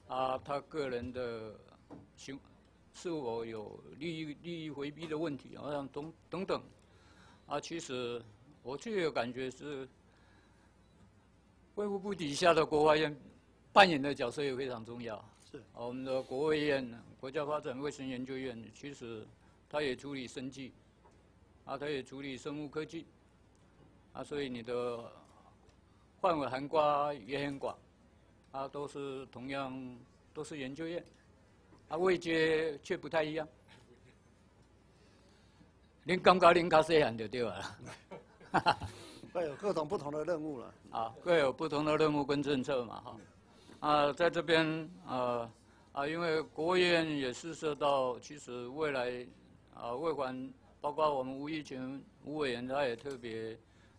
啊，他个人的行是否有利益利益回避的问题，好像等等等。啊，其实我最有感觉是卫福部底下的国发院。扮演的角色也非常重要。是，我们的国卫院、国家发展卫生研究院，其实它也处理生技，啊，它也处理生物科技，啊，所以你的范围涵盖也很广，啊，都是同样都是研究院，啊，位阶却不太一样。您刚刚您卡细汉就对了，各有各种不同的任务了。啊，各有不同的任务跟政策嘛，哈。啊，在这边啊啊，因为国务院也是涉到，其实未来啊，卫管包括我们吴益群吴委员，他也特别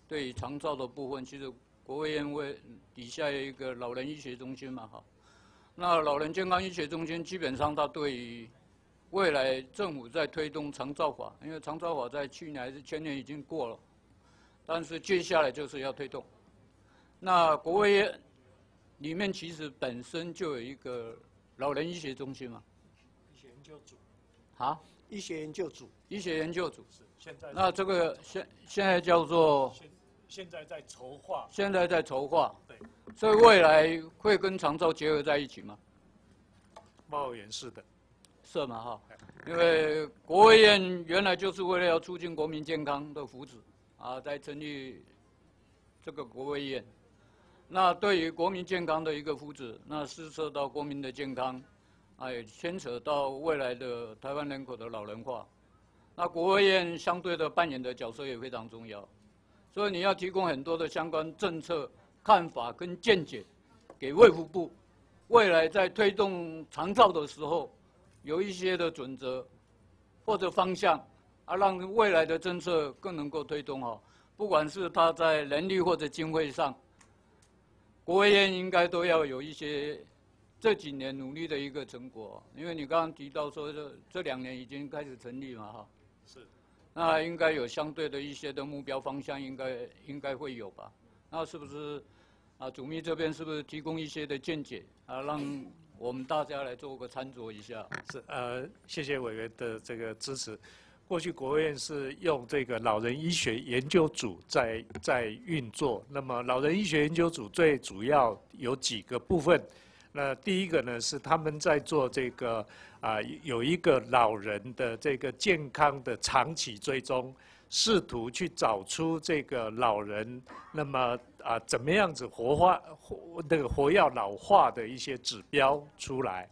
对于长照的部分，其实国务院为底下有一个老人医学中心嘛，哈。那老人健康医学中心基本上，它对于未来政府在推动长照法，因为长照法在去年还是前年已经过了，但是接下来就是要推动。那国务院。里面其实本身就有一个老人医学中心嘛，医学研究组，啊，医学研究组，医学研究组。是现在。那这个现现在叫做，现现在在筹划，现在在筹划，对，所以未来会跟长照结合在一起吗？贸员是的，是嘛哈？因为国务院原来就是为了要促进国民健康的福祉啊，在成立这个国卫院。那对于国民健康的一个福祉，那是涉到国民的健康，啊，也牵扯到未来的台湾人口的老人化。那国务院相对的扮演的角色也非常重要，所以你要提供很多的相关政策看法跟见解，给卫福部，未来在推动长照的时候，有一些的准则或者方向，啊，让未来的政策更能够推动哦。不管是他在人力或者经费上。国卫院应该都要有一些这几年努力的一个成果，因为你刚刚提到说这这两年已经开始成立嘛，哈，是，那应该有相对的一些的目标方向，应该应该会有吧？那是不是啊？主秘这边是不是提供一些的见解啊，让我们大家来做个参酌一下？是，呃，谢谢委员的这个支持。过去国务院是用这个老人医学研究组在在运作。那么老人医学研究组最主要有几个部分。那第一个呢是他们在做这个啊有一个老人的这个健康的长期追踪，试图去找出这个老人那么啊怎么样子活化活那个活要老化的一些指标出来。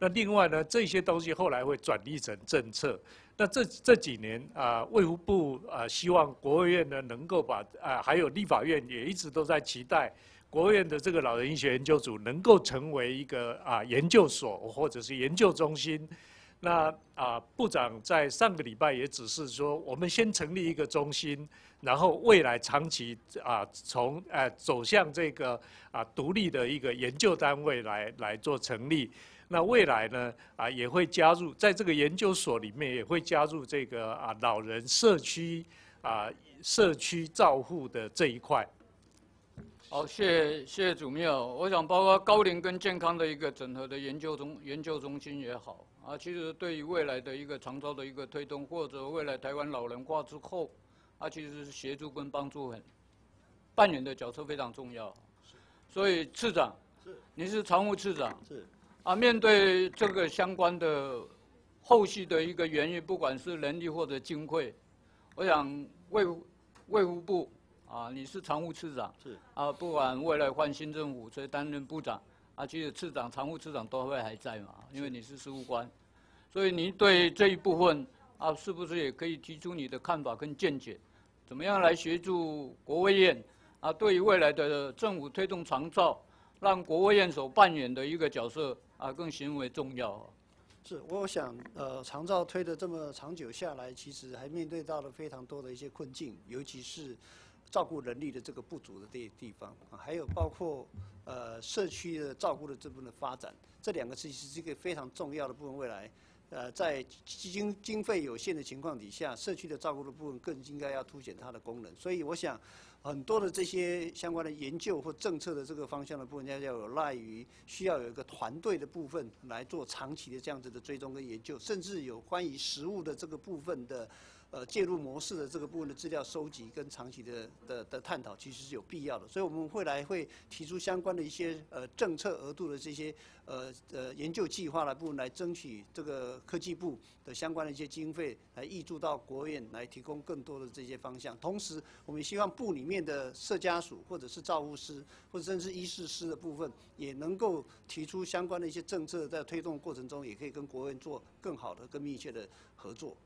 那另外呢这些东西后来会转译成政策。那这这几年啊，卫福部啊，希望国务院呢能够把啊，还有立法院也一直都在期待国务院的这个老人医学研究组能够成为一个啊研究所或者是研究中心。那啊，部长在上个礼拜也只是说，我们先成立一个中心，然后未来长期啊从呃走向这个啊独立的一个研究单位来来做成立。那未来呢？啊，也会加入在这个研究所里面，也会加入这个啊老人社区啊社区照护的这一块。好，谢谢谢谢主秘哦。我想包括高龄跟健康的一个整合的研究中研究中心也好啊，其实对于未来的一个长照的一个推动，或者未来台湾老人化之后，啊，其实是协助跟帮助很扮演的角色非常重要。所以次长，是你是常务次长，是啊，面对这个相关的后续的一个原因，不管是人力或者经费，我想卫卫福部啊，你是常务次长，是啊，不管未来换新政府谁担任部长，啊，其实次长、常务次长都会还在嘛，因为你是事务官，所以你对这一部分啊，是不是也可以提出你的看法跟见解？怎么样来协助国卫院啊？对于未来的政府推动长照，让国卫院所扮演的一个角色啊，更行为重要。是，我想，呃，长照推的这么长久下来，其实还面对到了非常多的一些困境，尤其是照顾人力的这个不足的地地方啊，还有包括呃社区的照顾的这部分的发展，这两个其实是一个非常重要的部分。未来，呃，在经经费有限的情况底下，社区的照顾的部分更应该要凸显它的功能。所以，我想。很多的这些相关的研究或政策的这个方向的部分，要要有赖于需要有一个团队的部分来做长期的这样子的追踪跟研究，甚至有关于食物的这个部分的。呃，介入模式的这个部分的资料收集跟长期的的的探讨，其实是有必要的。所以我们会来会提出相关的一些呃政策额度的这些呃呃研究计划的部分，来争取这个科技部的相关的一些经费，来挹注到国院来提供更多的这些方向。同时，我们希望部里面的社家属或者是照护师或者甚至医师师的部分，也能够提出相关的一些政策，在推动过程中，也可以跟国院做更好的、更密切的合作。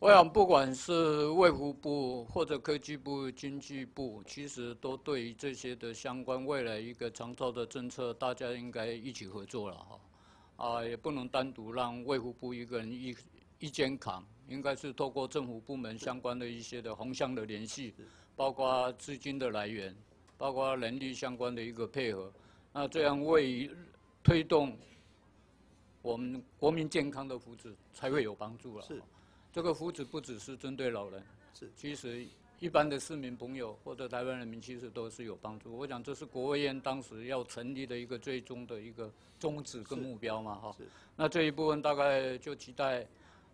我想，不管是卫福部或者科技部、经济部，其实都对于这些的相关未来一个长照的政策，大家应该一起合作了哈。啊，也不能单独让卫福部一个人一一肩扛，应该是透过政府部门相关的一些的横向的联系，包括资金的来源，包括人力相关的一个配合，那这样为推动我们国民健康的福祉才会有帮助了。是。这个福祉不只是针对老人，是其实一般的市民朋友或者台湾人民其实都是有帮助。我想这是国务院当时要成立的一个最终的一个宗旨跟目标嘛，哈。那这一部分大概就期待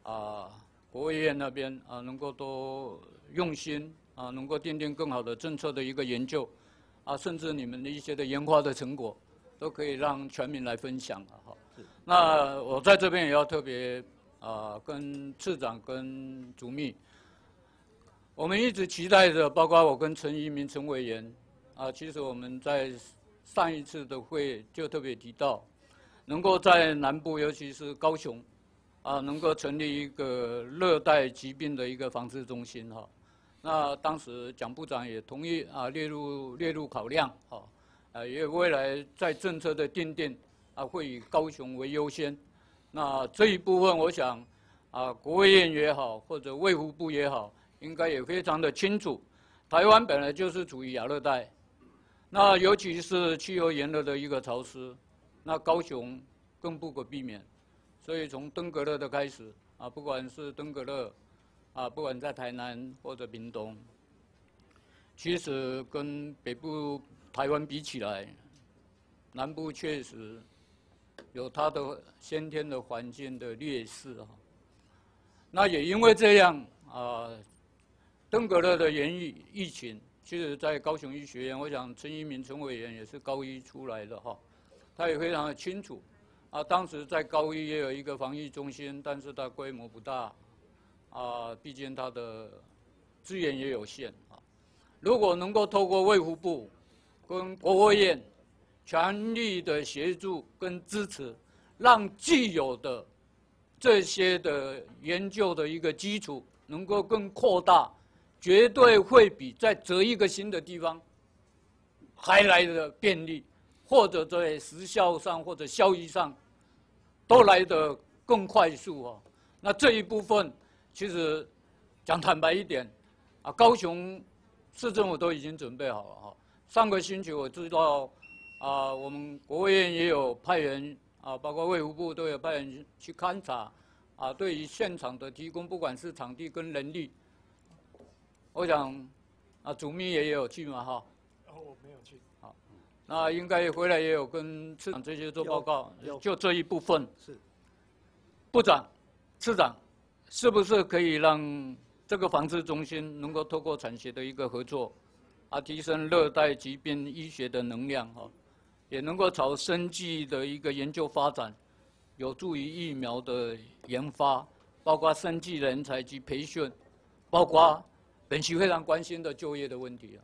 啊国务院那边啊能够多用心啊，能够奠定更好的政策的一个研究啊，甚至你们的一些的研发的成果都可以让全民来分享了哈。那我在这边也要特别。啊，跟次长、跟主秘，我们一直期待着，包括我跟陈一鸣陈委员，啊，其实我们在上一次的会就特别提到，能够在南部，尤其是高雄，啊，能够成立一个热带疾病的一个防治中心哈。那当时蒋部长也同意啊，列入列入考量哈，啊，也未来在政策的奠定啊，会以高雄为优先。那这一部分，我想，啊，国卫院也好，或者卫福部也好，应该也非常的清楚。台湾本来就是处于亚热带，那尤其是气候炎热的一个潮湿，那高雄更不可避免。所以从登革热的开始，啊，不管是登革热，啊，不管在台南或者屏东，其实跟北部台湾比起来，南部确实。有它的先天的环境的劣势啊，那也因为这样啊，登革热的原疫疫情，其实在高雄医学院，我想陈一鸣陈委员也是高一出来的哈，他也非常的清楚啊，当时在高一也有一个防疫中心，但是它规模不大啊，毕竟它的资源也有限啊，如果能够透过卫福部跟国卫院。全力的协助跟支持，让既有的这些的研究的一个基础能够更扩大，绝对会比在择一个新的地方还来的便利，或者在时效上或者效益上都来得更快速啊。那这一部分其实讲坦白一点啊，高雄市政府都已经准备好了哈。上个星期我知道。啊，我们国务院也有派人啊，包括卫福部都有派人去勘察，啊，对于现场的提供，不管是场地跟人力，我想啊，主秘也有去嘛，哈。然后我没有去。好，那应该回来也有跟市长这些做报告，就这一部分。是。部长、市长，是不是可以让这个防治中心能够透过产学的一个合作，啊，提升热带疾病医学的能量哈，也能够朝生计的一个研究发展，有助于疫苗的研发，包括生计人才及培训，包括本期非常关心的就业的问题啊。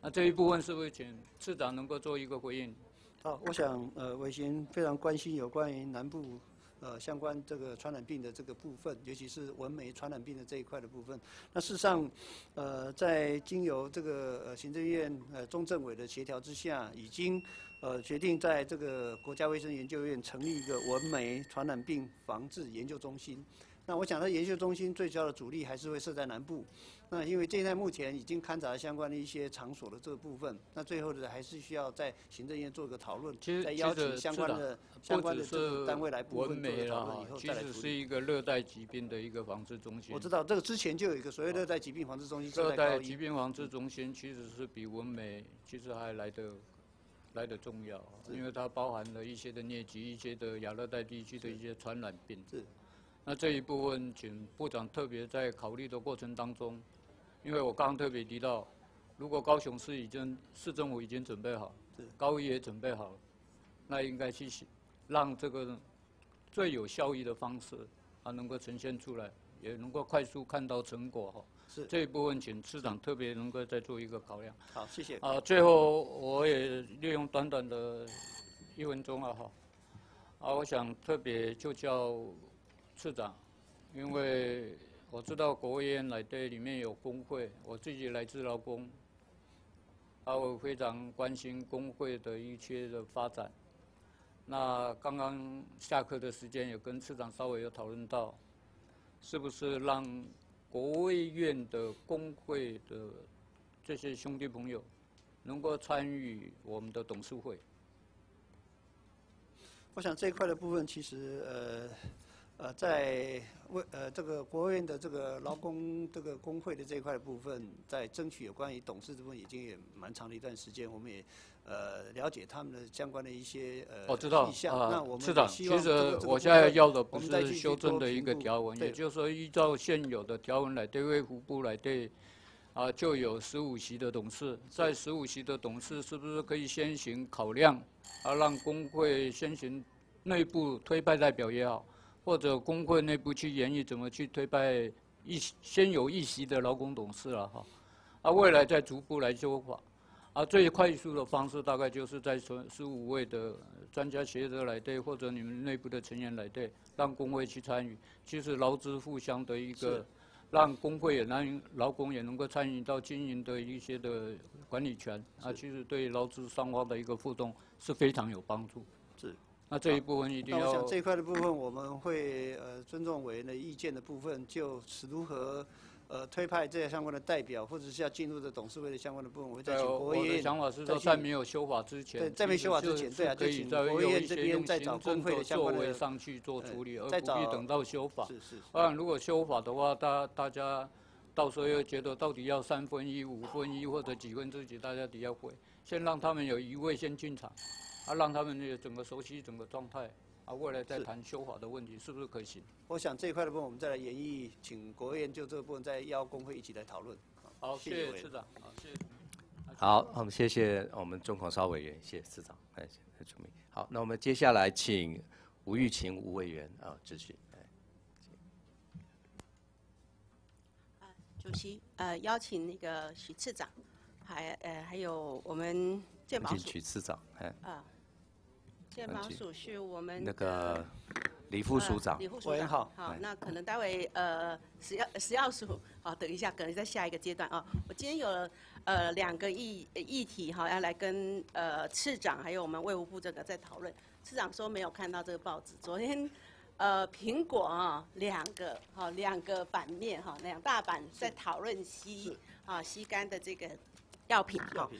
那这一部分是不是请次长能够做一个回应？好，我想呃，伟贤非常关心有关于南部。呃，相关这个传染病的这个部分，尤其是蚊媒传染病的这一块的部分，那事实上，呃，在经由这个呃行政院呃中政委的协调之下，已经呃决定在这个国家卫生研究院成立一个蚊媒传染病防治研究中心。那我想，它研究中心最主要的主力还是会设在南部。那因为现在目前已经勘察相关的一些场所的这个部分，那最后的还是需要在行政院做个讨论，再邀请相关的相关的这个单位来部分做讨论以后再来其实是一个热带疾病的一个防治中心。我知道这个之前就有一个所谓热带疾病防治中心。热带疾病防治中心其实是比文美其实还来得来的重要，因为它包含了一些的疟疾、一些的亚热带地区的一些传染病。是。那这一部分，请部长特别在考虑的过程当中。因为我刚刚特别提到，如果高雄市已经市政府已经准备好，高一也准备好了，那应该去让这个最有效益的方式啊能够呈现出来，也能够快速看到成果哈。是这一部分，请市长特别能够再做一个考量。好，谢谢。啊，最后我也利用短短的一分钟啊哈，啊，我想特别就叫市长，因为。我知道国务院来对里面有工会，我自己来自劳工，啊，我非常关心工会的一切的发展。那刚刚下课的时间也跟市长稍微有讨论到，是不是让国务院的工会的这些兄弟朋友能够参与我们的董事会？我想这一块的部分其实呃。呃，在为呃这个国务院的这个劳工这个工会的这一块的部分，在争取有关于董事这部分已经也蛮长的一段时间，我们也呃了解他们的相关的一些呃意向。那我们是的，其实我现在要的不是修正的一个条文，也就是说依照现有的条文来对卫福部来对啊，就有十五席的董事，在十五席的董事是不是可以先行考量，啊让工会先行内部推派代表也好。或者工会内部去研议怎么去推派一先有一席的劳工董事了哈，啊未来再逐步来修法，啊最快速的方式大概就是在十十五位的专家学者来对，或者你们内部的成员来对，让工会去参与，其实劳资互相的一个，让工会也能劳工也能够参与到经营的一些的管理权，啊其实对劳资双方的一个互动是非常有帮助。是。那这一部分一定要。那我想这一块的部分，我们会呃尊重委员的意见的部分，就是如何呃推派这些相关的代表，或者是要进入的董事会的相关的部分，我会再请国务院。我的想法是说，在没有修法之前，对，在没修法之前，对啊，就请国务院这边再找工会的相关的上去做处理，而不必等到修法。是是。啊，如果修法的话，大大家到时候又觉得到底要三分一、五分一或者几分之几，大家底下会先让他们有一位先进场。啊，让他们那个整个熟悉整个状态，啊，未来再谈修法的问题是不是可行？我想这一块的部分，我们再来研议，请国务院就这个部分再邀工会一起来讨论。好，谢谢市长。好，谢谢。好，我们谢谢我们中广稍委员，谢谢市长，哎，很出名。好，那我们接下来请吴玉琴吴委员啊咨询。主席，呃，邀请那个许次长，还呃还有我们健保局。许次长，哎。啊。健保署是我们那个李副署长，李副署长好，好，那可能待会呃食药食药署 好，等一下可能在下一个阶段啊。我今天有呃两个议议题哈，要来跟呃次长还有我们卫务部这个在讨论。次长说没有看到这个报纸，昨天呃苹果啊两个哈两个版面哈两大版在讨论吸啊吸干的这个药品哈。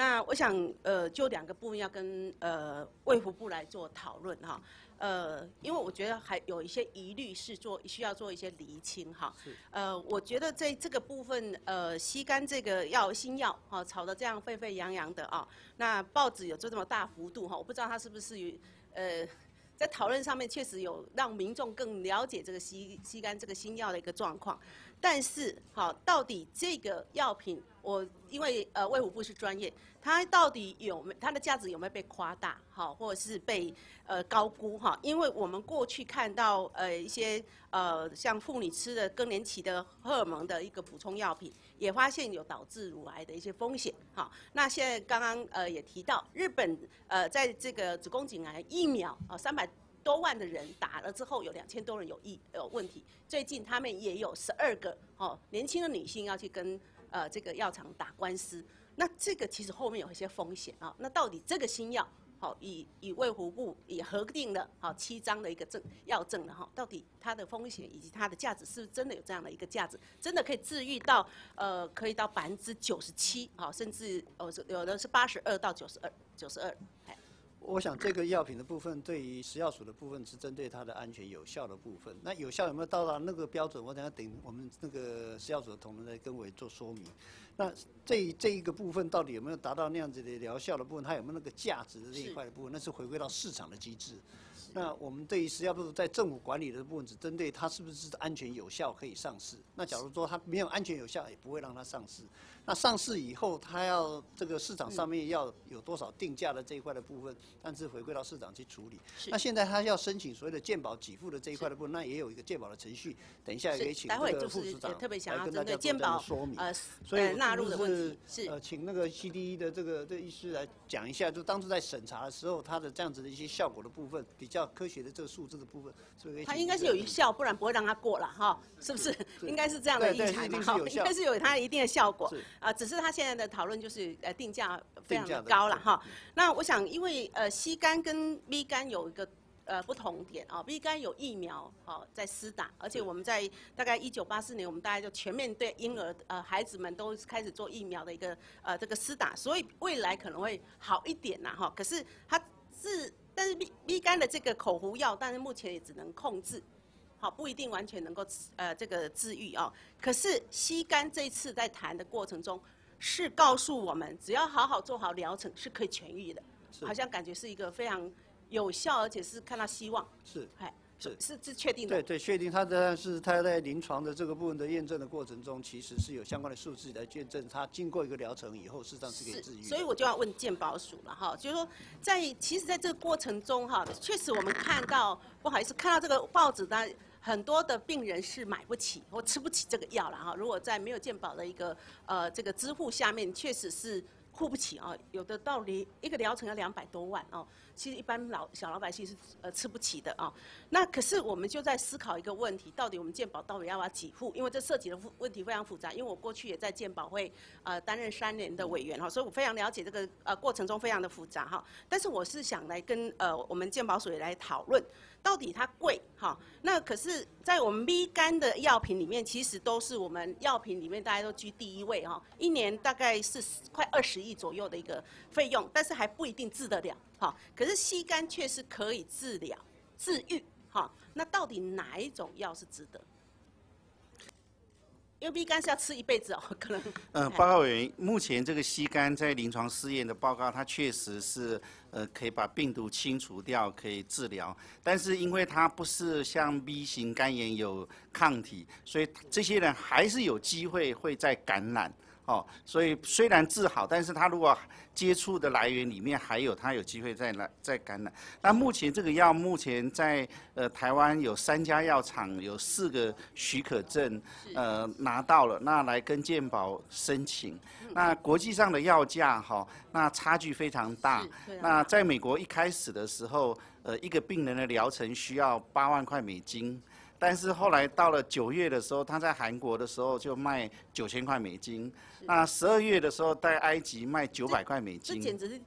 那我想，呃，就两个部分要跟呃卫福部来做讨论哈，呃，因为我觉得还有一些疑虑是做需要做一些厘清哈。呃，我觉得在这个部分，呃，吸干这个药新药哈，炒得这样沸沸扬扬的啊，那报纸有做这么大幅度哈，我不知道它是不是有呃。在讨论上面确实有让民众更了解这个吸吸干这个新药的一个状况。但是，好，到底这个药品，我因为呃卫福部是专业，它到底有没它的价值有没有被夸大，好，或者是被呃高估哈？因为我们过去看到呃一些呃像妇女吃的更年期的荷尔蒙的一个补充药品，也发现有导致乳癌的一些风险，哈，那现在刚刚呃也提到日本呃在这个子宫颈癌疫苗啊三百。多万的人打了之后，有两千多人有异有问题。最近他们也有十二个哦年轻的女性要去跟呃这个药厂打官司。那这个其实后面有一些风险啊。那到底这个新药好以以卫福部也核定了好七张的一个证药证的哈？到底它的风险以及它的价值是不是真的有这样的一个价值？真的可以治愈到呃可以到百分之九十七啊，甚至呃有的是八十二到九十二九十二。我想这个药品的部分，对于食药署的部分是针对它的安全有效的部分。那有效有没有到达那个标准？我等下等我们那个食药署的同仁来跟我做说明。那这这一个部分到底有没有达到那样子的疗效的部分？它有没有那个价值的这一块的部分？那是回归到市场的机制。那我们对于食药部在政府管理的部分，只针对它是不是安全有效可以上市。那假如说它没有安全有效，也不会让它上市。那上市以后，它要这个市场上面要有多少定价的这一块的部分，但是回归到市场去处理。那现在它要申请所谓的鉴保给付的这一块的部分，那也有一个鉴保的程序。等一下也可以请这个副市长来跟大家做的说明。所以纳入的问题是呃，请那个 CDE 的这个这医师来讲一下，就当初在审查的时候，它的这样子的一些效果的部分，比较科学的这个数字的部分，是不是？它应该是有效，不然不会让它过了哈，是不是？应该是这样的议材嘛哈，应该是有它一定的效果。啊，只是他现在的讨论就是呃定价非常的高了哈。那我想，因为呃 C 肝跟 B 肝有一个呃不同点啊，B 肝有疫苗好在施打，而且我们在大概一九八四年，我们大概就全面对婴儿呃孩子们都开始做疫苗的一个呃这个施打，所以未来可能会好一点呐哈。可是它是但是 B B 肝的这个口服药，但是目前也只能控制。好，不一定完全能够呃这个治愈哦。可是吸肝这次在谈的过程中，是告诉我们，只要好好做好疗程是可以痊愈的，好像感觉是一个非常有效，而且是看到希望。是，哎，是是是确定的。对对，确定它的是他在临床的这个部分的验证的过程中，其实是有相关的数字来见证他经过一个疗程以后，事实上是可以治愈。所以我就要问健保署了哈，就是说在其实在这个过程中哈，确实我们看到不好意思看到这个报纸的。很多的病人是买不起或吃不起这个药了哈。如果在没有健保的一个呃这个支付下面，确实是付不起啊。有的道理一个疗程要两百多万哦。其实一般老小老百姓是呃吃不起的啊。那可是我们就在思考一个问题：到底我们健保到底要不要给付？因为这涉及的问题非常复杂。因为我过去也在健保会呃担任三年的委员哈，所以我非常了解这个呃过程中非常的复杂哈。但是我是想来跟呃我们健保署来讨论。到底它贵哈？那可是，在我们 B 肝的药品里面，其实都是我们药品里面大家都居第一位哈。一年大概是快二十亿左右的一个费用，但是还不一定治得了哈。可是吸肝却是可以治疗、治愈好。那到底哪一种药是值得？因为 B 肝是要吃一辈子哦，可能。嗯，报告委员，目前这个吸肝在临床试验的报告，它确实是。呃，可以把病毒清除掉，可以治疗，但是因为它不是像 B 型肝炎有抗体，所以这些人还是有机会会再感染。哦，所以虽然治好，但是他如果接触的来源里面还有，他有机会再来再感染。那目前这个药目前在呃台湾有三家药厂有四个许可证，呃拿到了，那来跟健保申请。那国际上的药价哈，那差距非常大。那在美国一开始的时候，呃一个病人的疗程需要八万块美金。但是后来到了九月的时候，他在韩国的时候就卖九千块美金，那十二月的时候在埃及卖九百块美金，这简直是。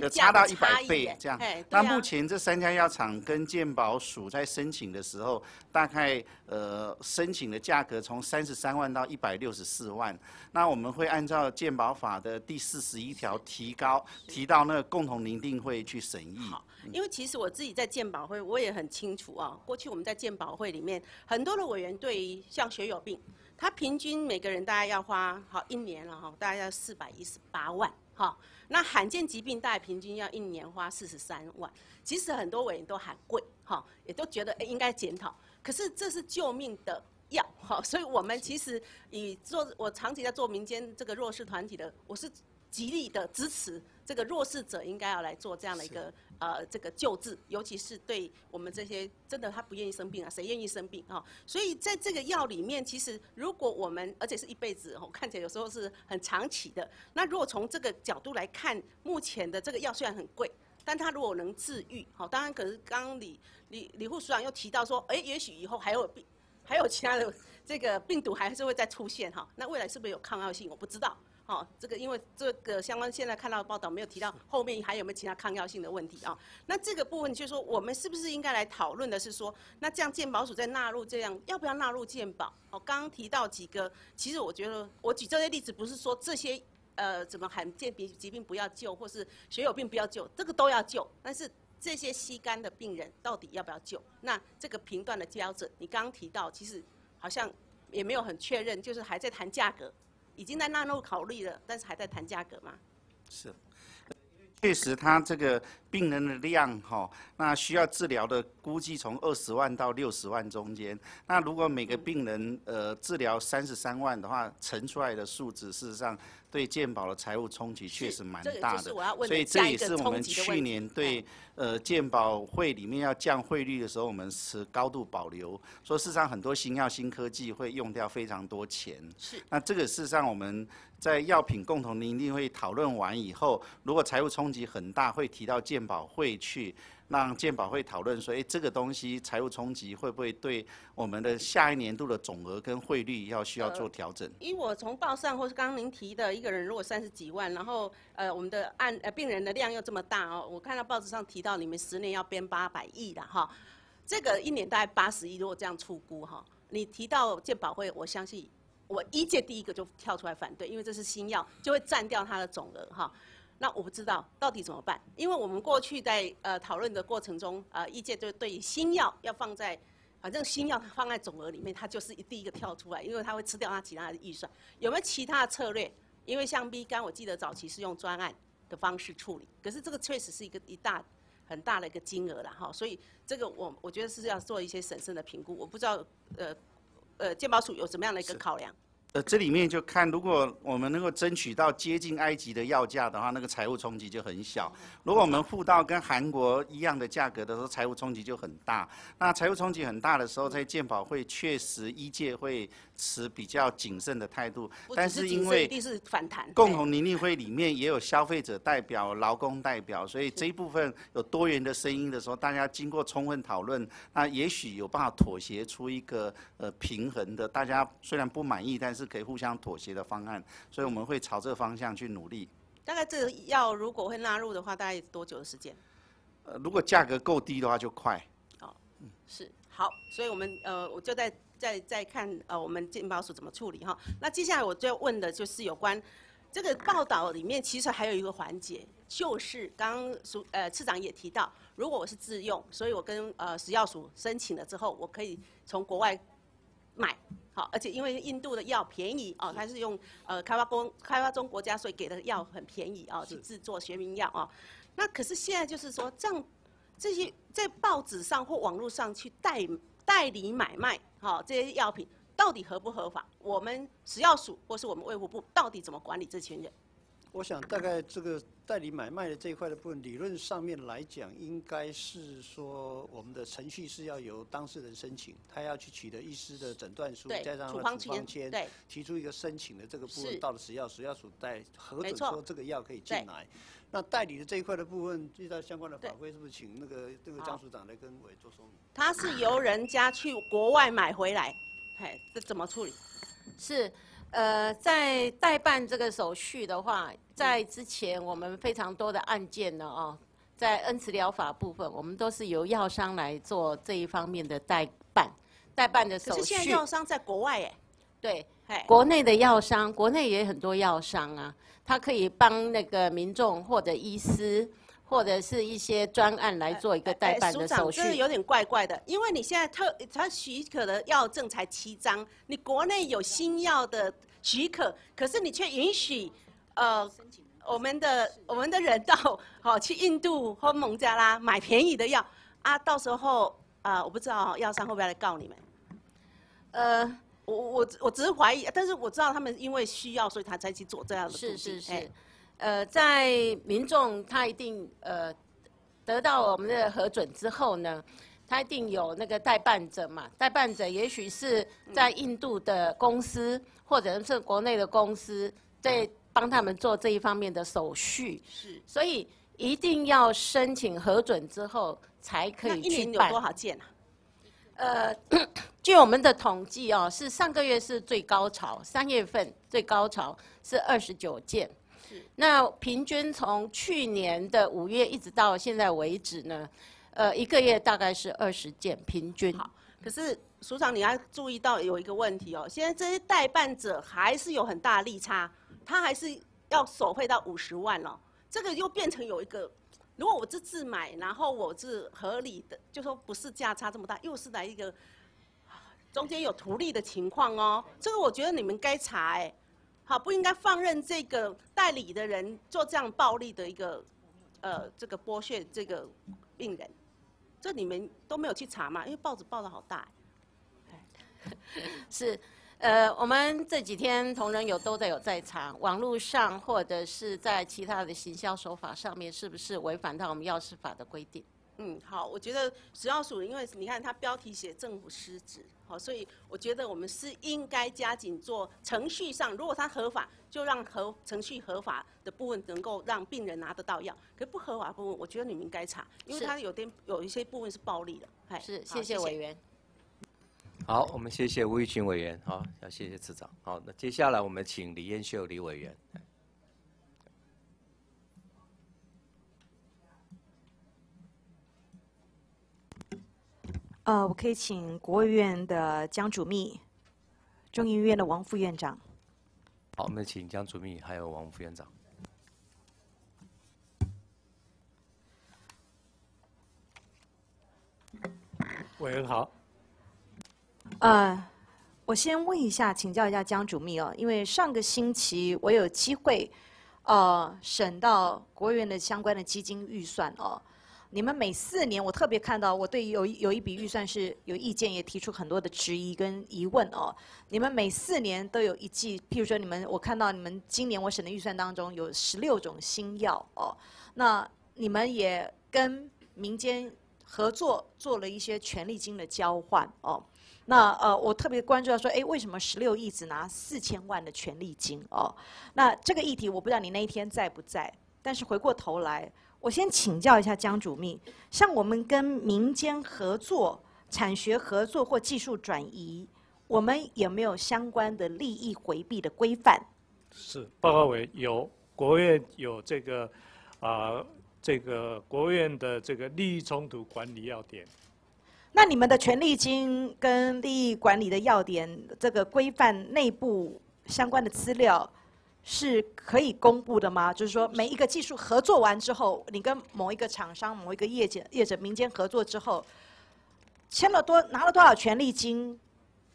有差到一百倍这样，那目前这三家药厂跟健保署在申请的时候，大概呃申请的价格从三十三万到一百六十四万。那我们会按照健保法的第四十一条提高，提到那个共同拟定会去审议。好，因为其实我自己在健保会，我也很清楚啊。过去我们在健保会里面，很多的委员对于像血友病，他平均每个人大概要花好一年了哈，大概要四百一十八万。好，那罕见疾病大概平均要一年花四十三万，其实很多委员都喊贵，哈，也都觉得哎应该检讨。可是这是救命的药，哈，所以我们其实以做我长期在做民间这个弱势团体的，我是极力的支持这个弱势者应该要来做这样的一个呃这个救治，尤其是对我们这些真的他不愿意生病啊，谁愿意生病啊？所以在这个药里面，其实如果我们而且是一辈子，我看起来有时候是很长期的。那如果从这个角度来看，目前的这个药虽然很贵。但它如果能治愈，好，当然可是刚刚李李李副署长又提到说，哎，也许以后还有病，还有其他的这个病毒还是会再出现哈，那未来是不是有抗药性？我不知道，好，这个因为这个相关现在看到的报道没有提到后面还有没有其他抗药性的问题啊？那这个部分就是说，我们是不是应该来讨论的是说，那这样健保署在纳入这样，要不要纳入健保？哦，刚刚提到几个，其实我觉得我举这些例子不是说这些。呃，怎么罕见病疾病不要救，或是血友病不要救，这个都要救。但是这些吸肝的病人到底要不要救？那这个评断的标准，你刚刚提到，其实好像也没有很确认，就是还在谈价格，已经在纳入考虑了，但是还在谈价格吗？是。确实，他这个病人的量哈，那需要治疗的估计从二十万到六十万中间。那如果每个病人呃治疗三十三万的话，乘出来的数字，事实上对健保的财务冲击确实蛮大的。所以这也是我们去年对呃健保会里面要降汇率的时候，我们持高度保留。说事实上，很多新药新科技会用掉非常多钱。是。那这个事实上我们。在药品共同一定会讨论完以后，如果财务冲击很大，会提到健保会去让健保会讨论说，哎，这个东西财务冲击会不会对我们的下一年度的总额跟汇率要需要做调整？因为我从报上或是刚刚您提的一个人如果三十几万，然后呃我们的案呃病人的量又这么大哦，我看到报纸上提到你们十年要编八百亿的哈，这个一年大概八十亿，如果这样出估哈，你提到健保会，我相信。我一届第一个就跳出来反对，因为这是新药，就会占掉它的总额哈。那我不知道到底怎么办，因为我们过去在呃讨论的过程中，呃，意见就对新药要放在，反正新药放在总额里面，它就是第一个跳出来，因为它会吃掉它其他的预算。有没有其他的策略？因为像 B 肝，我记得早期是用专案的方式处理，可是这个确实是一个一大很大的一个金额了哈，所以这个我我觉得是要做一些审慎的评估。我不知道呃。呃，健保署有什么样的一个考量？呃，这里面就看，如果我们能够争取到接近埃及的要价的话，那个财务冲击就很小；如果我们付到跟韩国一样的价格的时候，财务冲击就很大。那财务冲击很大的时候，在健保会确实一届会。持比较谨慎的态度，但是因为共同拟定会里面也有消费者代表、劳工代表，所以这一部分有多元的声音的时候，大家经过充分讨论，那也许有办法妥协出一个呃平衡的，大家虽然不满意，但是可以互相妥协的方案，所以我们会朝这个方向去努力。大概这个药如果会纳入的话，大概多久的时间？呃，如果价格够低的话，就快。哦，是好，所以我们呃，我就在。再再看呃，我们健保署怎么处理哈？那接下来我就要问的就是有关这个报道里面，其实还有一个环节，就是刚刚署呃次长也提到，如果我是自用，所以我跟呃食药署申请了之后，我可以从国外买，好，而且因为印度的药便宜哦，它是用呃开发工开发中国家，所以给的药很便宜哦，去制作学名药啊。那可是现在就是说，这样这些在报纸上或网络上去代。代理买卖，好这些药品到底合不合法？我们食药署或是我们卫福部到底怎么管理这群人？我想大概这个代理买卖的这一块的部分，理论上面来讲，应该是说我们的程序是要由当事人申请，他要去取得医师的诊断书，加上处方签，提出一个申请的这个部分，到了食药食药署再核准说这个药可以进来。那代理的这一块的部分，依照相关的法规，是不是请那个这个江署长来跟委做说明？他是由人家去国外买回来，嘿，这怎么处理？是，呃，在代办这个手续的话，在之前我们非常多的案件呢，哦，在恩慈疗法部分，我们都是由药商来做这一方面的代办，代办的手续。可是现在药商在国外，哎，对，国内的药商，国内也很多药商啊。他可以帮那个民众或者医师或者是一些专案来做一个代办的手续。这有点怪怪的，因为你现在特他许可的药证才七张，你国内有新药的许可，可是你却允许呃我们的我们的人到好 去印度或孟加拉买便宜的药啊，到时候啊，我不知道药商会不会来告你们。呃，我我我只是怀疑，但是我知道他们因为需要，所以他才去做这样的事情是径。是哎是，呃，在民众他一定呃得到我们的核准之后呢，他一定有那个代办者嘛，代办者也许是在印度的公司，或者是国内的公司，在帮他们做这一方面的手续。是，所以一定要申请核准之后才可以那一年有。多少件啊？呃，据我们的统计哦，是上个月是最高潮，三月份最高潮是二十九件。那平均从去年的五月一直到现在为止呢，呃，一个月大概是二十件平均。好可是署长，你要注意到有一个问题哦，现在这些代办者还是有很大的利差，他还是要手绘到五十万哦，这个又变成有一个，如果我是自买，然后我是合理的，就说不是价差这么大，又是来一个中间有图利的情况哦，这个我觉得你们该查哎，好，不应该放任这个代理的人做这样暴力的一个呃这个剥削这个病人。这你们都没有去查嘛？因为报纸报的好大。是，呃，我们这几天同仁有都在有在查，网络上或者是在其他的行销手法上面，是不是违反到我们药师法的规定？嗯，好，我觉得食药署，因为你看它标题写政府失职，好，所以我觉得我们是应该加紧做程序上，如果它合法，就让合程序合法的部分能够让病人拿得到药，可不合法的部分，我觉得你们应该查，因为它有点有一些部分是暴力的。哎，是，好谢谢委。员。好，我们谢谢吴玉群委员，好，要谢谢次长。好，那接下来我们请李燕秀李委员。呃，我可以请国务院的江主秘，中研院的王副院长。好，我们请江主秘还有王副院长。委员好，呃，我先问一下，请教一下江主秘哦，因为上个星期我有机会，呃，审到国务院的相关的基金预算哦。你们每四年，我特别看到，我对有有一笔预算是有意见，也提出很多的质疑跟疑问哦。你们每四年都有一季，譬如说你们，我看到你们今年我审的预算当中有十六种新药哦。那你们也跟民间合作做了一些权利金的交换哦。那呃，我特别关注到说，哎，为什么十六亿只拿四千万的权利金哦？那这个议题我不知道你那一天在不在，但是回过头来，我先请教一下江主秘，像我们跟民间合作、产学合作或技术转移，我们有没有相关的利益回避的规范？是报告委有国务院有这个啊、这个国务院的这个利益冲突管理要点。那你们的权利金跟利益管理的要点，这个规范内部相关的资料是可以公布的吗？就是说，每一个技术合作完之后，你跟某一个厂商、某一个业者、业者民间合作之后，签了多拿了多少权利金，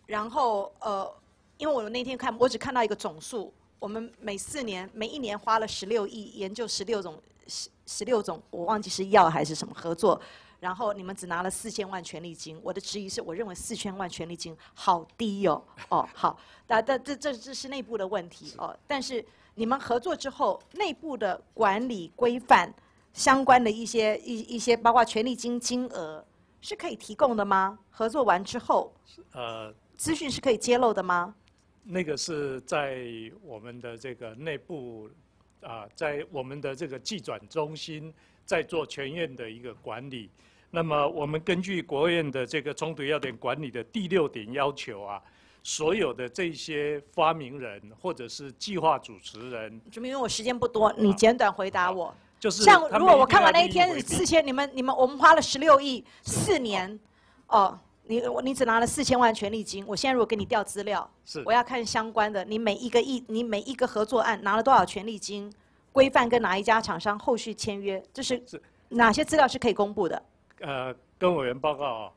然后呃，因为我那天看，我只看到一个总数，我们每四年、每一年花了十六亿研究十六种十十六种，我忘记是药还是什么合作。然后你们只拿了四千万权利金，我的质疑是我认为四千万权利金好低哦，哦好，但但这这这是内部的问题哦，但是你们合作之后，内部的管理规范相关的一些一一些包括权利金金额是可以提供的吗？合作完之后，呃，资讯是可以揭露的吗？那个是在我们的这个内部啊、在我们的这个技转中心在做全院的一个管理。那么我们根据国务院的这个冲突要点管理的第六点要求啊，所有的这些发明人或者是计划主持人，主因为我时间不多，你简短回答我。就是像如果我看完那一天四千，你们你们我们花了十六亿四年，哦，你我你只拿了四千万权利金，我现在如果给你调资料，是我要看相关的，你每一个亿，你每一个合作案拿了多少权利金，规范跟哪一家厂商后续签约，这是哪些资料是可以公布的？呃，跟委员报告啊，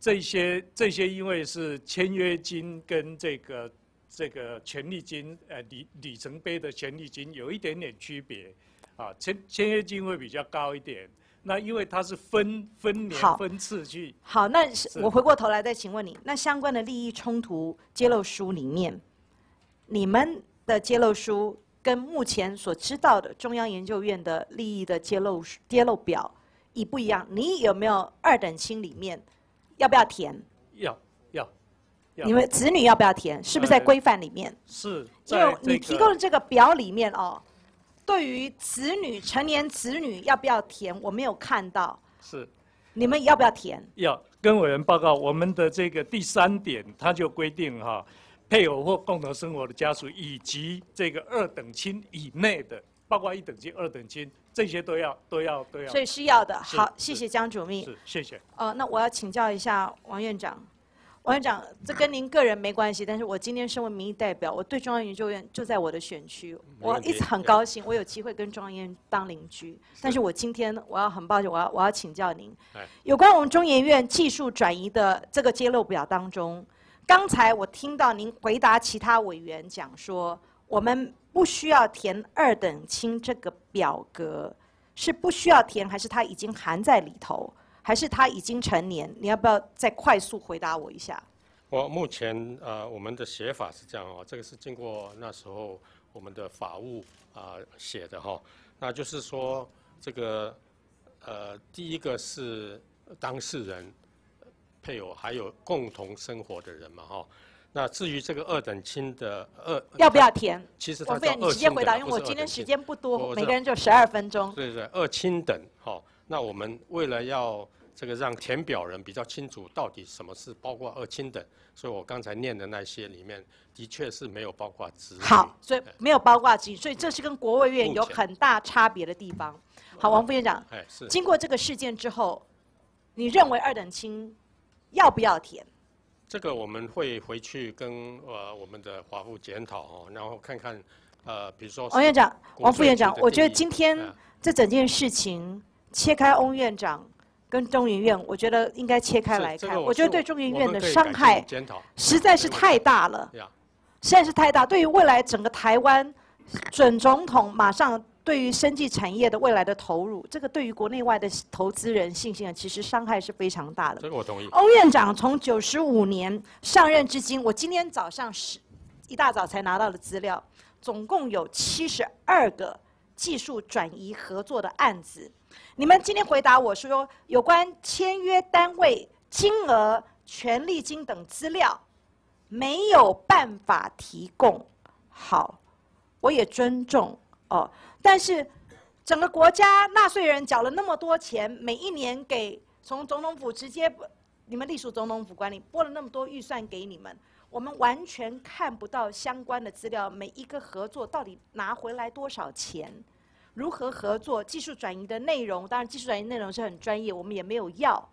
这些这些因为是签约金跟这个这个权利金呃里里程碑的权利金有一点点区别，啊签签约金会比较高一点。那因为它是分分年分次去，好，那我回过头来再请问你，那相关的利益冲突揭露书里面，你们的揭露书跟目前所知道的中央研究院的利益的揭露揭露表一不一样？你有没有二等亲里面要不要填？要要要你们子女要不要填？是不是在呃规范里面？是因为你提供的这个表里面哦，对于子女成年子女要不要填，我没有看到，是你们要不要填？要跟委员报告，我们的这个第三点，他就规定哈，配偶或共同生活的家属以及这个二等亲以内的，包括一等亲、二等亲，这些都要都要都要。所以是要的。好，谢谢江主秘。是，谢谢。呃，那我要请教一下王院长。王院长，这跟您个人没关系，但是我今天身为民意代表，我对中央研究院就在我的选区，我一直很高兴，我有机会跟中央院当邻居。但是我今天我要很抱歉，我要我要请教您，哎有关我们中研院技术转移的这个揭露表当中，刚才我听到您回答其他委员讲说，我们不需要填二等亲这个表格，是不需要填，还是它已经含在里头，还是他已经成年？你要不要再快速回答我一下？我目前呃，我们的写法是这样哦，这个是经过那时候我们的法务啊、写的哈、那就是说这个呃，第一个是当事人、配偶还有共同生活的人嘛哈、那至于这个二等亲的二要不要填？其实王副员，你直接回答，因为我今天时间不多，每个人就十二分钟。对对，二亲等，好、那我们为了要这个让填表人比较清楚到底什么是包括二亲等，所以我刚才念的那些里面，的确是没有包括子女。好，所以没有包括子，所以这是跟国卫院有很大差别的地方。好，王副院长，哎是。经过这个事件之后，你认为二等亲要不要填？这个我们会回去跟呃我们的华府检讨哦，然后看看呃，比如说王院长，王副院长，我觉得今天嗯这整件事情切开翁院长跟中研院，我觉得应该切开来看。这个我我觉得对中研院的伤害实在是太大了。呀，实在是太大，对于未来整个台湾准总统马上对于生技产业的未来的投入，这个对于国内外的投资人信心啊，其实伤害是非常大的。这个我同意。欧院长从九十五年上任至今，我今天早上十一大早才拿到的资料，总共有七十二个技术转移合作的案子。你们今天回答我说，有关签约单位、金额、权利金等资料，没有办法提供。好，我也尊重哦，但是整个国家纳税人缴了那么多钱，每一年给从总统府直接你们隶属总统府管理，拨了那么多预算给你们，我们完全看不到相关的资料，每一个合作到底拿回来多少钱，如何合作，技术转移的内容，当然技术转移内容是很专业，我们也没有要，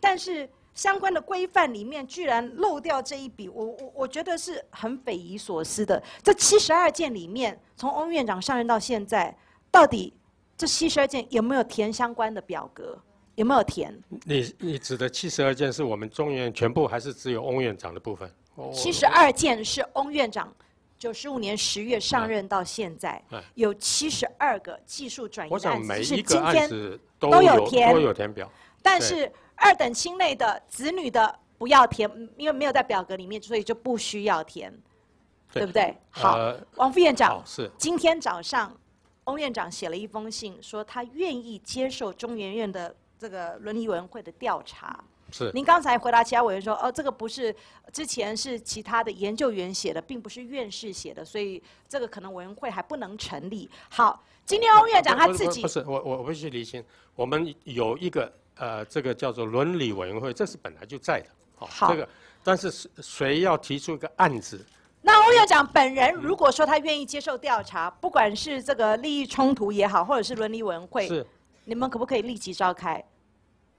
但是相关的规范里面居然漏掉这一笔，我我我觉得是很匪夷所思的。这七十二件里面，从翁院长上任到现在，到底这七十二件有没有填相关的表格？有没有填？你你指的七十二件是我们中院全部，还是只有翁院长的部分？七十二件是翁院长九十五年十月上任到现在，哎有七十二个技术转移案子，想每一个是今天案子都都有填都有填表，但是二等亲内的子女的不要填，因为没有在表格里面，所以就不需要填，对不对？好，呃王副院长，是今天早上，翁院长写了一封信，说他愿意接受中研院的这个伦理委员会的调查。是您刚才回答其他委员说，哦，这个不是之前是其他的研究员写的，并不是院士写的，所以这个可能委员会还不能成立。好，今天翁院长他自己不不是我我我必须厘清，我们有一个呃这个叫做伦理委员会，这是本来就在的，好好这个但是谁谁要提出一个案子，那欧院长本人如果说他愿意接受调查，不管是这个利益冲突也好，或者是伦理委员会，是你们可不可以立即召开？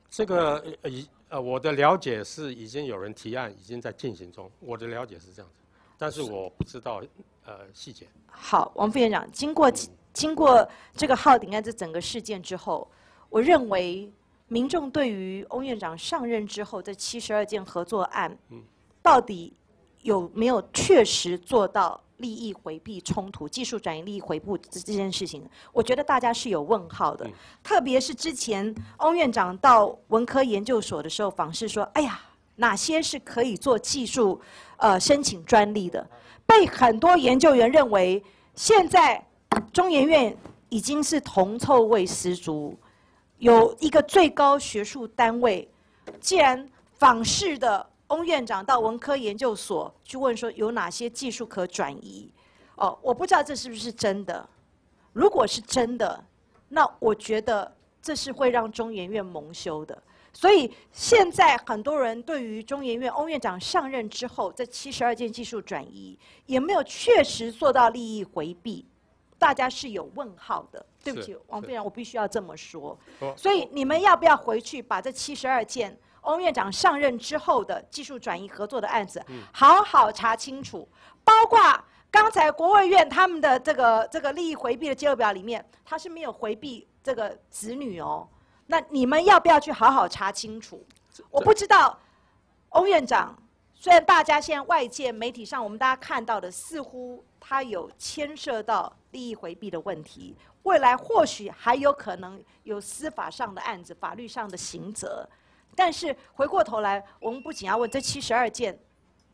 这个呃已呃我的了解是已经有人提案，已经在进行中，我的了解是这样子，但是我不知道呃细节。好，王副院长，经过经过这个浩鼎案这整个事件之后，我认为民众对于翁院长上任之后这七十二件合作案，到底有没有确实做到利益回避冲突、技术转移利益回避这这件事情？我觉得大家是有问号的。特别是之前翁院长到文科研究所的时候访视说：“哎呀，哪些是可以做技术呃申请专利的？”被很多研究员认为，现在中研院已经是铜臭味十足，有一个最高学术单位，既然访视的。翁院长到文科研究所去问说有哪些技术可转移？哦，我不知道这是不是真的。如果是真的，那我觉得这是会让中研院蒙羞的。所以现在很多人对于中研院翁院长上任之后这七十二件技术转移也没有确实做到利益回避，大家是有问号的。对不起，王院长，我必须要这么说。所以你们要不要回去把这七十二件？翁院长上任之后的技术转移合作的案子，好好查清楚。包括刚才国卫院他们的这个这个利益回避的记录表里面，他是没有回避这个子女哦。那你们要不要去好好查清楚？我不知道，翁院长虽然大家现在外界媒体上我们大家看到的似乎他有牵涉到利益回避的问题，未来或许还有可能有司法上的案子、法律上的刑责。但是回过头来，我们不仅要问这七十二件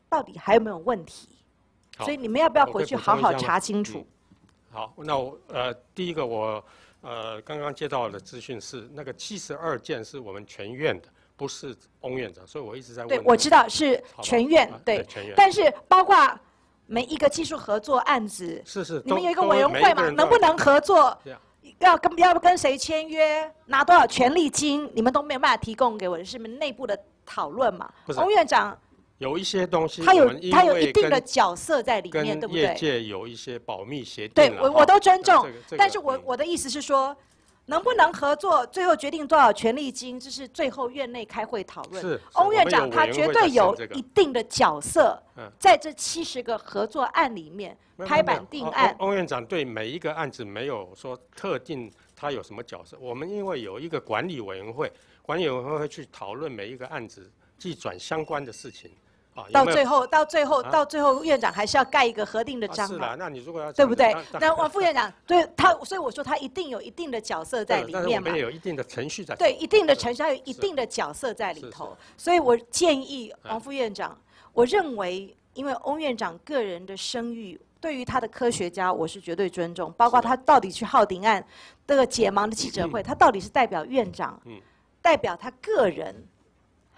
到底还有没有问题，所以你们要不要回去好好查清楚？好，那我呃，第一个我呃刚刚接到的资讯是，那个七十二件是我们全院的，不是翁院长，所以我一直在问。对，我知道是全院，对，全院。但是包括每一个技术合作案子，是是，你们有一个委员会嘛？能不能合作？要跟要不跟谁签约，拿多少权利金，你们都没有办法提供给我的，是你们内部的讨论嘛？洪院长有一些东西，他有他有一定的角色在里面，对不对？业界有一些保密协定，对我我都尊重。但是我我的意思是说，能不能合作，最后决定多少权利金，这是最后院内开会讨论。是翁院长他绝对有一定的角色，在这七十个合作案里面。拍板定案。翁院长对每一个案子没有说特定他有什么角色。我们因为有一个管理委员会，管理委员会会去讨论每一个案子计转相关的事情。啊，到最后，到最后，到最后，院长还是要盖一个核定的章。是的，那你如果要对不对？那王副院长对他，所以我说他一定有一定的角色在里面嘛。我们有一定的程序在。对，一定的程序，还有一定的角色在里头。所以我建议王副院长，我认为，因为翁院长个人的声誉。对于他的科学家，我是绝对尊重。包括他到底去浩鼎案这个解盲的记者会，他到底是代表院长，代表他个人，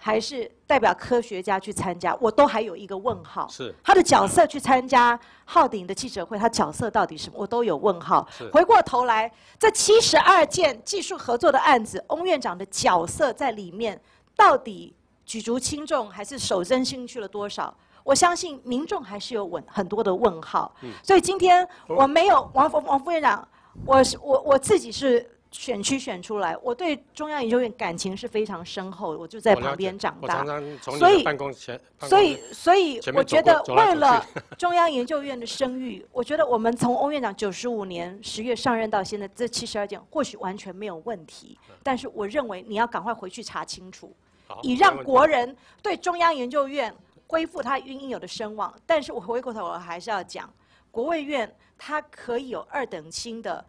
还是代表科学家去参加？我都还有一个问号。是他的角色去参加浩鼎的记者会，他角色到底什么？我都有问号。回过头来，这七十二件技术合作的案子，翁院长的角色在里面到底举足轻重，还是手真心去了多少？我相信民众还是有问很多的问号，所以今天我没有王王副院长，我是我我自己是选区选出来，我对中央研究院感情是非常深厚的，我就在旁边长大，所以所以所以我觉得为了 中央研究院的声誉，我觉得我们从翁院长九十五年十月上任到现在这七十二件或许完全没有问题，但是我认为你要赶快回去查清楚，以让国人对中央研究院。恢复它应有的声望，但是我回过头我还是要讲，国卫院它可以有二等亲的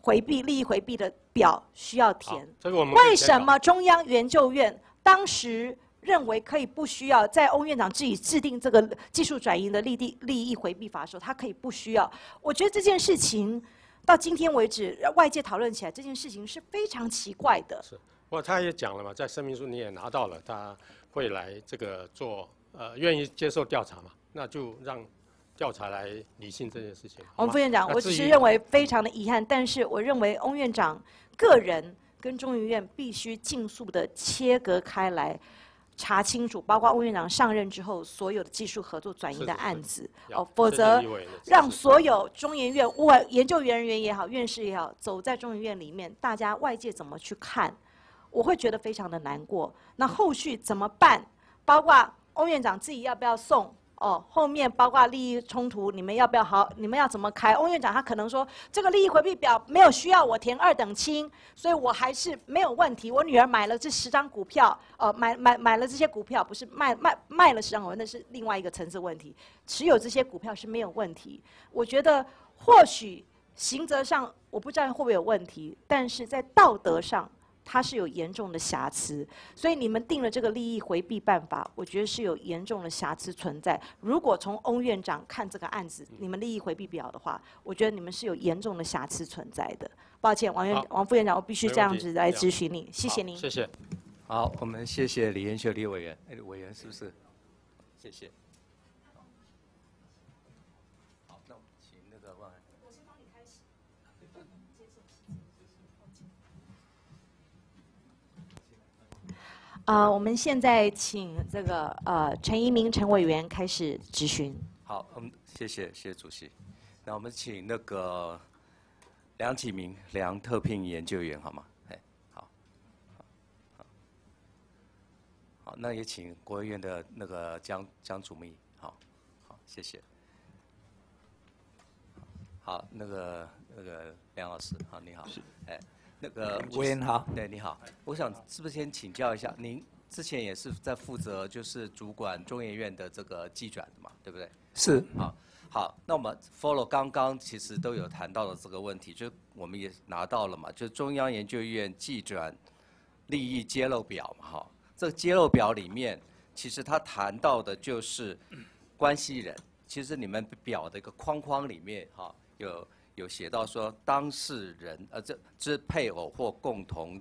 回避利益回避的表需要填。为什么中央研究院当时认为可以不需要在欧院长自己制定这个技术转移的利益利益回避法的时候，他可以不需要？我觉得这件事情到今天为止，外界讨论起来这件事情是非常奇怪的。是，不过他也讲了嘛，在声明书你也拿到了他。会来这个做呃，愿意接受调查嘛？那就让调查来理性这件事情。王副院长，我只是认为非常的遗憾，但是我认为翁院长个人跟中研院必须尽速的切割开来，查清楚，包括翁院长上任之后所有的技术合作转移的案子哦，否则让所有中研院外研究员人员也好，院士也好，走在中研院里面，大家外界怎么去看？我会觉得非常的难过。那后续怎么办？包括翁院长自己要不要送哦，后面包括利益冲突，你们要不要好？你们要怎么开？翁院长他可能说，这个利益回避表没有需要我填二等亲，所以我还是没有问题。我女儿买了这十张股票，呃，买买买了这些股票，不是卖卖卖了十张，那是另外一个层次问题。持有这些股票是没有问题。我觉得或许刑责上我不知道会不会有问题，但是在道德上。它是有严重的瑕疵，所以你们定了这个利益回避办法，我觉得是有严重的瑕疵存在。如果从翁院长看这个案子，你们利益回避表的话，我觉得你们是有严重的瑕疵存在的。抱歉，王院王副院长，我必须这样子来咨询你，谢谢您。谢谢。好，我们谢谢李延秀李委员，哎，委员是不是？谢谢。啊，我们现在请这个呃陈一鸣陈委员开始质询。好，嗯，谢谢谢谢主席。那我们请那个梁启明梁特聘研究员好吗？哎，好，好，好，那也请国务院的那个江江主秘，好，好，谢谢。好，那个那个梁老师，好，你好，哎。那个委员好，对，你好，我想是不是先请教一下，您之前也是在负责就是主管中研院的这个技转的嘛，对不对？是。好，好，那我们 follow 刚刚其实都有谈到的这个问题，就我们也拿到了嘛，就中央研究院技转利益揭露表嘛，哈，这个揭露表里面其实他谈到的就是关系人，其实你们表的一个框框里面哈有。有写到说当事人，呃，这之配偶或共同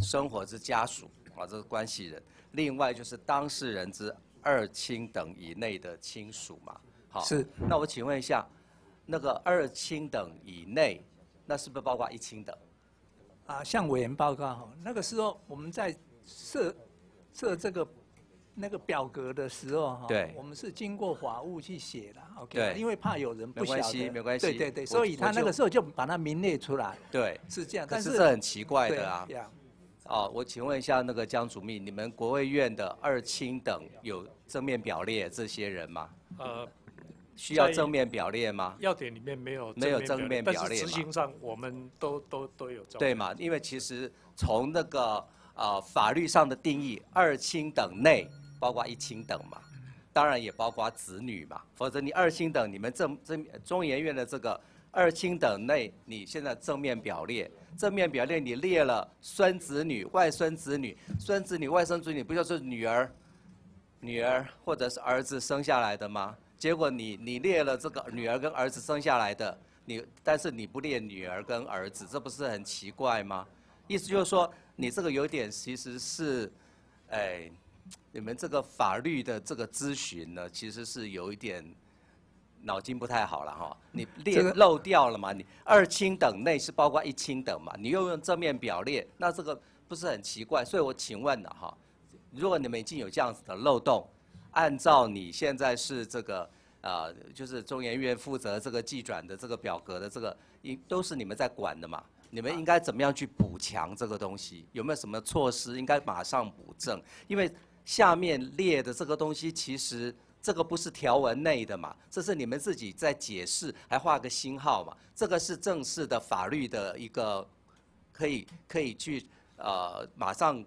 生活之家属啊，这是关系人。另外就是当事人之二亲等以内的亲属嘛。好，是。那我请问一下，那个二亲等以内，那是不是包括一亲等？啊，向委员报告哈，那个时候我们在设设这个。那个表格的时候哈，我们是经过法务去写的，OK，因为怕有人不晓得，没关系，没关系，对对对，所以他那个时候就把它名列出来，对，是这样，但是这很奇怪的啊，哦，我请问一下那个江主秘，你们国卫院的二清等有正面表列这些人吗？呃，需要正面表列吗？要点里面没有，没有正面表列执行上我们都都都有。对嘛？因为其实从那个呃法律上的定义，二清等内。包括一亲等嘛，当然也包括子女嘛，否则你二亲等，你们正正中研院的这个二亲等内，你现在正面表列，正面表列你列了孙子女、外孙子女、孙子女、外孙子女，不就是女儿、女儿或者是儿子生下来的吗？结果你你列了这个女儿跟儿子生下来的，你但是你不列女儿跟儿子，这不是很奇怪吗？意思就是说，你这个有点其实是，哎。你们这个法律的这个咨询呢，其实是有一点脑筋不太好了哈。你列漏掉了嘛？你二亲等内是包括一亲等嘛？你又用正面表列，那这个不是很奇怪？所以我请问了哈，如果你们已经有这样子的漏洞，按照你现在是这个呃，就是中研院负责这个寄转的这个表格的这个，应都是你们在管的嘛？你们应该怎么样去补强这个东西？有没有什么措施应该马上补正？因为下面列的这个东西，其实这个不是条文内的嘛，这是你们自己在解释，还画个星号嘛。这个是正式的法律的一个，可以可以去呃马上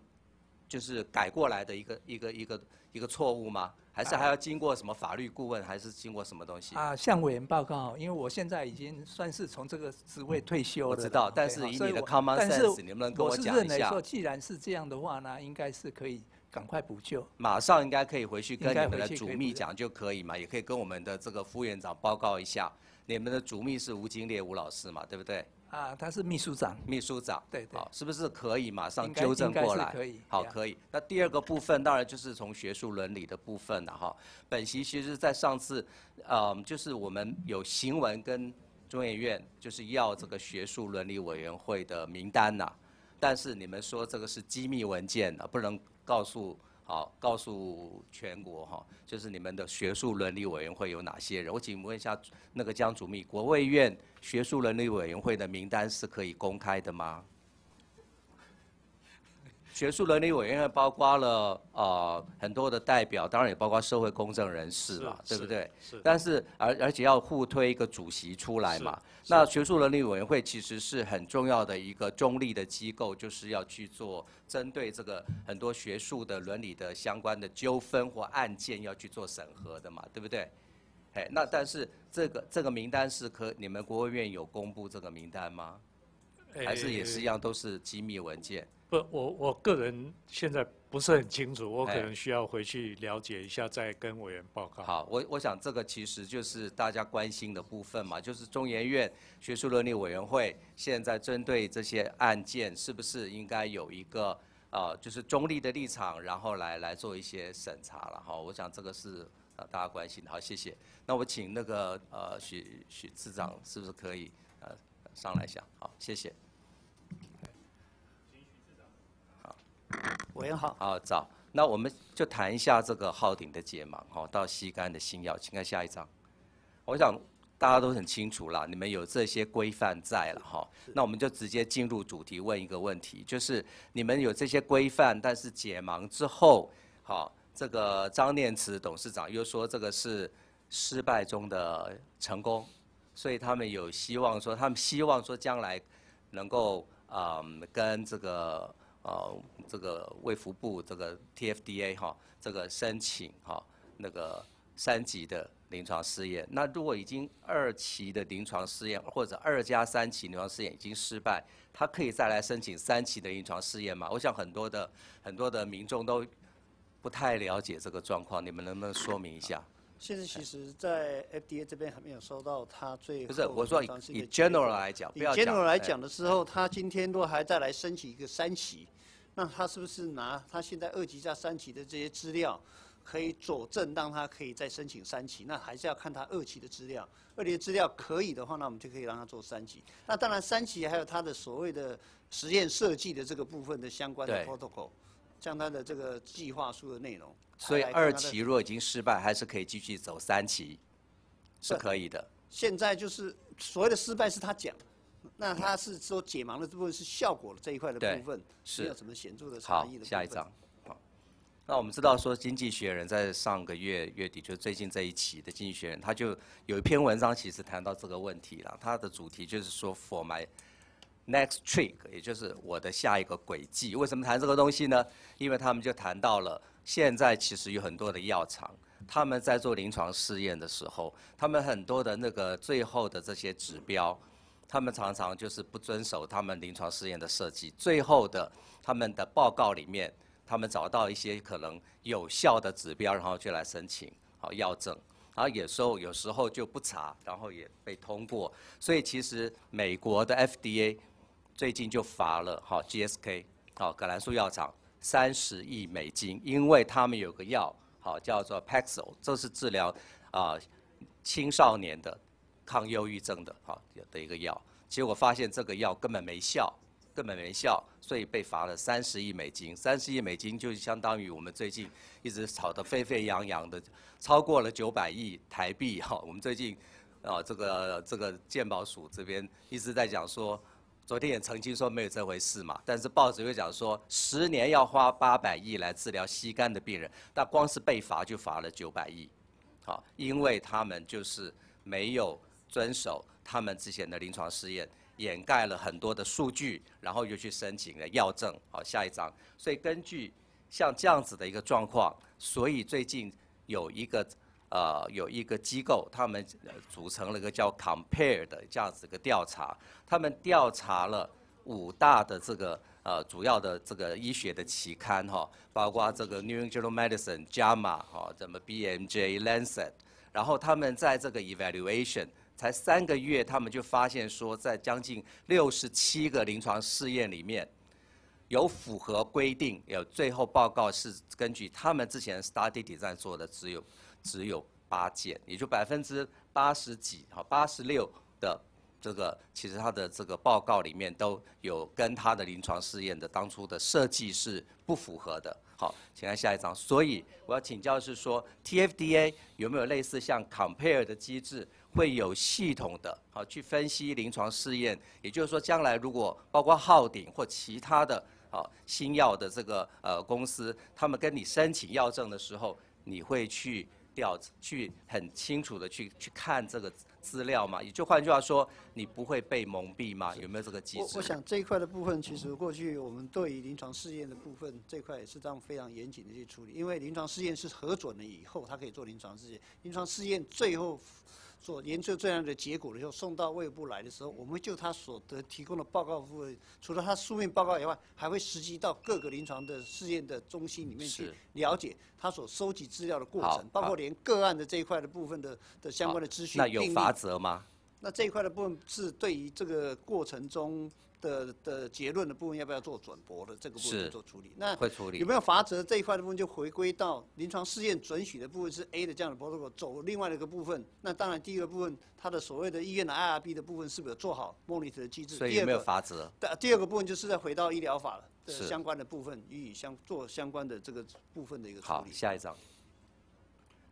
就是改过来的一个一个一个一个错误吗？还是还要经过什么法律顾问，还是经过什么东西？啊，向委员报告，因为我现在已经算是从这个职位退休了。我知道，但是以你的 common sense，你不能跟我讲一下？我是认为说，既然是这样的话呢，应该是可以。赶快补救，马上应该可以回去跟你们的主秘讲就可以嘛，也可以跟我们的这个副院长报告一下，你们的主秘是吴金烈吴老师嘛，对不对？啊，他是秘书长。秘书长，对对。好，是不是可以马上纠正过来？可以。好，可以。那第二个部分当然就是从学术伦理的部分了哈。本席其实在上次，嗯，就是我们有行文跟中研院就是要这个学术伦理委员会的名单呐，但是你们说这个是机密文件啊，不能。告诉好，告诉全国哈，就是你们的学术伦理委员会有哪些人？我请问一下，那个江主秘，国卫院学术伦理委员会的名单是可以公开的吗？学术伦理委员会包括了呃很多的代表，当然也包括社会公正人士嘛，对不对？是。但是而而且要互推一个主席出来嘛。那学术伦理委员会其实是很重要的一个中立的机构，就是要去做针对这个很多学术的伦理的相关的纠纷或案件要去做审核的嘛，对不对？哎，那但是这个这个名单是可你们国务院有公布这个名单吗？还是也是一样都是机密文件？不，我我个人现在不是很清楚，我可能需要回去了解一下，再跟委员报告。好，我我想这个其实就是大家关心的部分嘛，就是中研院学术伦理委员会现在针对这些案件，是不是应该有一个呃，就是中立的立场，然后来来做一些审查了哈？我想这个是呃大家关心的。好，谢谢。那我请那个呃许许次长是不是可以呃上来一下？好，谢谢。委员好，好早，那我们就谈一下这个号鼎的解盲，哈，到吸干的新药，请看下一张。我想大家都很清楚啦，你们有这些规范在了，哈，那我们就直接进入主题，问一个问题，就是你们有这些规范，但是解盲之后，好，这个张念慈董事长又说这个是失败中的成功，所以他们有希望说，他们希望说将来能够嗯跟这个。呃，这个卫福部这个 TFDA 哈，这个申请哈，那个三级的临床试验，那如果已经二期的临床试验或者二加三期临床试验已经失败，他可以再来申请三期的临床试验吗？我想很多的很多的民众都不太了解这个状况，你们能不能说明一下？现在其实，在 FDA 这边还没有收到他最后不是我说以 general 来讲，以 general 来讲的时候，他今天如果还再来申请一个三期，那他是不是拿他现在二级加三期的这些资料，可以佐证让他可以再申请三期？那还是要看他二期的资料，二期的资料可以的话，那我们就可以让他做三期。那当然三期还有他的所谓的实验设计的这个部分的相关的 protocol，像他的这个计划书的内容。所以二期如果已经失败，还是可以继续走三期，是可以的。现在就是所谓的失败是他讲，那他是说解盲的这部分是效果的这一块的部分，是没有什么显著的差异的。好，下一张。好，那我们知道说《经济学人》在上个月月底，就最近这一期的《经济学人》，他就有一篇文章，其实谈到这个问题了。它的主题就是说，For my next trick，也就是我的下一个轨迹。为什么谈这个东西呢？因为他们就谈到了。现在其实有很多的药厂，他们在做临床试验的时候，他们很多的那个最后的这些指标，他们常常就是不遵守他们临床试验的设计。最后的他们的报告里面，他们找到一些可能有效的指标，然后就来申请好药证，然后有时候有时候就不查，然后也被通过。所以其实美国的 FDA 最近就罚了哈 GSK 好葛兰素药厂。三十亿美金，因为他们有个药，好叫做 Paxil，这是治疗啊青少年的抗忧郁症的，哈的一个药。结果发现这个药根本没效，根本没效，所以被罚了三十亿美金。三十亿美金就相当于我们最近一直炒得沸沸扬扬的，超过了九百亿台币。哈，我们最近啊这个这个健保署这边一直在讲说。昨天也曾经说没有这回事嘛，但是报纸又讲说十年要花八百亿来治疗吸肝的病人，那光是被罚就罚了九百亿，好，因为他们就是没有遵守他们之前的临床试验，掩盖了很多的数据，然后又去申请了药证，好，下一章。所以根据像这样子的一个状况，所以最近有一个。呃，有一个机构，他们组成了一个叫 Compare 的这样子一个调查，他们调查了五大的这个呃主要的这个医学的期刊哈，包括这个 New England Journal Medicine、JAMA 哈，怎么 BMJ、Lancet，然后他们在这个 evaluation 才三个月，他们就发现说，在将近六十七个临床试验里面，有符合规定，有最后报告是根据他们之前 study design 做的，只有。只有八件，也就百分之八十几，哈，八十六的这个，其实他的这个报告里面都有跟他的临床试验的当初的设计是不符合的。好，请看下一张。所以我要请教是说，TFDA 有没有类似像 Compare 的机制，会有系统的，好去分析临床试验？也就是说，将来如果包括浩鼎或其他的好新药的这个呃公司，他们跟你申请药证的时候，你会去调去很清楚的去去看这个资料嘛？也就换句话说，你不会被蒙蔽嘛？有没有这个机制？我我想这一块的部分，其实过去我们对于临床试验的部分这块也是这样非常严谨的去处理，因为临床试验是核准了以后，它可以做临床试验，临床试验最后。所研究这样的结果的时候，送到卫部来的时候，我们就他所得提供的报告部分，除了他书面报告以外，还会实际到各个临床的试验的中心里面去了解他所收集资料的过程，包括连个案的这一块的部分的的相关的资讯。那有法则吗？那这一块的部分是对于这个过程中。的的结论的部分要不要做转驳的这个部分做处理？那会处理有没有罚则这一块的部分就回归到临床试验准许的部分是 A 的这样的 protocol 走另外的一个部分。那当然第一个部分它的所谓的医院的 IRB 的部分是不是有做好 monitor 的机制？所以有没有罚则？对，第二个部分就是在回到医疗法的相关的部分予以相做相关的这个部分的一个处理。好，下一章。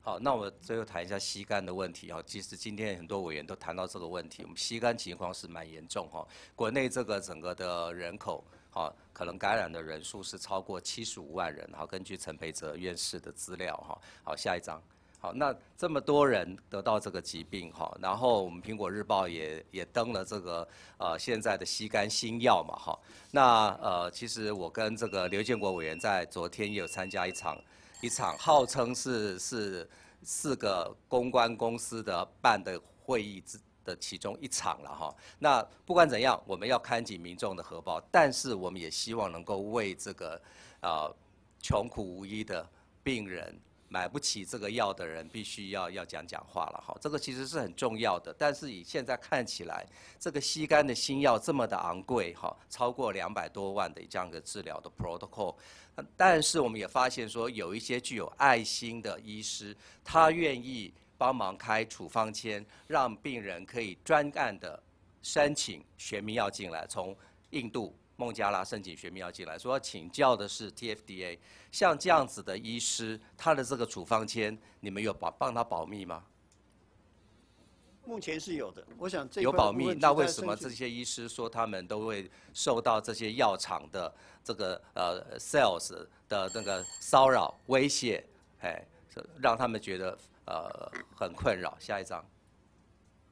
好，那我最后谈一下吸肝的问题哈。其实今天很多委员都谈到这个问题，我们吸肝情况是蛮严重哈。国内这个整个的人口，哈，可能感染的人数是超过七十五万人。好，根据陈培哲院士的资料哈。好，下一张。好，那这么多人得到这个疾病哈，然后我们苹果日报也也登了这个呃现在的吸肝新药嘛哈。那呃，其实我跟这个刘建国委员在昨天也有参加一场。一场号称是是四个公关公司的办的会议之的其中一场了哈。那不管怎样，我们要看紧民众的荷包，但是我们也希望能够为这个呃穷苦无依的病人。买不起这个药的人，必须要要讲讲话了哈。这个其实是很重要的，但是以现在看起来，这个吸肝的新药这么的昂贵哈，超过两百多万的这样的治疗的 protocol。但是我们也发现说，有一些具有爱心的医师，他愿意帮忙开处方签，让病人可以专案的申请学名药进来，从印度。孟加拉申请学名药进来，说要请教的是 TFDA，像这样子的医师，他的这个处方签，你们有保帮他保密吗？目前是有的，我想这有保密，那为什么这些医师说他们都会受到这些药厂的这个呃 sales 的那个骚扰威胁，哎，让他们觉得呃很困扰。下一张。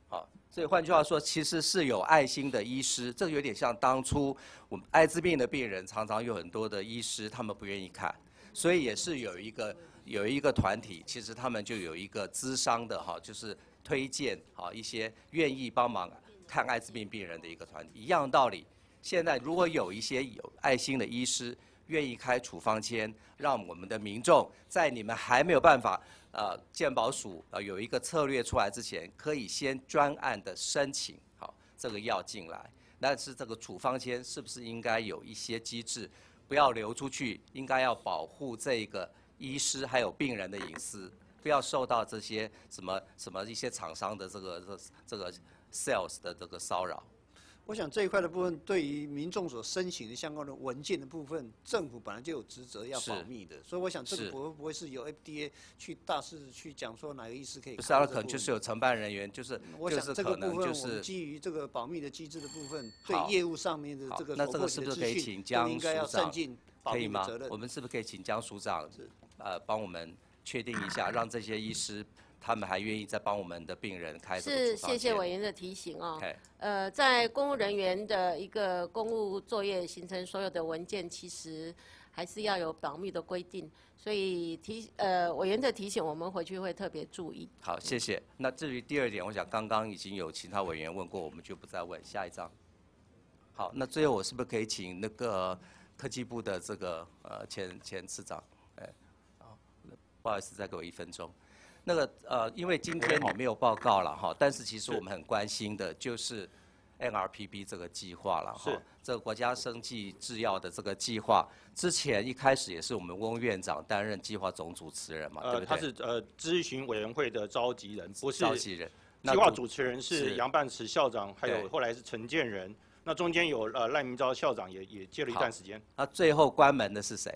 好所以换句话说，其实是有爱心的医师，这有点像当初我们艾滋病的病人，常常有很多的医师，他们不愿意看，所以也是有一个有一个团体，其实他们就有一个资商的哈，就是推荐好一些愿意帮忙看艾滋病病人的一个团体，一样道理。现在如果有一些有爱心的医师愿意开处方签，让我们的民众在你们还没有办法。呃，健保署呃有一个策略出来之前，可以先专案的申请好这个药进来，但是这个处方签是不是应该有一些机制，不要流出去，应该要保护这个医师还有病人的隐私，不要受到这些什么什么一些厂商的这个这这个 sales 的这个骚扰。我想这一块的部分，对于民众所申请的相关的文件的部分，政府本来就有职责要保密的，所以我想这个不会不会是由 FDA 去大肆去讲说哪个医师可以。不是，啊可能就是有承办人员，就是就是可能就是基于这个保密的机制的部分，对业务上面的这个那这个是不是可以请江署长？可以吗？我们是不是可以请江署长呃帮我们确定一下，让这些医师。他们还愿意再帮我们的病人开是，谢谢委员的提醒哦。呃，在公务人员的一个公务作业形成所有的文件，其实还是要有保密的规定，所以提呃委员的提醒，我们回去会特别注意。好，谢谢。那至于第二点，我想刚刚已经有其他委员问过，我们就不再问。下一张。好，那最后我是不是可以请那个科技部的这个呃前前次长，不好意思，再给我一分钟。那个呃，因为今天你没有报告了哈，但是其实我们很关心的就是 NRPB 这个计划了哈。这个国家生计制药的这个计划，之前一开始也是我们翁院长担任计划总主持人嘛，对不对？他是呃咨询委员会的召集人，不是召集人。计划主持人是杨半池校长，还有后来是陈建仁。那中间有呃赖明昭校长也也接了一段时间。那最后关门的是谁？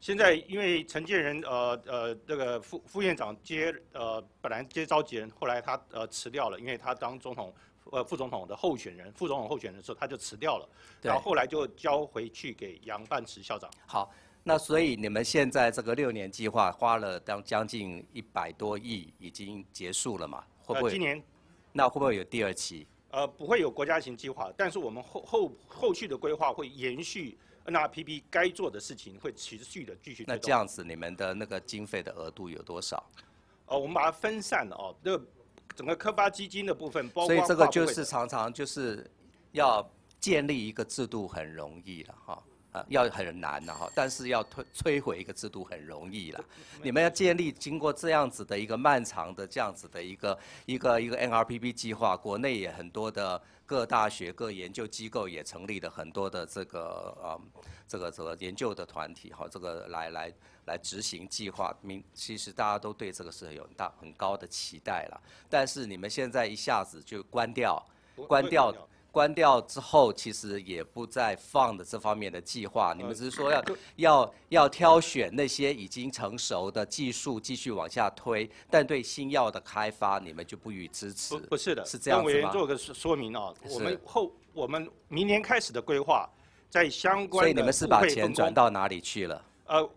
现在因为承建人呃呃这个副副院长接呃本来接召集人，后来他呃辞掉了，因为他当总统呃副总统的候选人，副总统候选人的时候他就辞掉了，然后后来就交回去给杨半池校长。好，那所以你们现在这个六年计划花了将将近一百多亿，已经结束了嘛？会不会？今年，那会不会有第二期？呃，不会有国家型计划，但是我们后后后续的规划会延续 NRPP 该做的事情，会持续的继续。那这样子，你们的那个经费的额度有多少？哦，我们把它分散了哦，这整个科发基金的部分，包括所以这个就是常常就是要建立一个制度很容易了哈。啊，要很难的哈，但是要推摧毁一个制度很容易了。你们要建立经过这样子的一个漫长的这样子的一个一个一个 NRPP 计划，国内也很多的各大学、各研究机构也成立了很多的这个呃这个这个研究的团体哈，这个来来来执行计划。明其实大家都对这个是有很大很高的期待了，但是你们现在一下子就关掉，关掉。关掉之后，其实也不再放的这方面的计划。你们只是说要要要挑选那些已经成熟的技术继续往下推，但对新药的开发，你们就不予支持。不不是的，是这样子吗？委员做个说明啊，我们后我们明年开始的规划，在相关所以你们是把钱转到哪里去了？呃。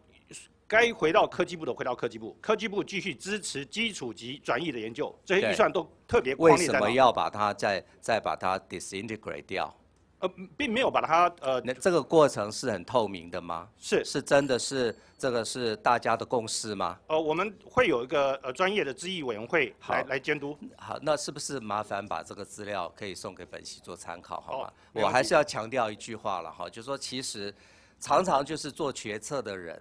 该回到科技部的回到科技部，科技部继续支持基础及转移的研究，这些预算都特别。为什么要把它再再把它 disintegrate 掉？呃，并没有把它呃。那这个过程是很透明的吗？是是真的是这个是大家的共识吗？呃，我们会有一个呃专业的咨议委员会来来监督。好，那是不是麻烦把这个资料可以送给本席做参考，好吗？我还是要强调一句话了哈，就是说其实常常就是做决策的人。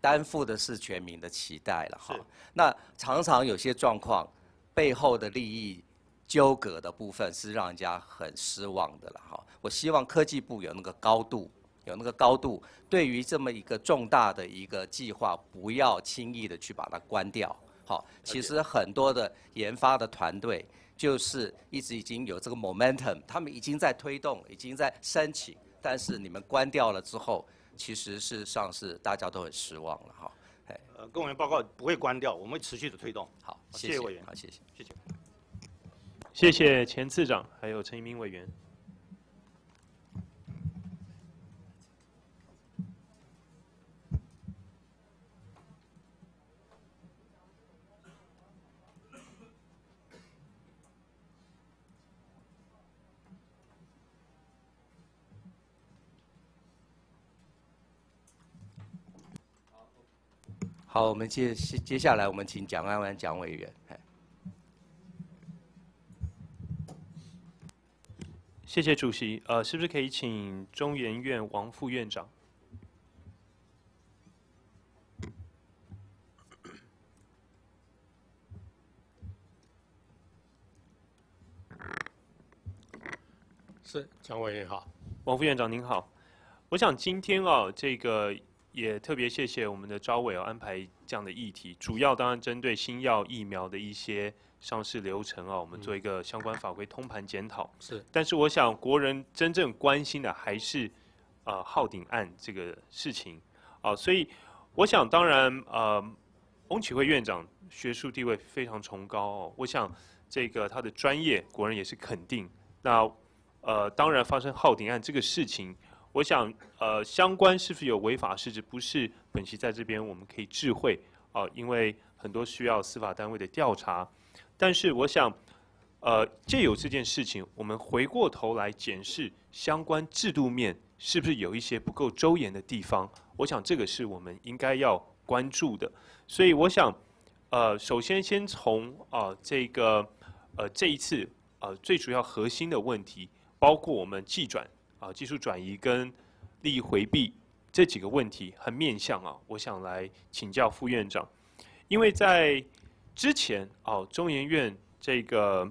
担负的是全民的期待了哈，那常常有些状况背后的利益纠葛的部分是让人家很失望的了哈。我希望科技部有那个高度，有那个高度，对于这么一个重大的一个计划，不要轻易的去把它关掉。好，其实很多的研发的团队就是一直已经有这个 momentum，他们已经在推动，已经在申请，但是你们关掉了之后。其实事实上是大家都很失望了哈，哎，呃，公务员报告不会关掉，我们会持续的推动。好，谢谢委员，好，谢谢，谢谢，谢谢前次长，还有陈一鸣委员。好，我们接接下来，我们请蒋安安蒋委员。谢谢主席。呃，是不是可以请中研院王副院长？是蒋委员好，王副院长您好。我想今天啊，这个。也特别谢谢我们的招委安排这样的议题，主要当然针对新药疫苗的一些上市流程啊，我们做一个相关法规通盘检讨。是，但是我想国人真正关心的还是呃浩鼎案这个事情啊，所以我想当然呃翁启慧院长学术地位非常崇高哦，我想这个他的专业国人也是肯定。那呃当然发生浩鼎案这个事情。我想，呃，相关是不是有违法事实，不是本席在这边我们可以智慧啊，因为很多需要司法单位的调查。但是我想，呃，借由这件事情，我们回过头来检视相关制度面是不是有一些不够周延的地方。我想这个是我们应该要关注的。所以我想，呃，首先先从啊这个呃这一次呃最主要核心的问题，包括我们技转。啊，技术转移跟利益回避这几个问题很面向啊，我想来请教副院长，因为在之前啊，中研院这个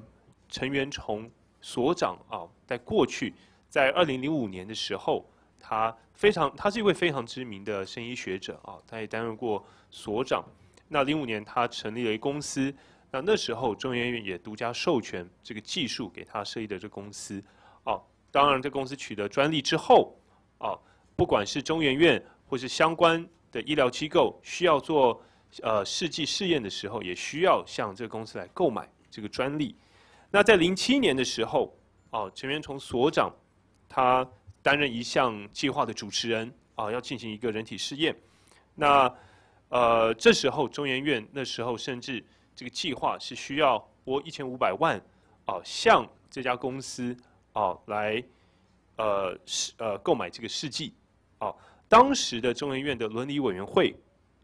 陈元崇所长啊，在过去在二零零五年的时候，他非常他是一位非常知名的生医学者啊，他也担任过所长。那零五年他成立了一公司，那那时候中研院也独家授权这个技术给他设立的这公司，当然，这公司取得专利之后，啊，不管是中研院或是相关的医疗机构需要做呃试剂试验的时候，也需要向这个公司来购买这个专利。那在零七年的时候，哦，陈元崇所长他担任一项计划的主持人，啊，要进行一个人体试验。那呃，这时候中研院那时候甚至这个计划是需要拨一千五百万，啊，向这家公司啊来呃试呃购买这个试剂，啊，当时的中研院的伦理委员会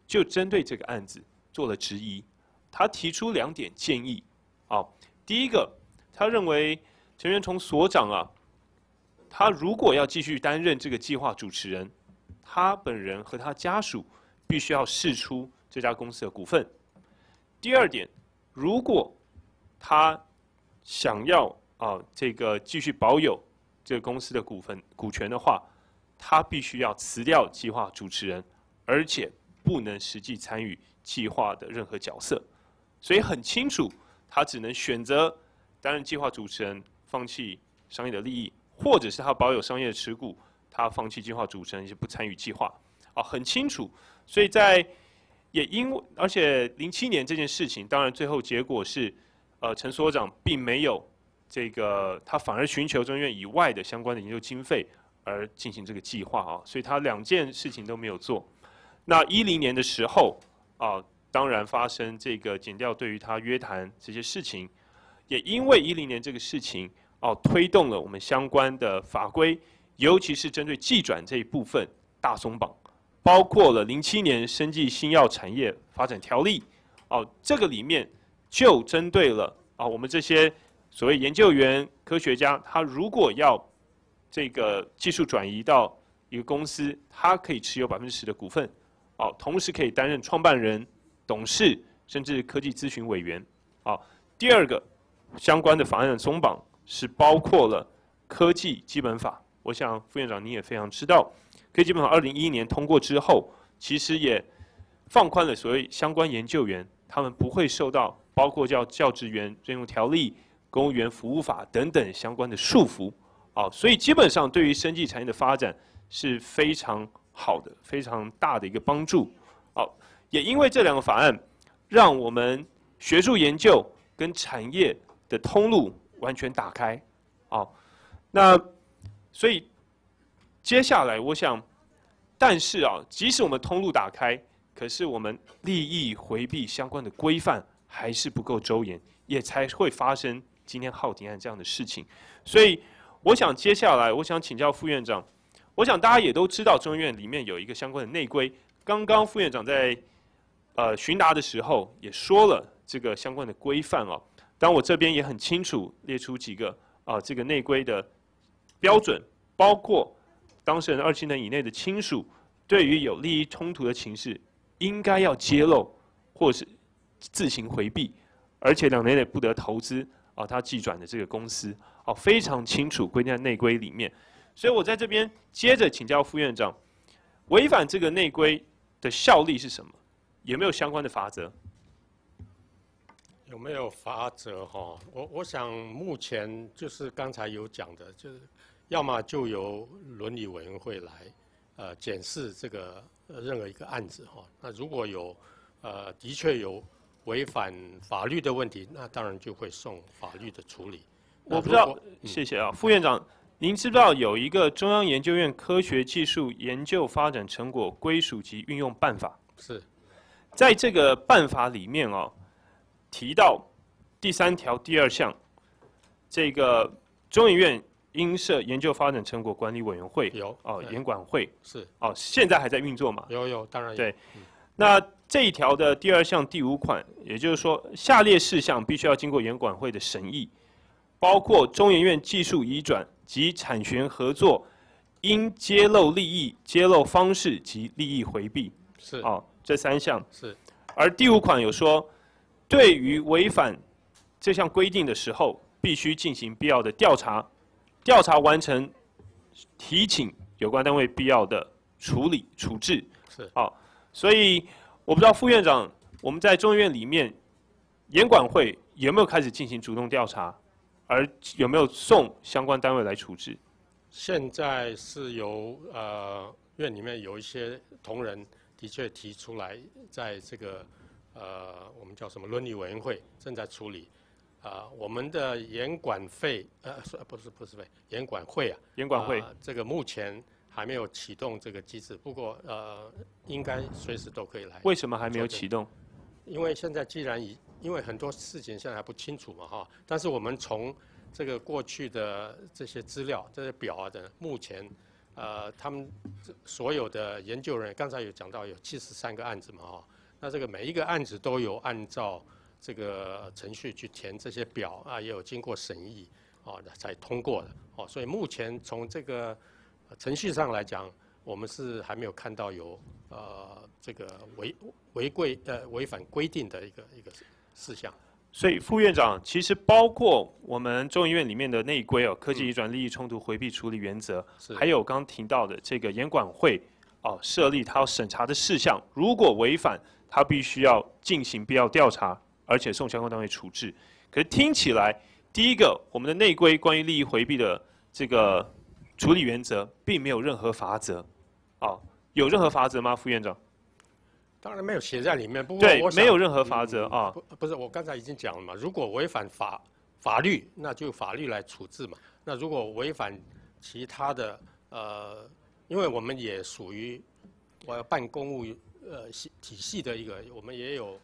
就针对这个案子做了质疑，他提出两点建议，啊，第一个，他认为陈元崇所长啊，他如果要继续担任这个计划主持人，他本人和他家属。必须要释出这家公司的股份。第二点，如果他想要啊这个继续保有这个公司的股份股权的话，他必须要辞掉计划主持人，而且不能实际参与计划的任何角色。所以很清楚，他只能选择担任计划主持人，放弃商业的利益，或者是他保有商业的持股，他放弃计划主持人，就不参与计划。啊，很清楚。所以在也因为，而且零七年这件事情，当然最后结果是，呃，陈所长并没有这个，他反而寻求中院以外的相关的研究经费而进行这个计划啊，所以他两件事情都没有做。那一零年的时候啊，当然发生这个减掉对于他约谈这些事情，也因为一零年这个事情哦，推动了我们相关的法规，尤其是针对技转这一部分大松绑。包括了零七年生技新药产业发展条例，哦，这个里面就针对了啊，我们这些所谓研究员、科学家，他如果要这个技术转移到一个公司，他可以持有百分之十的股份，哦，同时可以担任创办人、董事，甚至科技咨询委员。啊，第二个相关的法案的松绑是包括了科技基本法，我想副院长你也非常知道。科技基本法二零一一年通过之后，其实也放宽了所谓相关研究员，他们不会受到包括叫教职员任用条例、公务员服务法等等相关的束缚，啊，所以基本上对于生技产业的发展是非常好的、非常大的一个帮助，好，也因为这两个法案，让我们学术研究跟产业的通路完全打开，啊，那所以。接下来，我想，但是啊，即使我们通路打开，可是我们利益回避相关的规范还是不够周延，也才会发生今天浩庭案这样的事情。所以，我想接下来，我想请教副院长，我想大家也都知道，中院里面有一个相关的内规。刚刚副院长在呃询答的时候也说了这个相关的规范哦。当我这边也很清楚列出几个啊这个内规的标准，包括。当事人二亲等以内的亲属，对于有利益冲突的情势，应该要揭露，或是自行回避，而且两年内不得投资啊，他寄转的这个公司啊，非常清楚规定在内规里面。所以我在这边接着请教副院长，违反这个内规的效力是什么？有没有相关的法则？有没有法则？哈，我我想目前就是刚才有讲的，就是。要么就由伦理委员会来，呃，检视这个任何一个案子哈。那如果有，呃，的确有违反法律的问题，那当然就会送法律的处理。我不知道，谢谢啊，副院长，您知不知道有一个中央研究院科学技术研究发展成果归属及运用办法？是，在这个办法里面哦，提到第三条第二项，这个中研院。应设研究发展成果管理委员会有哦，研管会是哦，现在还在运作嘛？有有，当然有对。那这一条的第二项第五款，也就是说，下列事项必须要经过研管会的审议，包括中研院技术移转及产权合作应揭露利益、揭露方式及利益回避是哦，这三项是。而第五款有说，对于违反这项规定的时候，必须进行必要的调查。调查完成，提请有关单位必要的处理处置。是。好，所以我不知道副院长，我们在中院里面，严管会有没有开始进行主动调查，而有没有送相关单位来处置？现在是由呃院里面有一些同仁的确提出来，在这个呃我们叫什么伦理委员会正在处理。啊，我们的严管费，呃，不是不是费，严管会啊，严管会，这个目前还没有启动这个机制，不过呃，应该随时都可以来。为什么还没有启动？因为现在既然已，因为很多事情现在还不清楚嘛哈，但是我们从这个过去的这些资料、这些表啊等，目前，呃，他们所有的研究人员，刚才有讲到有七十三个案子嘛哈，那这个每一个案子都有按照。这个程序去填这些表啊，也有经过审议啊才通过的哦，所以目前从这个程序上来讲，我们是还没有看到有呃这个违违规呃违反规定的一个一个事项。所以副院长，其实包括我们中医院里面的内规哦，科技移转利益冲突回避处理原则，还有刚提到的这个严管会哦设立他要审查的事项，如果违反，他必须要进行必要调查。而且送相关单位处置，可是听起来，第一个，我们的内规关于利益回避的这个处理原则，并没有任何法则，啊，有任何法则吗，副院长？当然没有写在里面，不对，没有任何法则啊。不，不是，我刚才已经讲了嘛，如果违反法法律，那就法律来处置嘛。那如果违反其他的，呃，因为我们也属于我要办公务呃系体系的一个，我们也有。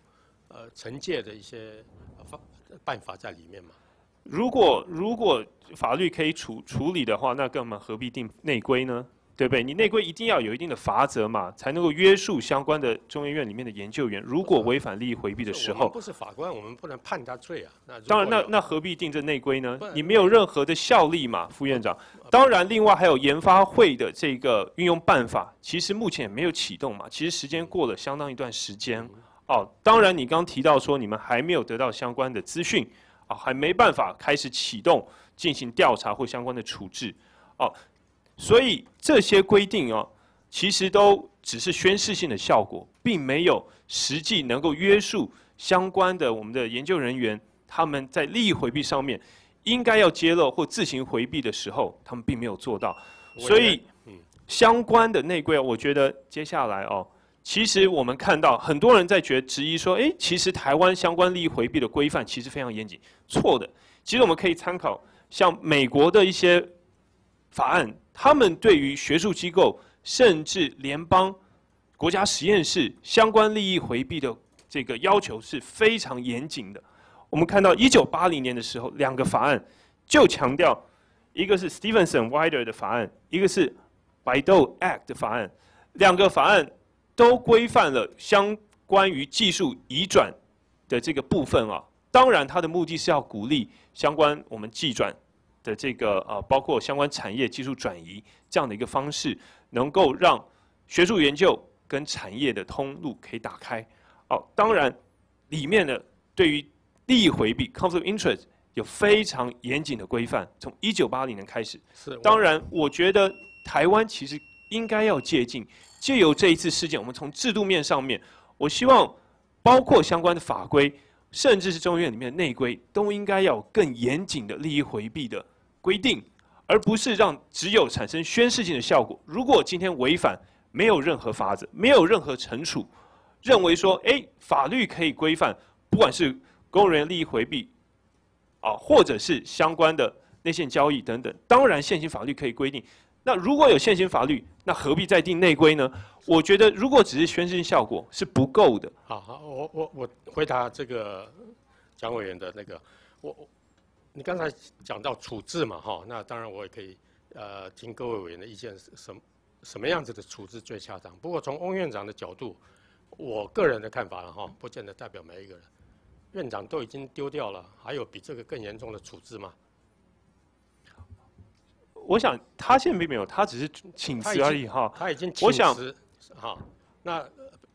呃，惩戒的一些方办法在里面嘛。如果如果法律可以处处理的话，那干嘛何必定内规呢？对不对？你内规一定要有一定的法则嘛，才能够约束相关的中研院里面的研究员。如果违反利益回避的时候，不是法官，我们不能判他罪啊。那当然，那那何必定这内规呢？你没有任何的效力嘛，副院长。当然，另外还有研发会的这个运用办法，其实目前也没有启动嘛。其实时间过了相当一段时间。哦，当然，你刚提到说你们还没有得到相关的资讯，啊，还没办法开始启动进行调查或相关的处置，哦，所以这些规定哦，其实都只是宣示性的效果，并没有实际能够约束相关的我们的研究人员，他们在利益回避上面应该要揭露或自行回避的时候，他们并没有做到，所以相关的内规，我觉得接下来哦。其实我们看到很多人在觉质疑说，哎，其实台湾相关利益回避的规范其实非常严谨，错的。其实我们可以参考像美国的一些法案，他们对于学术机构甚至联邦国家实验室相关利益回避的这个要求是非常严谨的。我们看到一九八零年的时候，两个法案就强调，一个是 Stevenson Wider 的法案，一个是 Bayh-Dole Act 的法案，两个法案。都规范了相关于技术移转的这个部分啊，当然它的目的是要鼓励相关我们技转的这个呃，包括相关产业技术转移这样的一个方式，能够让学术研究跟产业的通路可以打开。哦，当然里面的对于利益回避 （conflict of interest） 有非常严谨的规范，从一九八零年开始。是。当然，我觉得台湾其实应该要借鉴。借由这一次事件，我们从制度面上面，我希望包括相关的法规，甚至是中院里面的内规，都应该要更严谨的利益回避的规定，而不是让只有产生宣示性的效果。如果今天违反，没有任何法则，没有任何惩处，认为说，哎，法律可以规范，不管是公务员利益回避，啊，或者是相关的内线交易等等，当然现行法律可以规定。那如果有现行法律，那何必再定内规呢？我觉得如果只是宣示效果是不够的。好好，我我我回答这个蒋委员的那个，我你刚才讲到处置嘛，哈，那当然我也可以呃听各位委员的意见，什什么样子的处置最恰当？不过从翁院长的角度，我个人的看法了哈，不见得代表每一个人。院长都已经丢掉了，还有比这个更严重的处置吗？我想他现在并没有，他只是请辞而已哈。他已经请辞，哈。那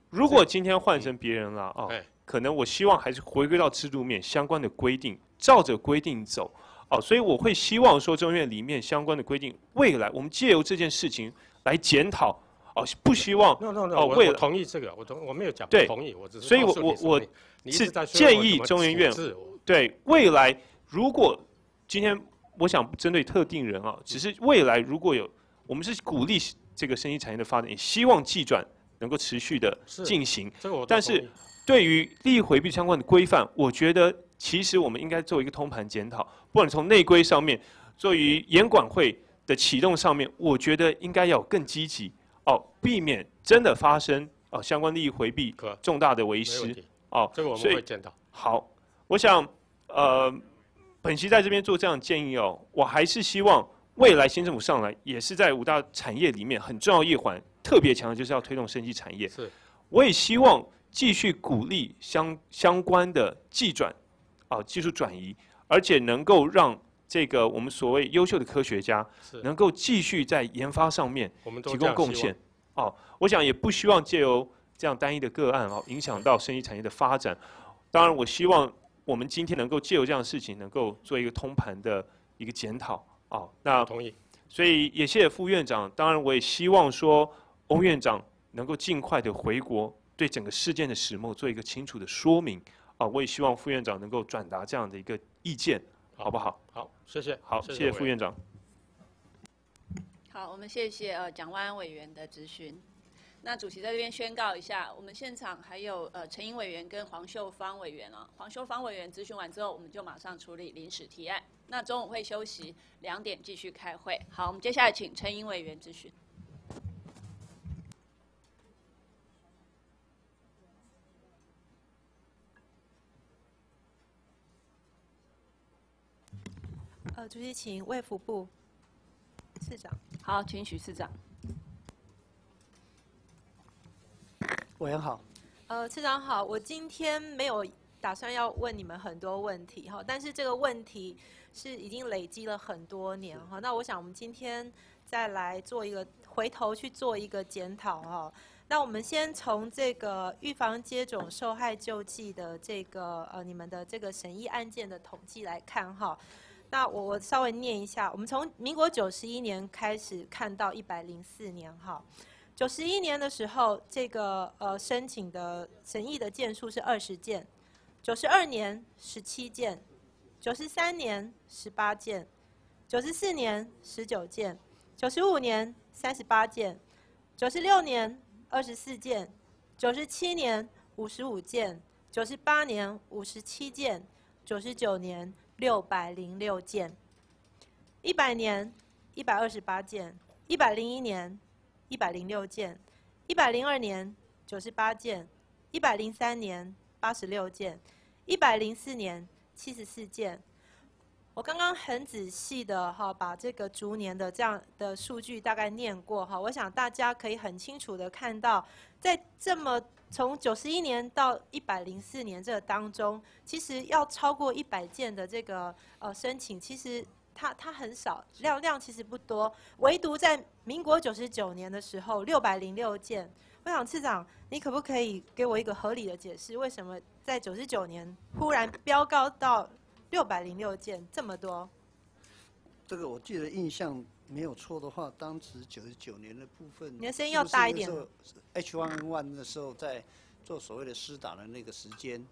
如果今天换成别人了啊，可能我希望还是回归到制度面相关的规定，照着规定走。哦，所以我会希望说中院里面相关的规定，未来我们借由这件事情来检讨。哦，不希望。no no no，我我同意这个，我同我没有讲不同意，我只是。所以我我我是建议中研院对未来如果今天。我想针对特定人啊，只是未来如果有，我们是鼓励这个生意产业的发展，也希望技转能够持续的进行。但是对于利益回避相关的规范，我觉得其实我们应该做一个通盘检讨，不管从内规上面，作于严管会的启动上面，我觉得应该要更积极哦，避免真的发生哦相关利益回避重大的为失哦。这个我们会检讨。好，我想呃，本席在这边做这样的建议哦，我还是希望未来新政府上来，也是在五大产业里面很重要一环，特别强的就是要推动升级产业。是，我也希望继续鼓励相相关的技转。啊，技术转移，而且能够让这个我们所谓优秀的科学家能够继续在研发上面提供贡献。哦，我想也不希望借由这样单一的个案哦，影响到生意产业的发展。当然，我希望我们今天能够借由这样的事情，能够做一个通盘的一个检讨。哦，那同意。所以也谢谢副院长。当然，我也希望说翁院长能够尽快的回国，对整个事件的始末做一个清楚的说明。啊，我也希望副院长能够转达这样的一个意见，好不好？好，谢谢。好，谢谢副院长。好，我们谢谢呃蒋万安委员的质询。那主席在这边宣告一下，我们现场还有呃陈英委员跟黄秀芳委员啊。黄秀芳委员咨询完之后，我们就马上处理临时提案。那中午会休息两点继续开会。好，我们接下来请陈英委员咨询。呃，主席，请卫福部市长。好，请许市长。委员好。呃，市长好，我今天没有打算要问你们很多问题哈，但是这个问题是已经累积了很多年哈。那我想我们今天再来做一个回头去做一个检讨哈。那我们先从这个预防接种受害救济的这个呃你们的这个审议案件的统计来看哈。那我我稍微念一下，我们从民国九十一年开始看到一百零四年哈，九十一年的时候，这个呃申请的审议的件数是二十件，九十二年十七件，九十三年十八件，九十四年十九件，九十五年三十八件，九十六年二十四件，九十七年五十五件，九十八年五十七件，九十九年。六百零六件，一百年一百二十八件，一百零一年一百零六件，一百零二年九十八件，一百零三年八十六件，一百零四年七十四件。我刚刚很仔细的哈把这个逐年的这样的数据大概念过哈，我想大家可以很清楚的看到，在这么。从九十一年到一百零四年这当中，其实要超过一百件的这个呃申请，其实它它很少，量量其实不多。唯独在民国九十九年的时候，六百零六件。我想次长，你可不可以给我一个合理的解释，为什么在九十九年忽然飙高到六百零六件这么多？这个我记得印象没有错的话，当时九十九年的部分，你的声音要大一点。H1N1 的时候在做所谓的施打的那个时间，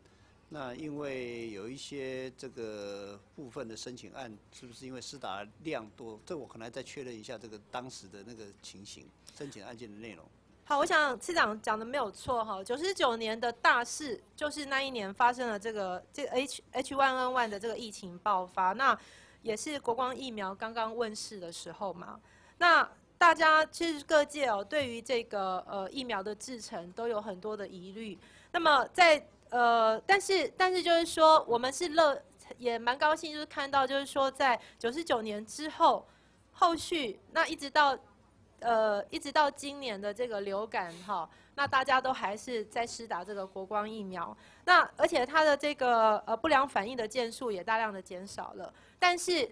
那因为有一些这个部分的申请案，是不是因为施打量多？这我可能再确认一下这个当时的那个情形，申请案件的内容。好，我想次长讲的没有错哈。九十九年的大事就是那一年发生了这个这 H H1N1 的这个疫情爆发，那。也是国光疫苗刚刚问世的时候嘛，那大家其实各界哦，对于这个呃疫苗的制成都有很多的疑虑。那么在呃，但是但是就是说，我们是乐也蛮高兴，就是看到就是说，在九十九年之后，后续那一直到呃一直到今年的这个流感哈。那大家都还是在施打这个国光疫苗，那而且它的这个呃不良反应的件数也大量的减少了，但是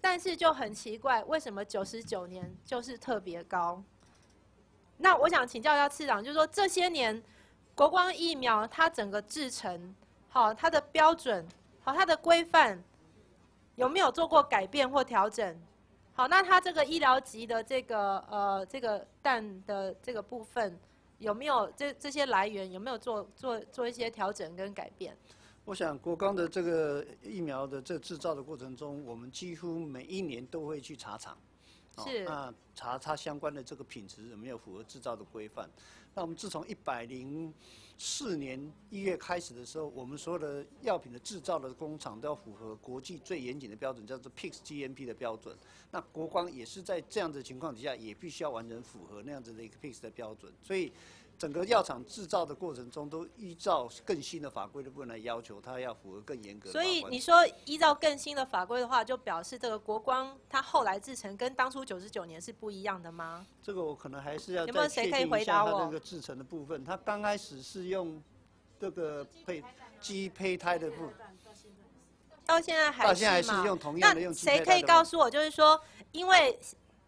但是就很奇怪，为什么九十九年就是特别高？那我想请教一下次长，就是说这些年国光疫苗它整个制成好，它的标准好，它的规范有没有做过改变或调整？好，那它这个医疗级的这个呃这个蛋的这个部分。有没有这这些来源？有没有做做做一些调整跟改变？我想国光的这个疫苗的这制造的过程中，我们几乎每一年都会去查厂，是那查它相关的这个品质有没有符合制造的规范。那我们自从一百零四年一月开始的时候，我们所有的药品的制造的工厂都要符合国际最严谨的标准，叫做 PICS GMP 的标准。那国光也是在这样的情况底下，也必须要完全符合那样子的一个 PICS 的标准。所以。整个药厂制造的过程中，都依照更新的法规的部分来要求，它要符合更严格。所以你说依照更新的法规的话，就表示这个国光它后来制成跟当初九十九年是不一样的吗？这个我可能还是要有没有谁可以回答我？这个制成的部分，它刚开始是用这个配鸡胚胎的部分，到现在还是吗？用同样的用谁可以告诉我，就是说，因为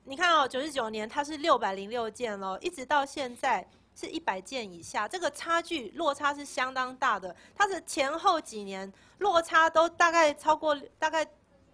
你看哦，九十九年它是六百零六件喽，一直到现在。是一百件以下，这个差距落差是相当大的。它的前后几年落差都大概超过，大概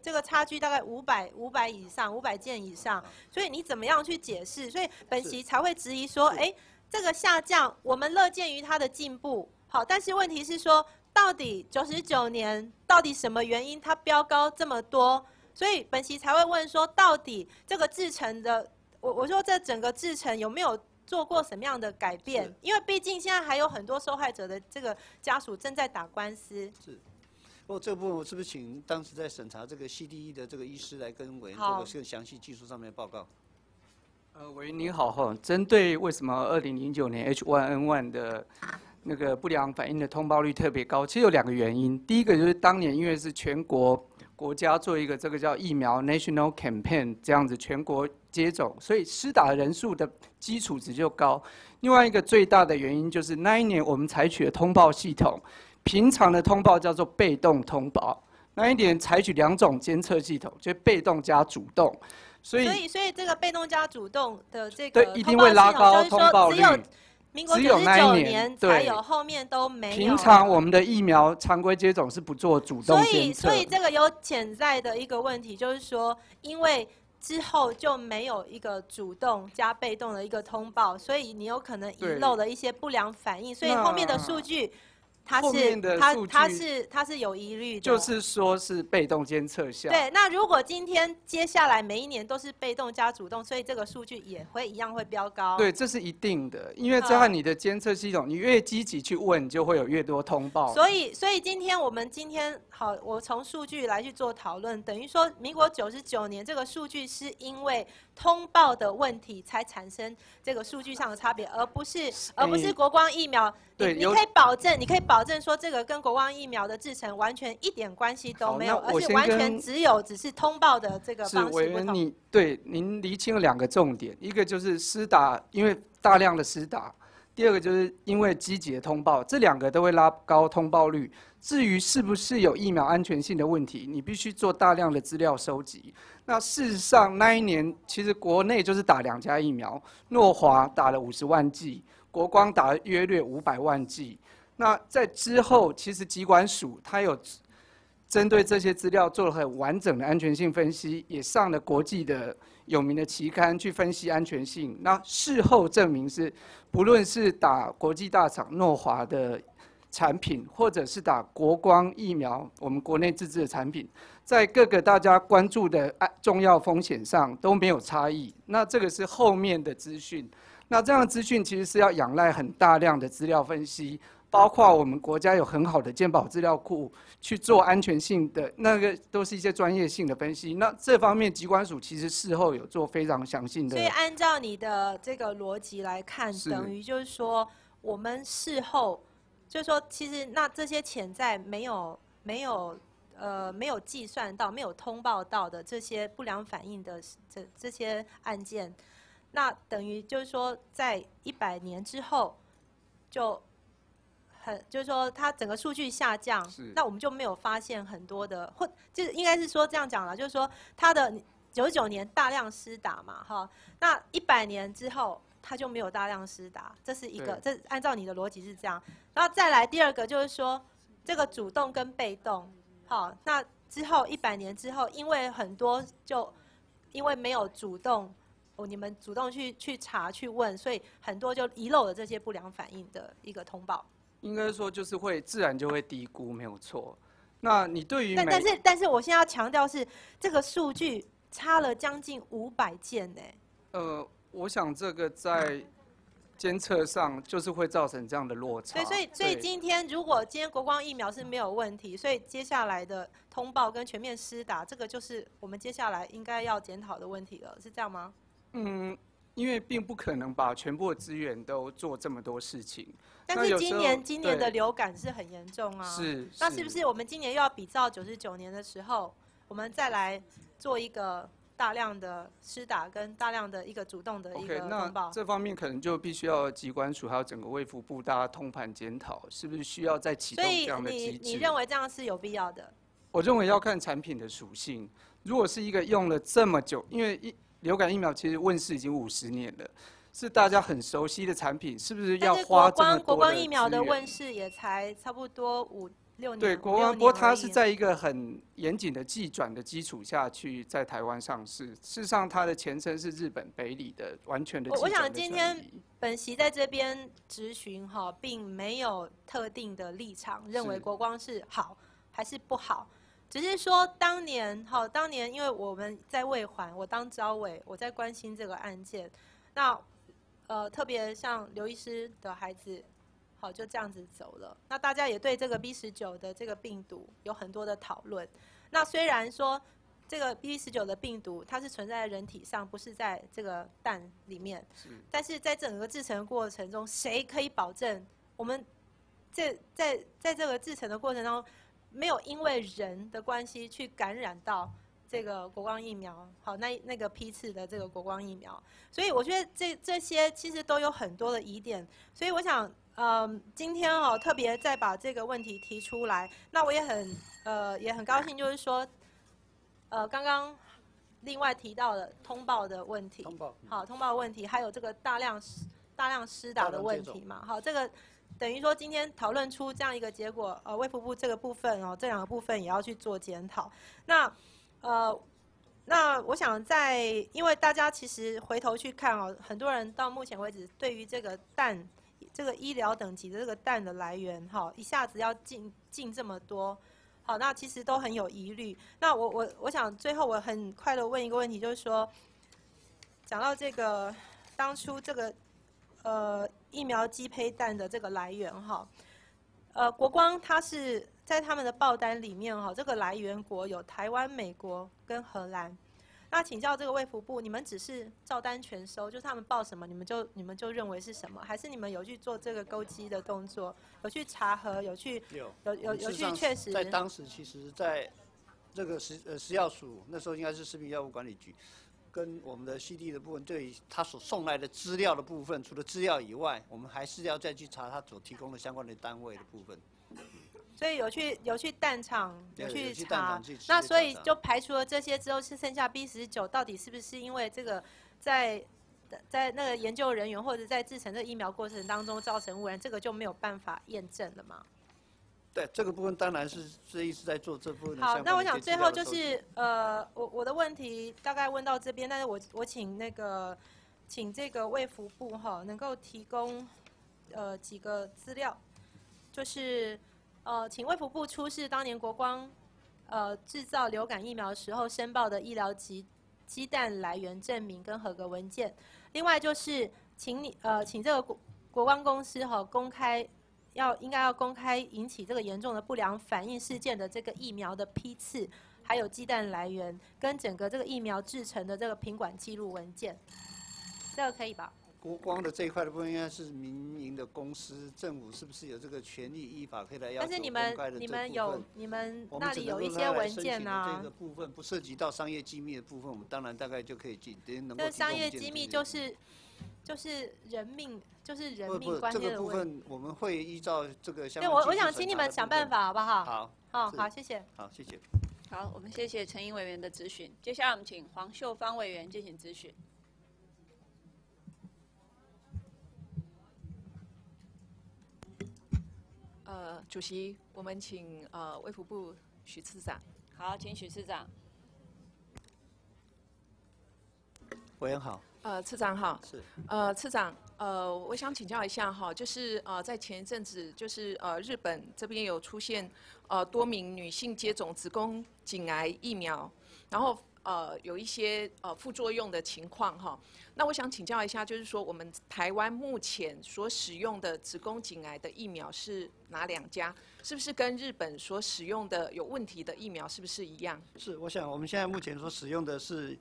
这个差距大概五百五百以上，五百件以上。所以你怎么样去解释？所以本席才会质疑说，哎，这个下降，我们乐见于它的进步。好，但是问题是说，到底九十九年到底什么原因它飙高这么多？所以本席才会问说，到底这个制成的，我我说这整个制成有没有？做过什么样的改变？因为毕竟现在还有很多受害者的这个家属正在打官司。是，哦，这部分我是不是请当时在审查这个 CDE 的这个医师来跟委员做个更详细技术上面的报告？呃，委员您好哈，针对为什么二零零九年 H1N1 的那个不良反应的通报率特别高？其实有两个原因，第一个就是当年因为是全国。国家做一个这个叫疫苗 national campaign 这样子全国接种，所以施打的人数的基础值就高。另外一个最大的原因就是那一年我们采取的通报系统，平常的通报叫做被动通报，那一年采取两种监测系统，就被动加主动。所以所以所以这个被动加主动的这个对一定会拉高通报率。民国九十九年才有，后面都没有。平常我们的疫苗常规接种是不做主动所以，所以这个有潜在的一个问题，就是说，因为之后就没有一个主动加被动的一个通报，所以你有可能遗漏了一些不良反应，所以后面的数据。它是它它是它是有疑虑的，就是说是被动监测下。对，那如果今天接下来每一年都是被动加主动，所以这个数据也会一样会飙高。对，这是一定的，因为这样你的监测系统，你越积极去问，就会有越多通报。所以，所以今天我们今天好，我从数据来去做讨论，等于说民国九十九年这个数据是因为通报的问题才产生这个数据上的差别，而不是而不是国光疫苗。对，你可以保证，你可以保证说，这个跟国光疫苗的制成完全一点关系都没有，而且完全只有只是通报的这个方式不同。你对您厘清了两个重点，一个就是施打，因为大量的施打；第二个就是因为积极的通报，这两个都会拉高通报率。至于是不是有疫苗安全性的问题，你必须做大量的资料收集。那事实上那一年其实国内就是打两家疫苗，诺华打了五十万剂。国光打约略五百万剂，那在之后，其实疾管署它有针对这些资料做了很完整的安全性分析，也上了国际的有名的期刊去分析安全性。那事后证明是，不论是打国际大厂诺华的产品，或者是打国光疫苗，我们国内自制的产品，在各个大家关注的重要风险上都没有差异。那这个是后面的资讯。那这样的资讯其实是要仰赖很大量的资料分析，包括我们国家有很好的健保资料库去做安全性的那个，都是一些专业性的分析。那这方面机关署其实事后有做非常详细的。所以按照你的这个逻辑来看，等于就是说，我们事后就是说，其实那这些潜在没有没有呃没有计算到、没有通报到的这些不良反应的这这些案件。那等于就是说，在一百年之后，就很就是说，它整个数据下降，那我们就没有发现很多的，或就是应该是说这样讲了，就是说它的九九年大量施打嘛，哈，那一百年之后它就没有大量施打，这是一个，这按照你的逻辑是这样，然后再来第二个就是说，这个主动跟被动，好，那之后一百年之后，因为很多就因为没有主动。你们主动去去查去问，所以很多就遗漏了这些不良反应的一个通报。应该说就是会自然就会低估，没有错。那你对于但但是但是我现在要强调是这个数据差了将近五百件呢。呃，我想这个在监测上就是会造成这样的落差。对，所以所以今天如果今天国光疫苗是没有问题，所以接下来的通报跟全面施打，这个就是我们接下来应该要检讨的问题了，是这样吗？嗯，因为并不可能把全部的资源都做这么多事情。但是今年今年的流感是很严重啊。是。那是不是我们今年又要比照九十九年的时候，我们再来做一个？大量的施打跟大量的一个主动的一个通报，这方面可能就必须要机关署还有整个卫福部大家通盘检讨，是不是需要再启动这样的机制？你你认为这样是有必要的？我认为要看产品的属性。如果是一个用了这么久，因为一流感疫苗其实问世已经五十年了，是大家很熟悉的产品，是不是要花这么多国光疫苗的问世也才差不多五六年。对，国光不过它是在一个很严谨的技转的基础下去在台湾上市。事实上，它的前身是日本北里的完全的。我想今天本席在这边咨询哈，并没有特定的立场，认为国光是好还是不好，只是说当年哈，当年因为我们在未还，我当招委，我在关心这个案件。那呃，特别像刘医师的孩子。好，就这样子走了。那大家也对这个 B 十九的这个病毒有很多的讨论。那虽然说这个 B 十九的病毒它是存在人体上，不是在这个蛋里面，但是在整个制成过程中，谁可以保证我们这在在这个制成的过程当中，没有因为人的关系去感染到这个国光疫苗？好，那那个批次的这个国光疫苗，所以我觉得这这些其实都有很多的疑点。所以我想。嗯，今天哦特别再把这个问题提出来，那我也很呃也很高兴，就是说，呃刚刚另外提到的通报的问题，通报好通报问题，还有这个大量大量施打的问题嘛，好这个等于说今天讨论出这样一个结果，呃卫福部这个部分哦这两个部分也要去做检讨，那呃那我想在因为大家其实回头去看哦，很多人到目前为止对于这个蛋。这个医疗等级的这个蛋的来源，哈，一下子要进进这么多，好，那其实都很有疑虑。那我我我想最后我很快的问一个问题，就是说，讲到这个当初这个呃疫苗鸡胚蛋的这个来源，哈，呃国光它是在他们的报单里面，哈，这个来源国有台湾、美国跟荷兰。那请教这个卫福部，你们只是照单全收，就是他们报什么，你们就你们就认为是什么，还是你们有去做这个勾稽的动作，有去查核，有去有有有有去确实？在当时，其实在这个食呃食药署那时候应该是食品药物管理局，跟我们的 CD 的部分，对他所送来的资料的部分，除了资料以外，我们还是要再去查他所提供的相关的单位的部分。所以有去有去蛋厂有去查，那所以就排除了这些之后，是剩下 B 十九，到底是不是因为这个在在那个研究人员或者在制成这疫苗过程当中造成污染，这个就没有办法验证了吗？对，这个部分当然是这一直在做这部分。好，那我想最后就是呃，我我的问题大概问到这边，但是我我请那个请这个卫福部哈能够提供呃几个资料，就是。呃，请卫福部出示当年国光，呃，制造流感疫苗时候申报的医疗级鸡蛋来源证明跟合格文件。另外就是，请你呃，请这个国国光公司哈公开，要应该要公开引起这个严重的不良反应事件的这个疫苗的批次，还有鸡蛋来源跟整个这个疫苗制成的这个品管记录文件，这个可以吧？国光的这一块的部分应该是民营的公司，政府是不是有这个权利依法可以来要求但是你们你们有你们那里有一些文件啊？这个部分不涉及到商业机密的部分，我们当然大概就可以进，能够。这商业机密就是就是人命，就是人命关键的这个部分我们会依照这个相。对，我我想请你们想办法，好不好？好，好，好，谢谢。好，谢谢。好，我们谢谢陈英委员的咨询。接下来我们请黄秀芳委员进行咨询。呃，主席，我们请呃卫福部许次长。好，请许次长。委员好。呃，次长好。是。呃，次长，呃，我想请教一下哈，就是呃，在前一阵子，就是呃，日本这边有出现呃多名女性接种子宫颈癌疫苗，然后呃有一些呃副作用的情况哈。那我想请教一下，就是说我们台湾目前所使用的子宫颈癌的疫苗是哪两家？是不是跟日本所使用的有问题的疫苗是不是一样？是，我想我们现在目前所使用的是，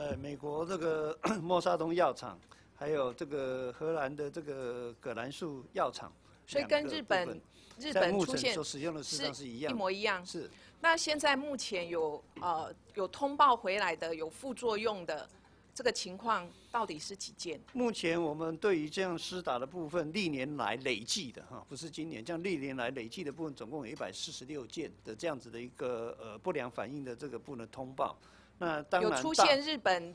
呃，美国这个 莫沙东药厂，还有这个荷兰的这个葛兰素药厂。所以跟日本日本出现所使用的实际上是一样，一模一样。是。那现在目前有呃有通报回来的有副作用的。这个情况到底是几件？目前我们对于这样施打的部分，历年来累计的哈，不是今年，这样历年来累计的部分，总共有一百四十六件的这样子的一个呃不良反应的这个不能通报。那当然有出现日本。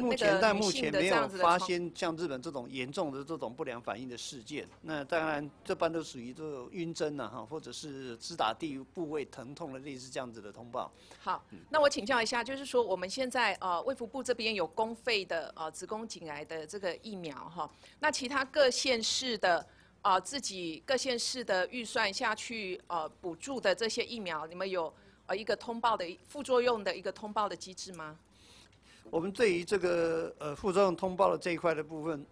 目前但目前没有发现像日本这种严重的这种不良反应的事件。那当然，这般都属于这种晕针呐，哈，或者是直打地部位疼痛的类似这样子的通报。好，那我请教一下，就是说我们现在呃卫福部这边有公费的呃子宫颈癌的这个疫苗哈，那其他各县市的呃自己各县市的预算下去呃补助的这些疫苗，你们有呃一个通报的副作用的一个通报的机制吗？我们对于这个呃副作用通报的这一块的部分，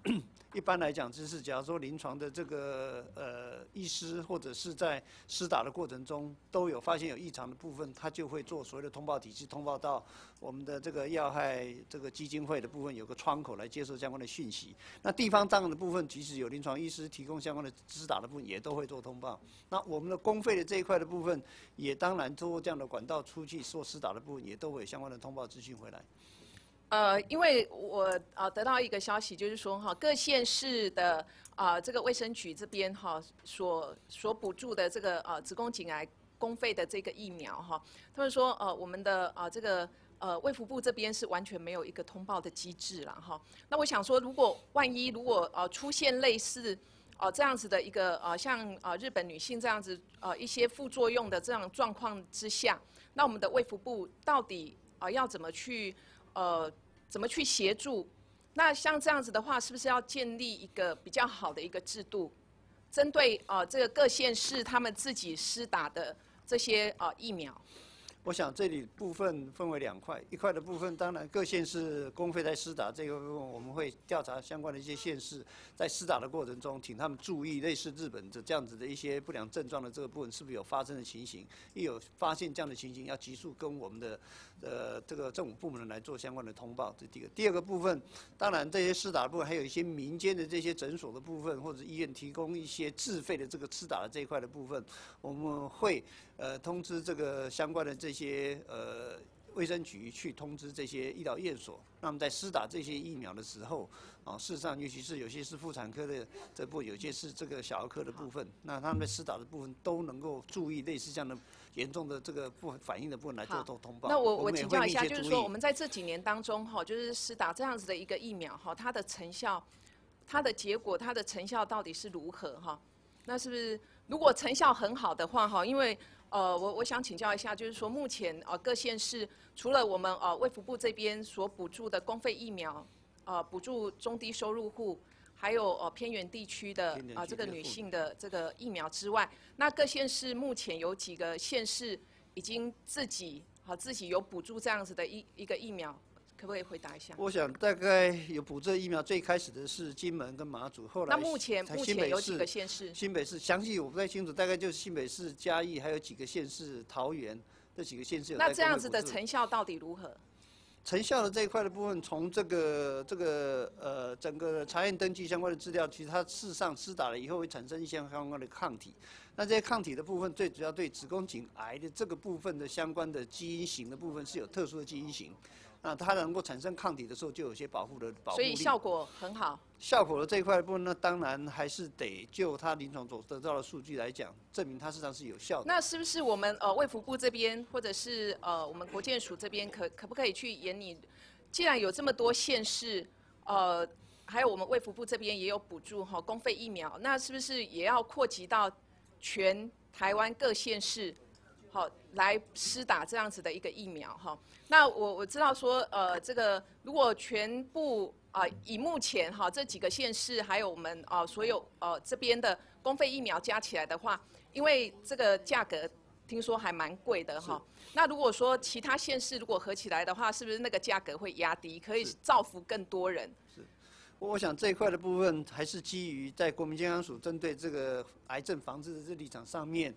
一般来讲就是，假如说临床的这个呃医师或者是在施打的过程中都有发现有异常的部分，他就会做所谓的通报体系，通报到我们的这个要害这个基金会的部分有个窗口来接受相关的讯息。那地方账的部分，即使有临床医师提供相关的施打的部分，也都会做通报。那我们的公费的这一块的部分，也当然通过这样的管道出去做施打的部分，也都会有相关的通报资讯回来。呃，因为我啊得到一个消息，就是说哈，各县市的啊这个卫生局这边哈所所补助的这个呃子宫颈癌公费的这个疫苗哈，他们说呃我们的啊这个呃卫福部这边是完全没有一个通报的机制了哈。那我想说，如果万一如果呃出现类似啊这样子的一个呃像呃日本女性这样子呃一些副作用的这样状况之下，那我们的卫福部到底啊要怎么去？呃，怎么去协助？那像这样子的话，是不是要建立一个比较好的一个制度，针对呃这个各县市他们自己施打的这些呃疫苗？我想这里部分分为两块，一块的部分当然各县市公费在施打这个部分，我们会调查相关的一些县市在施打的过程中，请他们注意类似日本的这样子的一些不良症状的这个部分是不是有发生的情形，一有发现这样的情形，要急速跟我们的呃这个政府部门来做相关的通报，这第一个。第二个部分，当然这些施打的部分还有一些民间的这些诊所的部分或者医院提供一些自费的这个施打的这一块的部分，我们会。呃，通知这个相关的这些呃卫生局去通知这些医疗院所，那么在施打这些疫苗的时候，啊，事实上尤其是有些是妇产科的这部，有些是这个小儿科的部分，那他们在施打的部分都能够注意类似这样的严重的这个部分反应的部分来做做通报。那我我请教一下，就是说我们在这几年当中哈，就是施打这样子的一个疫苗哈，它的成效、它的结果、它的成效到底是如何哈？那是不是如果成效很好的话哈，因为呃，我我想请教一下，就是说目前呃各县市除了我们呃卫福部这边所补助的公费疫苗，呃补助中低收入户，还有呃偏远地区的啊这个女性的这个疫苗之外，那各县市目前有几个县市已经自己好自己有补助这样子的一一个疫苗？可不可以回答一下？我想大概有补助疫苗，最开始的是金门跟马祖，后来那目前目前有几个县市？新北市详细我不太清楚，大概就是新北市、嘉义，还有几个县市，桃园这几个县市。那这样子的成效到底如何？成效的这一块的部分，从这个这个呃整个查验登记相关的资料，其实它事实上施打了以后会产生一些相关的抗体。那这些抗体的部分，最主要对子宫颈癌的这个部分的相关的基因型的部分是有特殊的基因型。那它能够产生抗体的时候，就有些保护的保护所以效果很好。效果的这一块部分，那当然还是得就它临床所得到的数据来讲，证明它实际上是有效的。那是不是我们呃卫福部这边，或者是呃我们国健署这边，可可不可以去研拟？既然有这么多县市，呃，还有我们卫福部这边也有补助哈公费疫苗，那是不是也要扩及到全台湾各县市？好，来施打这样子的一个疫苗哈。那我我知道说，呃，这个如果全部啊，以目前哈这几个县市，还有我们啊所有呃这边的公费疫苗加起来的话，因为这个价格。听说还蛮贵的哈。那如果说其他县市如果合起来的话，是不是那个价格会压低，可以造福更多人？是，我想这一块的部分还是基于在国民健康署针对这个癌症防治的这立场上面。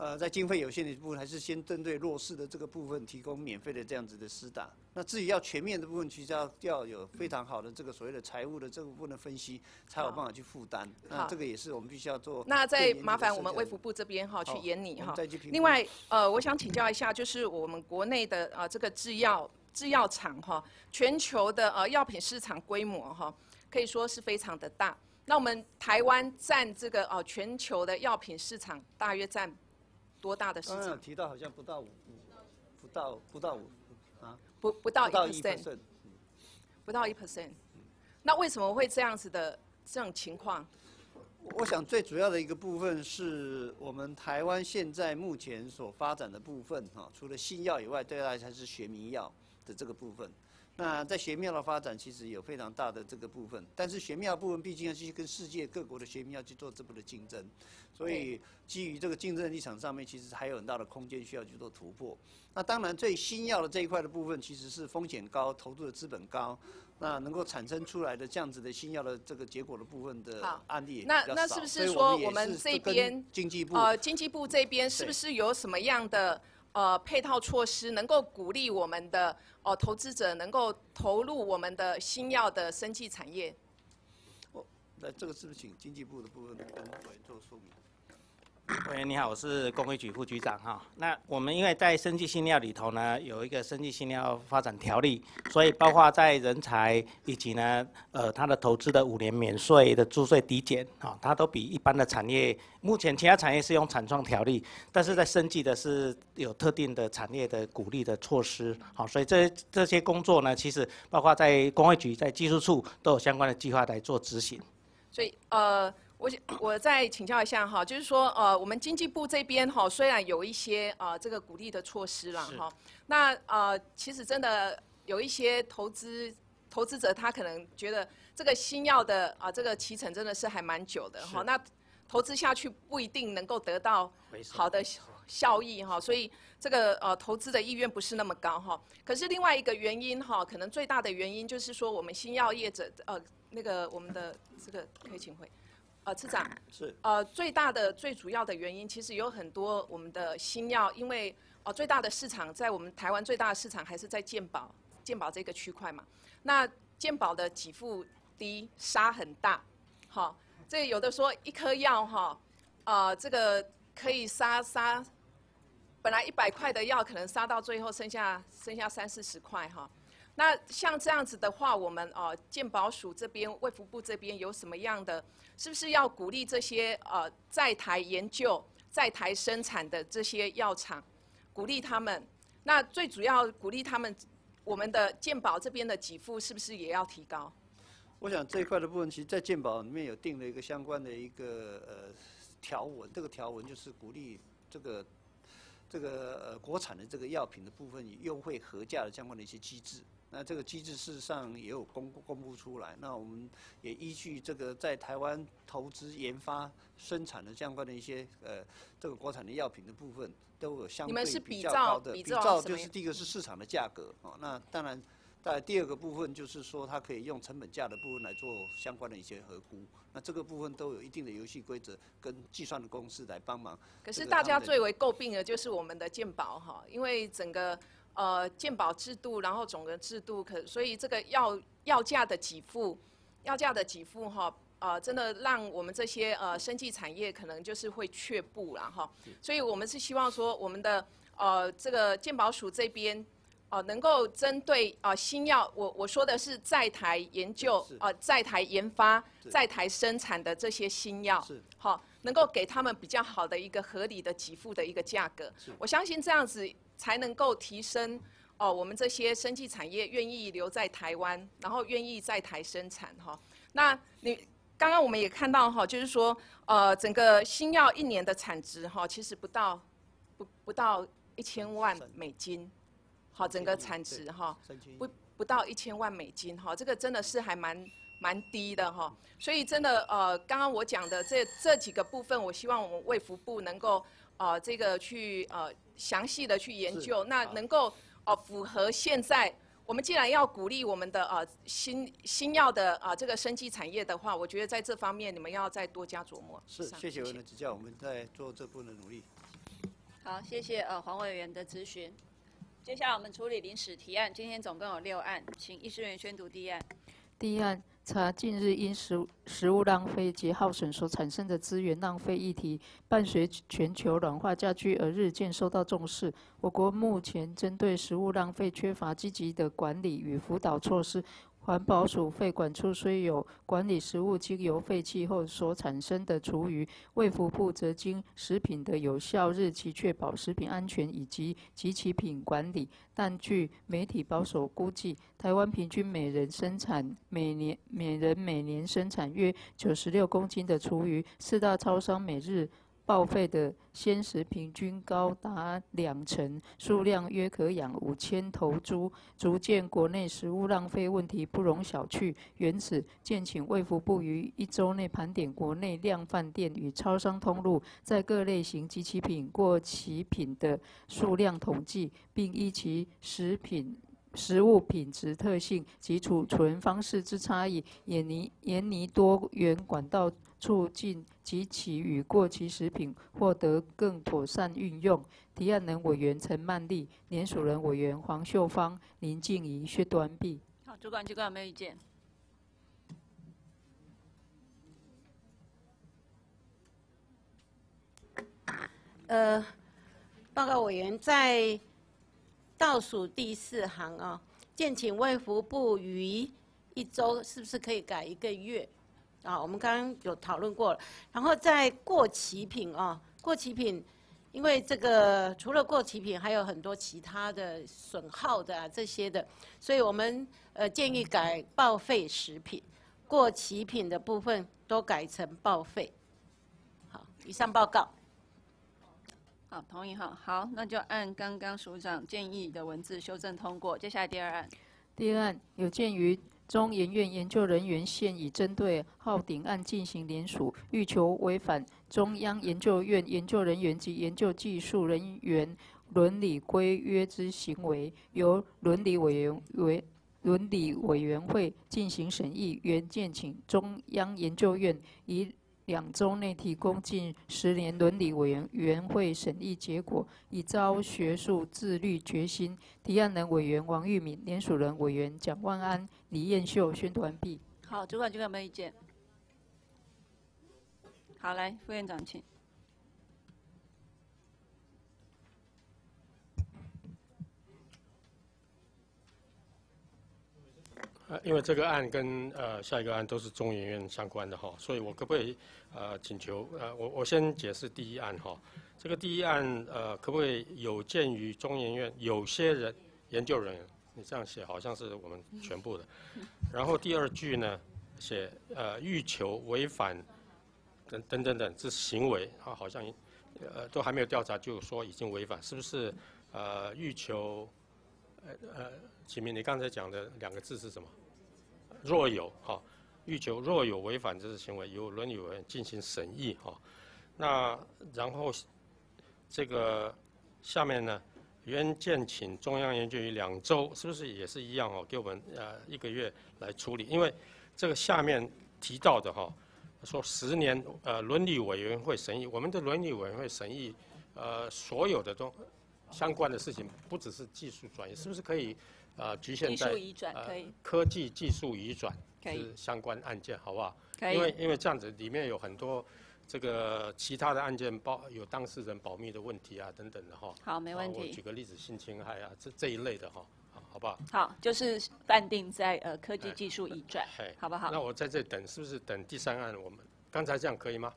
呃，在经费有限的部分，还是先针对弱势的这个部分提供免费的这样子的施打。那至于要全面的部分，其实要要有非常好的这个所谓的财务的这个部分的分析，才有办法去负担。那这个也是我们必须要做。那再麻烦我们卫福部这边哈去演你哈。另外，呃，我想请教一下，就是我们国内的呃这个制药制药厂哈，全球的呃药品市场规模哈，可以说是非常的大。那我们台湾占这个呃全球的药品市场大约占。多大的市场？提到好像不到五，不到不到五，啊，不不到一 percent，不到一 percent。那为什么会这样子的这种情况？我想最主要的一个部分是我们台湾现在目前所发展的部分哈，除了新药以外，对外才是学名药的这个部分。那在玄妙的发展其实有非常大的这个部分，但是玄妙部分毕竟要去跟世界各国的学苗去做这步的竞争，所以基于这个竞争的立场上面，其实还有很大的空间需要去做突破。那当然最新药的这一块的部分，其实是风险高、投入的资本高，那能够产生出来的这样子的新药的这个结果的部分的案例。那那是不是说我们这边经济部呃经济部这边是不是有什么样的？呃，配套措施能够鼓励我们的哦投资者能够投入我们的新药的生技产业。哦那这个是不是请经济部的部分跟委做说明？喂你好，我是工会局副局长哈。那我们因为在生技新料里头呢，有一个生技新料发展条例，所以包括在人才以及呢，呃，它的投资的五年免税的租税抵减啊，它都比一般的产业，目前其他产业是用产创条例，但是在生技的是有特定的产业的鼓励的措施，好，所以这这些工作呢，其实包括在工会局、在技术处都有相关的计划来做执行。所以呃。我我再请教一下哈，就是说呃，我们经济部这边哈，虽然有一些呃这个鼓励的措施了哈，那呃其实真的有一些投资投资者他可能觉得这个新药的啊这个期程真的是还蛮久的哈，那投资下去不一定能够得到好的效益哈，所以这个呃投资的意愿不是那么高哈。可是另外一个原因哈，可能最大的原因就是说我们新药业者呃那个我们的这个可以请回。呃，次长是呃最大的最主要的原因，其实有很多我们的新药，因为呃最大的市场在我们台湾最大的市场还是在健保健保这个区块嘛。那健保的给付低，杀很大，好，这有的说一颗药哈，呃这个可以杀杀，本来一百块的药可能杀到最后剩下剩下三四十块哈。那像这样子的话，我们呃健保署这边、卫福部这边有什么样的？是不是要鼓励这些呃在台研究、在台生产的这些药厂，鼓励他们？那最主要鼓励他们，我们的健保这边的给付是不是也要提高？我想这一块的部分，其实，在健保里面有定了一个相关的一个呃条文，这个条文就是鼓励这个这个呃国产的这个药品的部分以优惠合价的相关的一些机制。那这个机制事实上也有公公布出来，那我们也依据这个在台湾投资研发生产的相关的一些呃这个国产的药品的部分，都有相对比较高的比照，就是第一个是市场的价格啊，那当然在第二个部分就是说它可以用成本价的部分来做相关的一些核估，那这个部分都有一定的游戏规则跟计算的公式来帮忙。可是大家最为诟病的就是我们的健保哈，因为整个。呃，健保制度，然后总的制度，可所以这个药药价的给付，药价的给付哈，呃，真的让我们这些呃生技产业可能就是会却步了哈。所以我们是希望说，我们的呃这个健保署这边，呃能够针对啊新药，我我说的是在台研究，呃在台研发，在台生产的这些新药，好，能够给他们比较好的一个合理的给付的一个价格。我相信这样子。才能够提升哦，我们这些生技产业愿意留在台湾，然后愿意在台生产哈。那你刚刚我们也看到哈，就是说呃，整个新药一年的产值哈，其实不到不不到一千万美金，好，整个产值哈，不不到一千万美金哈，这个真的是还蛮蛮低的哈。所以真的呃，刚刚我讲的这这几个部分，我希望我们卫福部能够。呃这个去呃详细的去研究，那能够哦符合现在。我们既然要鼓励我们的啊新新药的啊这个生技产业的话，我觉得在这方面你们要再多加琢磨。是，谢谢委员的指教，我们在做这部分的努力。好，谢谢呃黄委员的咨询。接下来我们处理临时提案，今天总共有六案，请议事员宣读第一案。第一案。查近日因食食物浪费及耗损所产生的资源浪费议题，伴随全球暖化加剧而日渐受到重视。我国目前针对食物浪费缺乏积极的管理与辅导措施。环保署废管处虽有管理食物经由废弃后所产生的厨余，卫福部则经食品的有效日期确保食品安全以及及其品管理。但据媒体保守估计，台湾平均每人生产每年每人每年生产约九十六公斤的厨余，四大超商每日。报废的鲜食平均高达两成，数量约可养五千头猪，足见国内食物浪费问题不容小觑。原此，建请卫福部于一周内盘点国内量贩店与超商通路在各类型及其品过期品的数量统计，并依其食品。食物品质特性及储存方式之差异，也拟研拟多元管道促进及其与过期食品获得更妥善运用。提案人委员陈曼丽，联署人委员黄秀芳、林静怡，宣读完毕。好，主管机关有没有意见？呃，报告委员在。倒数第四行啊，建请卫福部于一周是不是可以改一个月？啊，我们刚刚有讨论过了。然后在过期品啊，过期品，因为这个除了过期品，还有很多其他的损耗的啊这些的，所以我们呃建议改报废食品，过期品的部分都改成报废。好，以上报告。好，同意哈。好，那就按刚刚署长建议的文字修正通过。接下来第二案。第二案有鉴于中研院研究人员现已针对浩鼎案进行联署，欲求违反中央研究院研究人员及研究技术人员伦理规约之行为，由伦理委员委伦理委员会进行审议。原建请中央研究院以。两周内提供近十年伦理委员会审议结果，以昭学术自律决心。提案人委员王玉敏，联署人委员蒋万安、李艳秀，宣读完毕。好，主管机关有没有意见？好，来副院长请。呃，因为这个案跟呃下一个案都是中研院相关的哈，所以我可不可以呃请求呃我我先解释第一案哈，这个第一案呃可不可以有鉴于中研院有些人研究人员，你这样写好像是我们全部的，然后第二句呢写呃欲求违反等等等等这行为啊好像呃都还没有调查就说已经违反，是不是呃欲求呃呃启明你刚才讲的两个字是什么？若有哈，欲求若有违反这些行为，由伦理委员进行审议哈。那然后这个下面呢，原建请中央研究院两周，是不是也是一样哦？给我们呃一个月来处理，因为这个下面提到的哈，说十年呃伦理委员会审议，我们的伦理委员会审议呃所有的都相关的事情，不只是技术转移，是不是可以？呃，局限在呃科技技术移转是相关案件，好不好？因为因为这样子里面有很多这个其他的案件，包有当事人保密的问题啊，等等的哈。好，没问题。我举个例子，性侵害啊，这这一类的哈，好，好不好？好，就是判定在呃科技技术移转，好不好？那我在这等，是不是等第三案？我们刚才这样可以吗？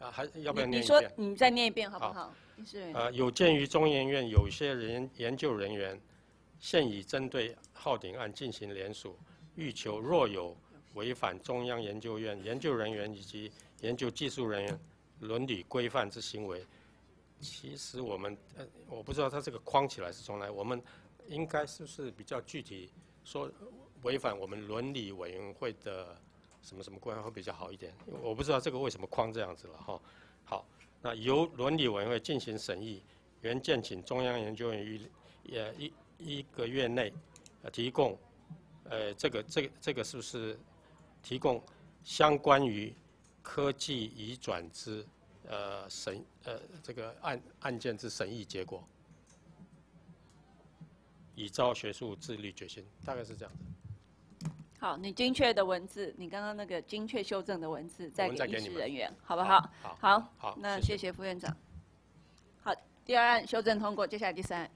啊，还要不要念一遍？你说，你再念一遍好不好？是。呃，有鉴于中研院有些人研究人员。现已针对浩鼎案进行联署，欲求若有违反中央研究院研究人员以及研究技术人员伦理规范之行为，其实我们呃我不知道他这个框起来是从来，我们应该是不是比较具体说违反我们伦理委员会的什么什么规范会比较好一点？我不知道这个为什么框这样子了哈。好，那由伦理委员会进行审议，原件请中央研究院于也一一个月内，提供，呃这个这个这个是不是提供相关于科技移转之呃审呃这个案案件之审议结果？以招学术自律决心，大概是这样子。好，你精确的文字，你刚刚那个精确修正的文字，再给议事人员，好不好？好，好，好，那谢谢副院长。好，第二案修正通过，接下来第三案。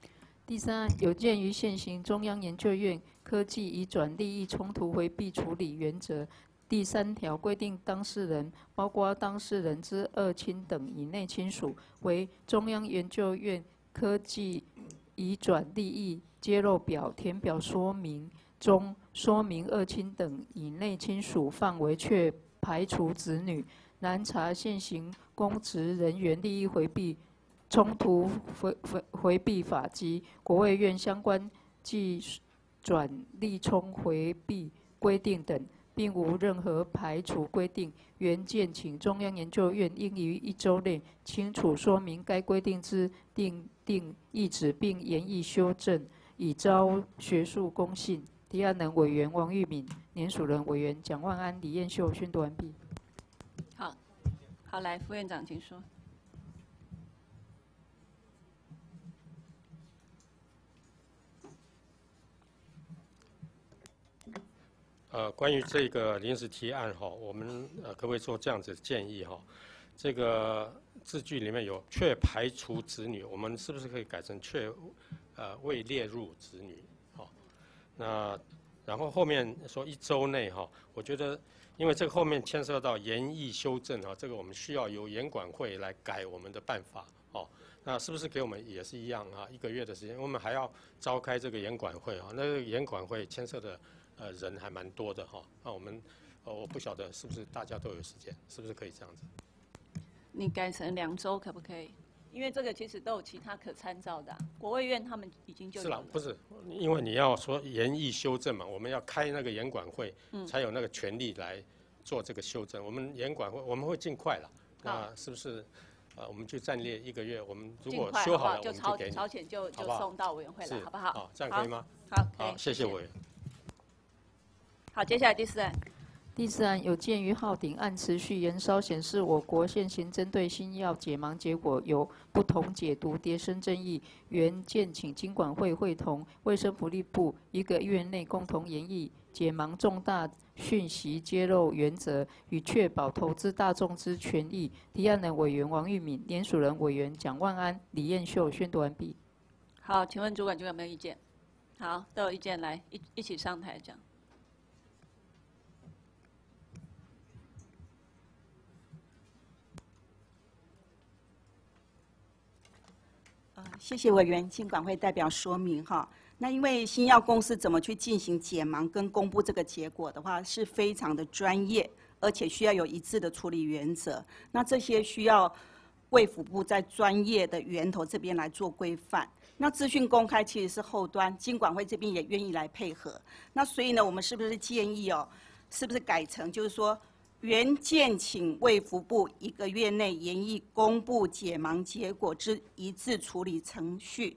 第三案有鉴于现行中央研究院科技移转利益冲突回避处理原则第三条规定，当事人包括当事人之二亲等以内亲属，为中央研究院科技移转利益。揭露表填表说明中说明二亲等以内亲属范围，却排除子女。难查现行公职人员利益回避冲突回回回避法及国卫院相关计转利冲回避规定等，并无任何排除规定。原件请中央研究院应于一周内清楚说明该规定之定定意旨，并严议修正。已招学术公信，提案人委员王玉敏，联署人委员蒋万安、李彦秀宣读完毕。好，好，来副院长请说。呃，关于这个临时提案哈，我们呃可不可以做这样子的建议哈？这个字句里面有“却排除子女”，我们是不是可以改成“却”？呃，未列入子女，好，那然后后面说一周内哈，我觉得因为这个后面牵涉到严议修正哈，这个我们需要由严管会来改我们的办法，哦，那是不是给我们也是一样啊？一个月的时间，我们还要召开这个严管会啊？那个严管会牵涉的呃人还蛮多的哈，那我们呃我不晓得是不是大家都有时间，是不是可以这样子？你改成两周可不可以？因为这个其实都有其他可参照的，国卫院他们已经就是了。不是，因为你要说严议修正嘛，我们要开那个严管会，才有那个权利来做这个修正。我们严管会我们会尽快了，那是不是？呃，我们就暂列一个月，我们如果修好了，我们就给你，超前就就送到委员会了，好不好？好，这样可以吗？好，好，谢谢委员。好，接下来第四案。第四案有鉴于号鼎案持续延烧，显示我国现行针对新药解盲结果有不同解读，迭生争议。原建请经管会会同卫生福利部一个月内共同研议解盲重大讯息揭露原则与确保投资大众之权益。提案人委员王玉敏，联署人委员蒋万安、李彦秀宣读完毕。好，请问主管就有没有意见？好，都有意见来一一起上台讲。谢谢委员，尽管会代表说明哈。那因为新药公司怎么去进行解盲跟公布这个结果的话，是非常的专业，而且需要有一致的处理原则。那这些需要卫福部在专业的源头这边来做规范。那资讯公开其实是后端，经管会这边也愿意来配合。那所以呢，我们是不是建议哦，是不是改成就是说？原建请卫福部一个月内研议公布解盲结果之一致处理程序，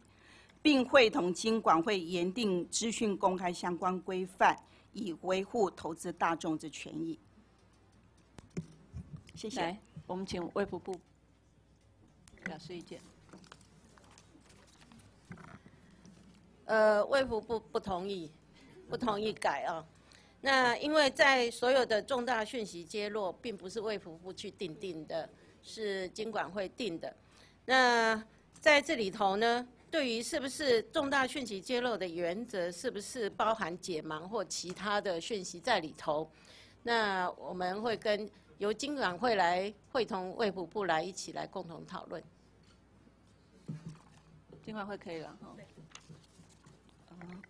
并会同经管会研定资讯公开相关规范，以维护投资大众之权益。谢谢。来，我们请卫福部表示意见。呃，卫福部不同意，不同意改啊。那因为在所有的重大讯息揭露，并不是卫福部去定定的，是经管会定的。那在这里头呢，对于是不是重大讯息揭露的原则，是不是包含解盲或其他的讯息在里头？那我们会跟由经管会来会同卫福部来一起来共同讨论。经管会可以了。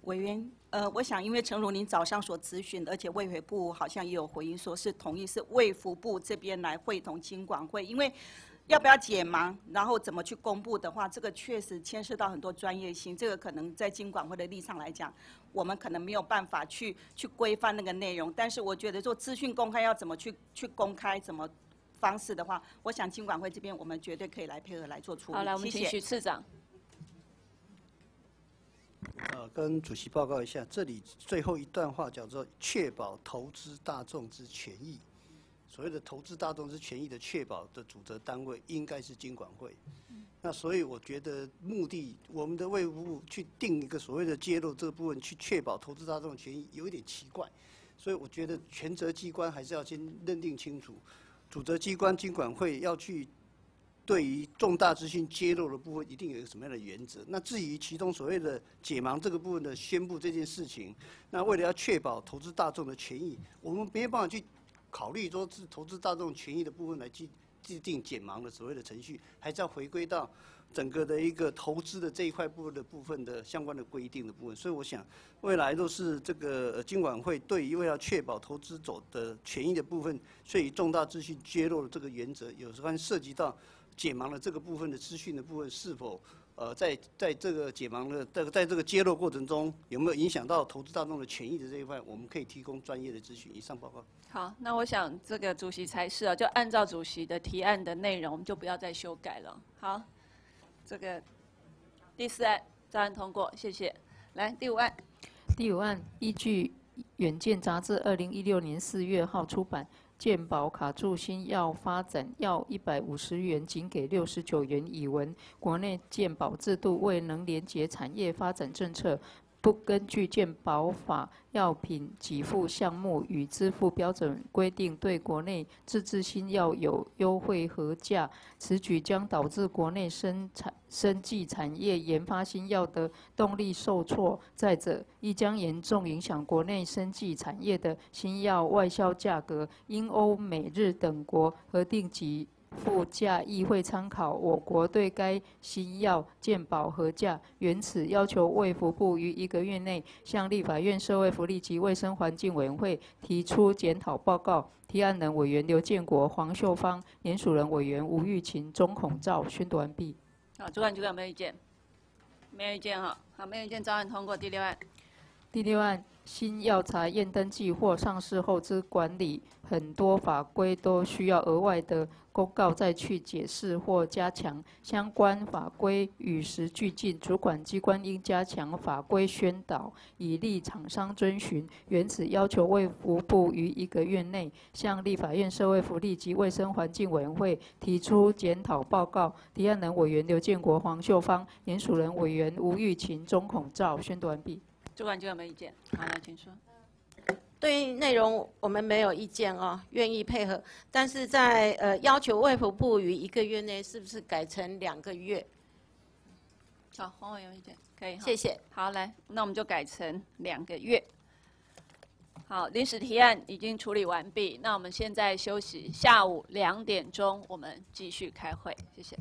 委员，呃，我想，因为诚如您早上所咨询的，而且卫福部好像也有回应，说是同意是卫福部这边来会同经管会，因为要不要解盲，然后怎么去公布的话，这个确实牵涉到很多专业性，这个可能在经管会的立场来讲，我们可能没有办法去去规范那个内容，但是我觉得做资讯公开要怎么去去公开，怎么方式的话，我想经管会这边我们绝对可以来配合来做处理。好，来我们请许次长。呃，跟主席报告一下，这里最后一段话叫做确保投资大众之权益。所谓的投资大众之权益的确保的主责单位应该是经管会。那所以我觉得目的，我们的卫务部去定一个所谓的揭露这个部分，去确保投资大众权益，有一点奇怪。所以我觉得权责机关还是要先认定清楚，主责机关经管会要去对于重大资讯揭露的部分，一定有一个什么样的原则。那至于其中所谓的解盲这个部分的宣布这件事情，那为了要确保投资大众的权益，我们没有办法去考虑说是投资大众权益的部分来去。制定解盲的所谓的程序，还是要回归到整个的一个投资的这一块部分的部分的相关的规定的部分。所以我想，未来都是这个金管会对于为了确保投资者的权益的部分，所以重大资讯揭露的这个原则，有时候涉及到解盲的这个部分的资讯的部分，是否呃在在这个解盲的在在这个揭露过程中，有没有影响到投资大众的权益的这一块，我们可以提供专业的咨询。以上报告。好，那我想这个主席才是啊，就按照主席的提案的内容，我们就不要再修改了。好，这个第四案照案通过，谢谢。来第五案，第五案依据《远见》杂志二零一六年四月号出版，健保卡助新药发展要一百五十元，仅给六十九元以文，国内健保制度未能连结产业发展政策。不根据健保法药品给付项目与支付标准规定，对国内自制新药有优惠核价，此举将导致国内生产生技产业研发新药的动力受挫。再者，亦将严重影响国内生技产业的新药外销价格，因欧美日等国核定及。附价议会参考我国对该新药健保核价，原此要求卫福部于一个月内向立法院社会福利及卫生环境委员会提出检讨报告。提案人委员刘建国、黄秀芳，联署人委员吴玉琴、钟孔照。宣读完毕。好，主管局长有没有意见？没有意见哈。好，没有意见，照案通过。第六案。第六案。新药材验登记或上市后之管理，很多法规都需要额外的公告再去解释或加强。相关法规与时俱进，主管机关应加强法规宣导，以利厂商遵循。原此要求卫福部于一个月内向立法院社会福利及卫生环境委员会提出检讨报告。提案人委员刘建国、黄秀芳，联署人委员吴玉琴、钟孔照。宣读完毕。主管就有没有意见？好，请说。对于内容我们没有意见哦，愿意配合。但是在呃要求卫福部于一个月内，是不是改成两个月？好，黄委员意见可以。谢谢。好，来，那我们就改成两个月。好，临时提案已经处理完毕，那我们现在休息，下午两点钟我们继续开会，谢谢。